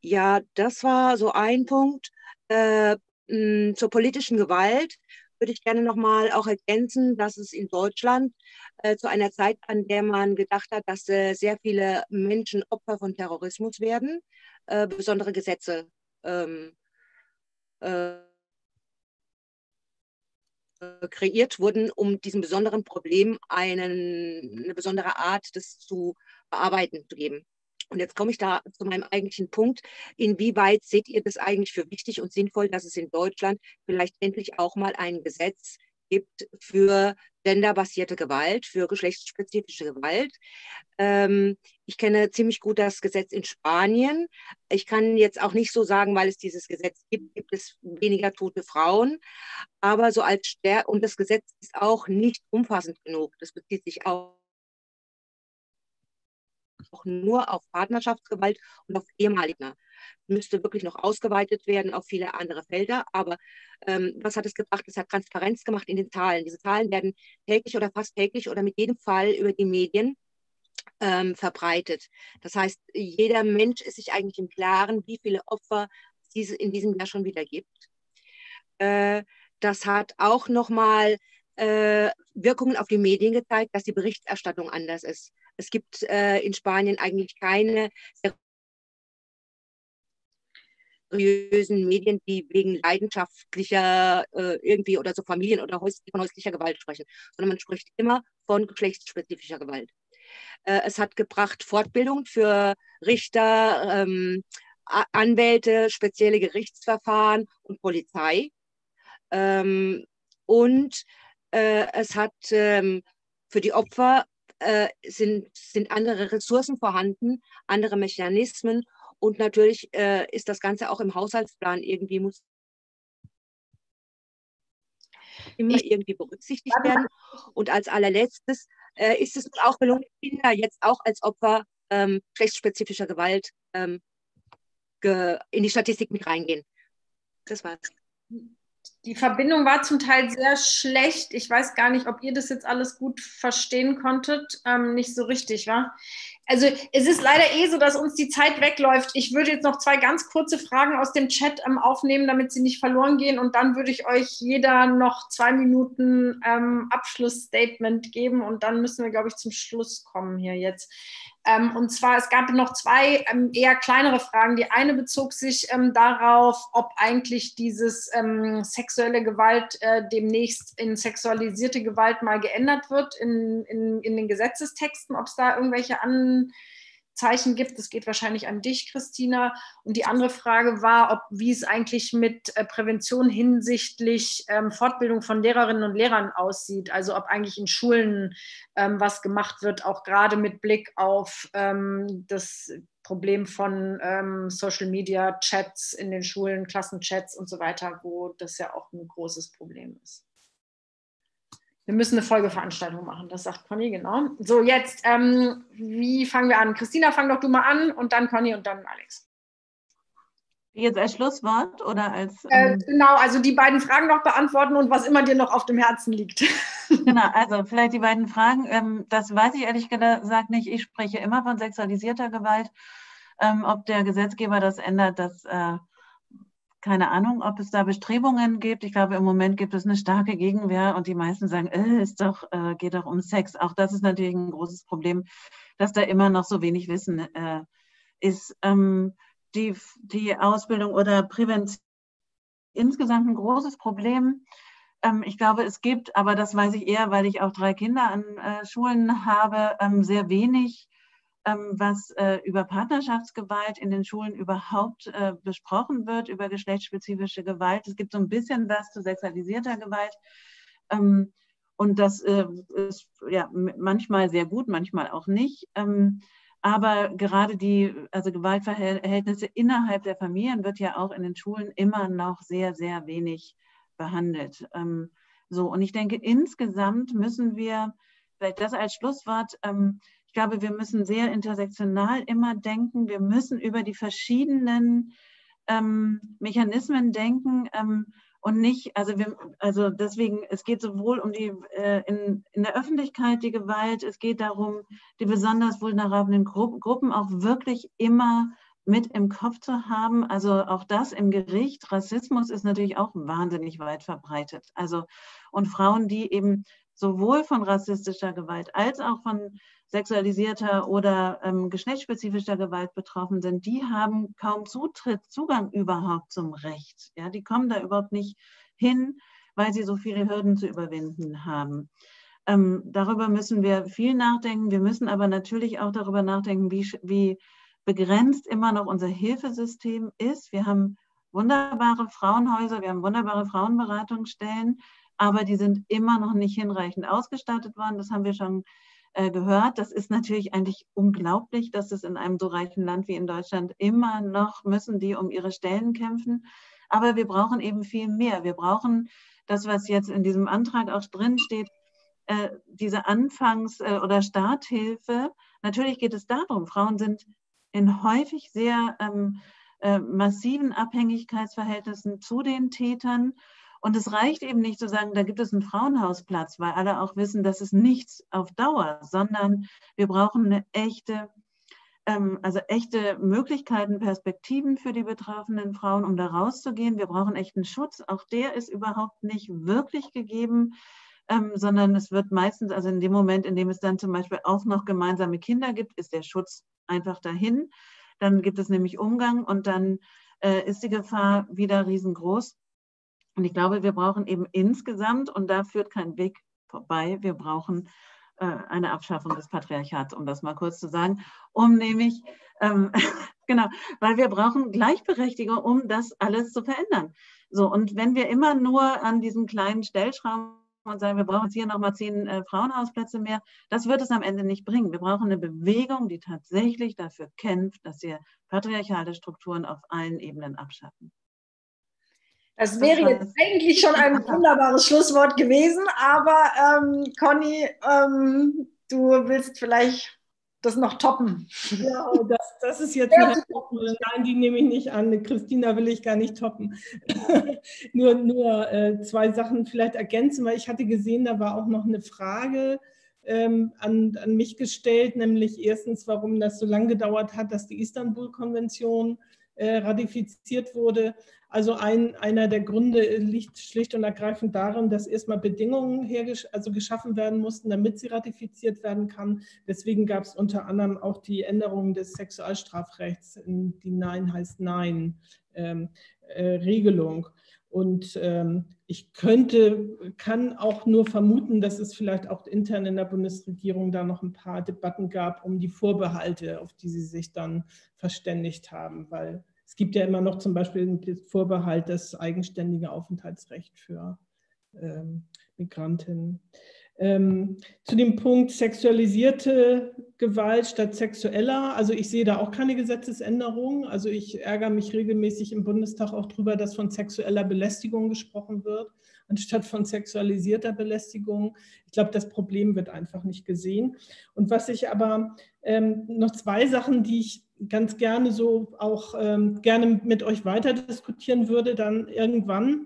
ja, das war so ein Punkt. Äh, mh, zur politischen Gewalt würde ich gerne nochmal auch ergänzen, dass es in Deutschland äh, zu einer Zeit, an der man gedacht hat, dass äh, sehr viele Menschen Opfer von Terrorismus werden, äh, besondere Gesetze ähm, äh, kreiert wurden, um diesem besonderen Problem einen, eine besondere Art, das zu bearbeiten zu geben. Und jetzt komme ich da zu meinem eigentlichen Punkt. Inwieweit seht ihr das eigentlich für wichtig und sinnvoll, dass es in Deutschland vielleicht endlich auch mal ein Gesetz gibt für genderbasierte Gewalt, für geschlechtsspezifische Gewalt. Ähm, ich kenne ziemlich gut das Gesetz in Spanien. Ich kann jetzt auch nicht so sagen, weil es dieses Gesetz gibt, gibt es weniger tote Frauen. Aber so als Ster und das Gesetz ist auch nicht umfassend genug. Das bezieht sich auch auch nur auf Partnerschaftsgewalt und auf ehemalige müsste wirklich noch ausgeweitet werden auf viele andere Felder. Aber ähm, was hat es gebracht? Es hat Transparenz gemacht in den Zahlen. Diese Zahlen werden täglich oder fast täglich oder mit jedem Fall über die Medien ähm, verbreitet. Das heißt, jeder Mensch ist sich eigentlich im Klaren, wie viele Opfer es in diesem Jahr schon wieder gibt. Äh, das hat auch nochmal äh, Wirkungen auf die Medien gezeigt, dass die Berichterstattung anders ist. Es gibt äh, in Spanien eigentlich keine seriösen Medien, die wegen leidenschaftlicher äh, irgendwie oder so Familien- oder häus von häuslicher Gewalt sprechen, sondern man spricht immer von geschlechtsspezifischer Gewalt. Äh, es hat gebracht Fortbildung für Richter, ähm, Anwälte, spezielle Gerichtsverfahren und Polizei. Ähm, und äh, es hat ähm, für die Opfer äh, sind, sind andere Ressourcen vorhanden, andere Mechanismen und natürlich äh, ist das Ganze auch im Haushaltsplan irgendwie muss immer ich, irgendwie berücksichtigt werden. Und als allerletztes äh, ist es auch gelungen, Kinder jetzt auch als Opfer ähm, geschlechtsspezifischer Gewalt ähm, in die Statistik mit reingehen. Das war's. Die Verbindung war zum Teil sehr schlecht. Ich weiß gar nicht, ob ihr das jetzt alles gut verstehen konntet. Ähm, nicht so richtig, wa? Also es ist leider eh so, dass uns die Zeit wegläuft. Ich würde jetzt noch zwei ganz kurze Fragen aus dem Chat ähm, aufnehmen, damit sie nicht verloren gehen. Und dann würde ich euch jeder noch zwei Minuten ähm, Abschlussstatement geben. Und dann müssen wir, glaube ich, zum Schluss kommen hier jetzt. Ähm, und zwar, es gab noch zwei ähm, eher kleinere Fragen. Die eine bezog sich ähm, darauf, ob eigentlich dieses ähm, sexuelle Gewalt äh, demnächst in sexualisierte Gewalt mal geändert wird in, in, in den Gesetzestexten, ob es da irgendwelche an, Zeichen gibt. Das geht wahrscheinlich an dich, Christina. Und die andere Frage war, ob wie es eigentlich mit äh, Prävention hinsichtlich ähm, Fortbildung von Lehrerinnen und Lehrern aussieht. Also ob eigentlich in Schulen ähm, was gemacht wird, auch gerade mit Blick auf ähm, das Problem von Social Media Chats in den Schulen, Klassenchats und so weiter, wo das ja auch ein großes Problem ist wir müssen eine Folgeveranstaltung machen, das sagt Conny, genau. So, jetzt, ähm, wie fangen wir an? Christina, fang doch du mal an und dann Conny und dann Alex. Jetzt als Schlusswort oder als. Äh, ähm, äh, genau, also die beiden Fragen noch beantworten und was immer dir noch auf dem Herzen liegt. genau, also vielleicht die beiden Fragen. Ähm, das weiß ich ehrlich gesagt nicht. Ich spreche immer von sexualisierter Gewalt. Ähm, ob der Gesetzgeber das ändert, das äh, keine Ahnung, ob es da Bestrebungen gibt. Ich glaube, im Moment gibt es eine starke Gegenwehr und die meisten sagen, äh, ist doch, äh, geht doch um Sex. Auch das ist natürlich ein großes Problem, dass da immer noch so wenig Wissen äh, ist. Ähm, die, die Ausbildung oder Prävention insgesamt ein großes Problem. Ähm, ich glaube, es gibt, aber das weiß ich eher, weil ich auch drei Kinder an äh, Schulen habe, ähm, sehr wenig was äh, über Partnerschaftsgewalt in den Schulen überhaupt äh, besprochen wird, über geschlechtsspezifische Gewalt. Es gibt so ein bisschen was zu sexualisierter Gewalt. Ähm, und das äh, ist ja manchmal sehr gut, manchmal auch nicht. Ähm, aber gerade die also Gewaltverhältnisse innerhalb der Familien wird ja auch in den Schulen immer noch sehr, sehr wenig behandelt. so, und ich denke, insgesamt müssen wir, vielleicht das als Schlusswort, ich glaube, wir müssen sehr intersektional immer denken. Wir müssen über die verschiedenen ähm, Mechanismen denken ähm, und nicht, also, wir, also deswegen, es geht sowohl um die äh, in, in der Öffentlichkeit die Gewalt, es geht darum, die besonders vulnerablen Gru Gruppen auch wirklich immer mit im Kopf zu haben. Also auch das im Gericht. Rassismus ist natürlich auch wahnsinnig weit verbreitet. Also und Frauen, die eben sowohl von rassistischer Gewalt als auch von sexualisierter oder ähm, geschlechtsspezifischer Gewalt betroffen sind, die haben kaum Zutritt, Zugang überhaupt zum Recht. Ja, die kommen da überhaupt nicht hin, weil sie so viele Hürden zu überwinden haben. Ähm, darüber müssen wir viel nachdenken. Wir müssen aber natürlich auch darüber nachdenken, wie, wie begrenzt immer noch unser Hilfesystem ist. Wir haben wunderbare Frauenhäuser, wir haben wunderbare Frauenberatungsstellen, aber die sind immer noch nicht hinreichend ausgestattet worden. Das haben wir schon äh, gehört. Das ist natürlich eigentlich unglaublich, dass es in einem so reichen Land wie in Deutschland immer noch müssen die um ihre Stellen kämpfen. Aber wir brauchen eben viel mehr. Wir brauchen das, was jetzt in diesem Antrag auch drin steht, äh, diese Anfangs- äh, oder Starthilfe. Natürlich geht es darum, Frauen sind in häufig sehr ähm, äh, massiven Abhängigkeitsverhältnissen zu den Tätern und es reicht eben nicht zu sagen, da gibt es einen Frauenhausplatz, weil alle auch wissen, das ist nichts auf Dauer, sondern wir brauchen eine echte, ähm, also echte Möglichkeiten, Perspektiven für die betroffenen Frauen, um da rauszugehen. Wir brauchen echten Schutz. Auch der ist überhaupt nicht wirklich gegeben. Ähm, sondern es wird meistens, also in dem Moment, in dem es dann zum Beispiel auch noch gemeinsame Kinder gibt, ist der Schutz einfach dahin. Dann gibt es nämlich Umgang und dann äh, ist die Gefahr wieder riesengroß. Und ich glaube, wir brauchen eben insgesamt, und da führt kein Weg vorbei, wir brauchen äh, eine Abschaffung des Patriarchats, um das mal kurz zu sagen, um nämlich, ähm, genau, weil wir brauchen Gleichberechtigung, um das alles zu verändern. So, und wenn wir immer nur an diesen kleinen Stellschrauben und sagen, wir brauchen jetzt hier nochmal zehn äh, Frauenhausplätze mehr, das wird es am Ende nicht bringen. Wir brauchen eine Bewegung, die tatsächlich dafür kämpft, dass wir patriarchale Strukturen auf allen Ebenen abschaffen. Das wäre jetzt eigentlich schon ein wunderbares Schlusswort gewesen, aber ähm, Conny, ähm, du willst vielleicht das noch toppen. Ja, das, das ist jetzt ja, Nein, die nehme ich nicht an. Christina will ich gar nicht toppen. nur nur äh, zwei Sachen vielleicht ergänzen, weil ich hatte gesehen, da war auch noch eine Frage ähm, an, an mich gestellt, nämlich erstens, warum das so lange gedauert hat, dass die Istanbul-Konvention äh, ratifiziert wurde. Also ein, einer der Gründe liegt schlicht und ergreifend darin, dass erstmal Bedingungen hergesch also geschaffen werden mussten, damit sie ratifiziert werden kann. Deswegen gab es unter anderem auch die Änderung des Sexualstrafrechts in die Nein heißt Nein ähm, äh, Regelung. Und ähm, ich könnte, kann auch nur vermuten, dass es vielleicht auch intern in der Bundesregierung da noch ein paar Debatten gab um die Vorbehalte, auf die sie sich dann verständigt haben, weil es gibt ja immer noch zum Beispiel den Vorbehalt das eigenständige Aufenthaltsrecht für ähm, Migrantinnen. Ähm, zu dem Punkt sexualisierte Gewalt statt sexueller. Also ich sehe da auch keine Gesetzesänderung. Also ich ärgere mich regelmäßig im Bundestag auch darüber, dass von sexueller Belästigung gesprochen wird, anstatt von sexualisierter Belästigung. Ich glaube, das Problem wird einfach nicht gesehen. Und was ich aber ähm, noch zwei Sachen, die ich ganz gerne so auch ähm, gerne mit euch weiter diskutieren würde, dann irgendwann.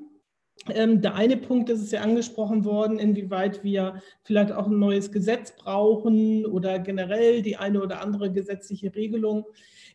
Ähm, der eine Punkt, das ist ja angesprochen worden, inwieweit wir vielleicht auch ein neues Gesetz brauchen oder generell die eine oder andere gesetzliche Regelung.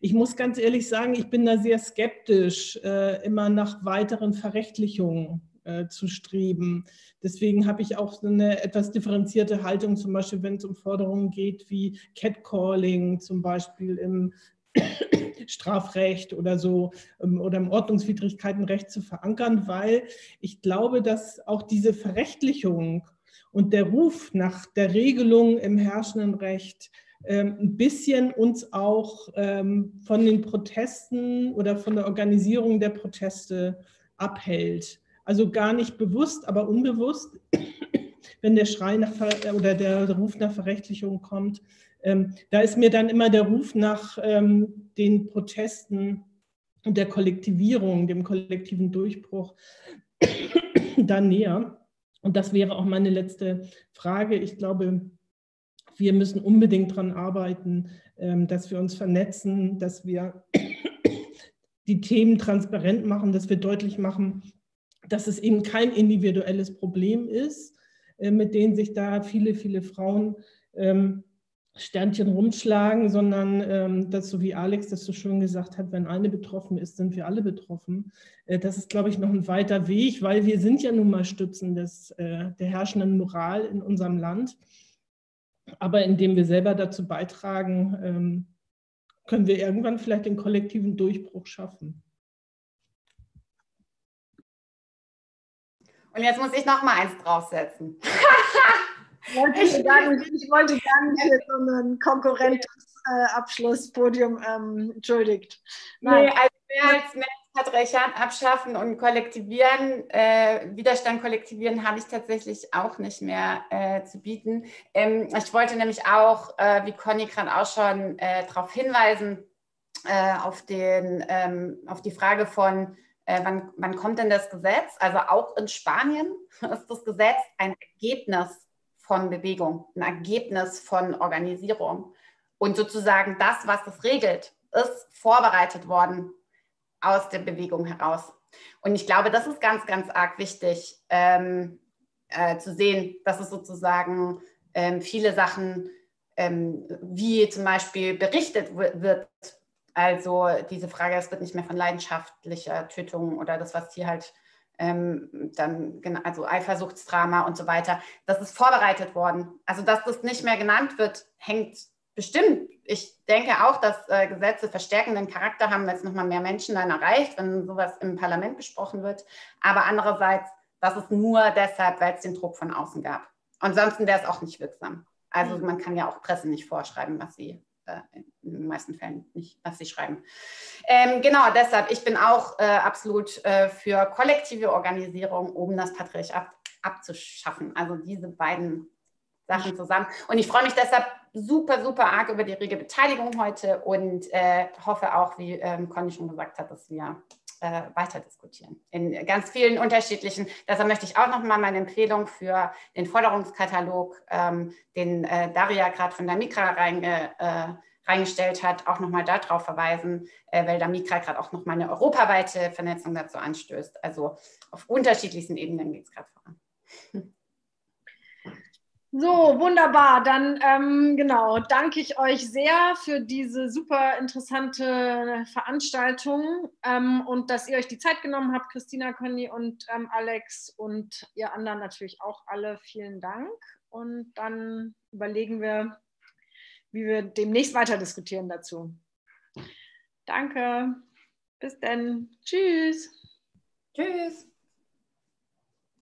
Ich muss ganz ehrlich sagen, ich bin da sehr skeptisch, äh, immer nach weiteren Verrechtlichungen äh, zu streben. Deswegen habe ich auch eine etwas differenzierte Haltung, zum Beispiel wenn es um Forderungen geht wie Catcalling, zum Beispiel im Strafrecht oder so ähm, oder im Ordnungswidrigkeitenrecht zu verankern, weil ich glaube, dass auch diese Verrechtlichung und der Ruf nach der Regelung im herrschenden Recht ähm, ein bisschen uns auch ähm, von den Protesten oder von der Organisierung der Proteste abhält. Also gar nicht bewusst, aber unbewusst, wenn der Schrei nach oder der Ruf nach Verrechtlichung kommt, ähm, da ist mir dann immer der Ruf nach ähm, den Protesten und der Kollektivierung, dem kollektiven Durchbruch dann näher. Und das wäre auch meine letzte Frage. Ich glaube, wir müssen unbedingt daran arbeiten, ähm, dass wir uns vernetzen, dass wir die Themen transparent machen, dass wir deutlich machen, dass es eben kein individuelles Problem ist, äh, mit denen sich da viele, viele Frauen ähm, Sternchen rumschlagen, sondern ähm, das, so wie Alex das so schön gesagt hat, wenn eine betroffen ist, sind wir alle betroffen. Äh, das ist, glaube ich, noch ein weiter Weg, weil wir sind ja nun mal Stützen des, äh, der herrschenden Moral in unserem Land. Aber indem wir selber dazu beitragen, ähm, können wir irgendwann vielleicht den kollektiven Durchbruch schaffen. Und jetzt muss ich noch mal eins draufsetzen. wollte ich, sagen, ich wollte gar nicht so ein Konkurrenzabschlusspodium, äh, ähm, entschuldigt. Nein. Nee, also mehr als, mehr als Patriarchat abschaffen und kollektivieren, äh, Widerstand kollektivieren, habe ich tatsächlich auch nicht mehr äh, zu bieten. Ähm, ich wollte nämlich auch, äh, wie Conny gerade auch schon äh, darauf hinweisen, äh, auf, den, ähm, auf die Frage von, wann, wann kommt denn das Gesetz? Also auch in Spanien ist das Gesetz ein Ergebnis von Bewegung, ein Ergebnis von Organisierung. Und sozusagen das, was es regelt, ist vorbereitet worden aus der Bewegung heraus. Und ich glaube, das ist ganz, ganz arg wichtig ähm, äh, zu sehen, dass es sozusagen ähm, viele Sachen, ähm, wie zum Beispiel berichtet wird, also diese Frage, es wird nicht mehr von leidenschaftlicher Tötung oder das, was hier halt ähm, dann also Eifersuchtsdrama und so weiter. Das ist vorbereitet worden. Also dass das nicht mehr genannt wird, hängt bestimmt. Ich denke auch, dass äh, Gesetze verstärkenden Charakter haben, wenn es nochmal mehr Menschen dann erreicht, wenn sowas im Parlament besprochen wird. Aber andererseits, das ist nur deshalb, weil es den Druck von außen gab. Ansonsten wäre es auch nicht wirksam. Also man kann ja auch Presse nicht vorschreiben, was sie äh, in den meisten Fällen nicht, was sie schreiben. Ähm, genau, deshalb, ich bin auch äh, absolut äh, für kollektive Organisierung, um das Patriarchat abzuschaffen. Also diese beiden Sachen zusammen. Und ich freue mich deshalb super, super arg über die rege Beteiligung heute und äh, hoffe auch, wie ähm, Conny schon gesagt hat, dass wir äh, weiter diskutieren. In ganz vielen unterschiedlichen. Deshalb möchte ich auch nochmal meine Empfehlung für den Forderungskatalog, ähm, den äh, Daria gerade von der Mikra reinge, äh, reingestellt hat, auch nochmal darauf verweisen, äh, weil der Mikra gerade auch nochmal eine europaweite Vernetzung dazu anstößt. Also auf unterschiedlichsten Ebenen geht es gerade voran. So, wunderbar. Dann ähm, genau, danke ich euch sehr für diese super interessante Veranstaltung ähm, und dass ihr euch die Zeit genommen habt, Christina, Conny und ähm, Alex und ihr anderen natürlich auch alle. Vielen Dank. Und dann überlegen wir, wie wir demnächst weiter diskutieren dazu. Danke. Bis dann. Tschüss. Tschüss.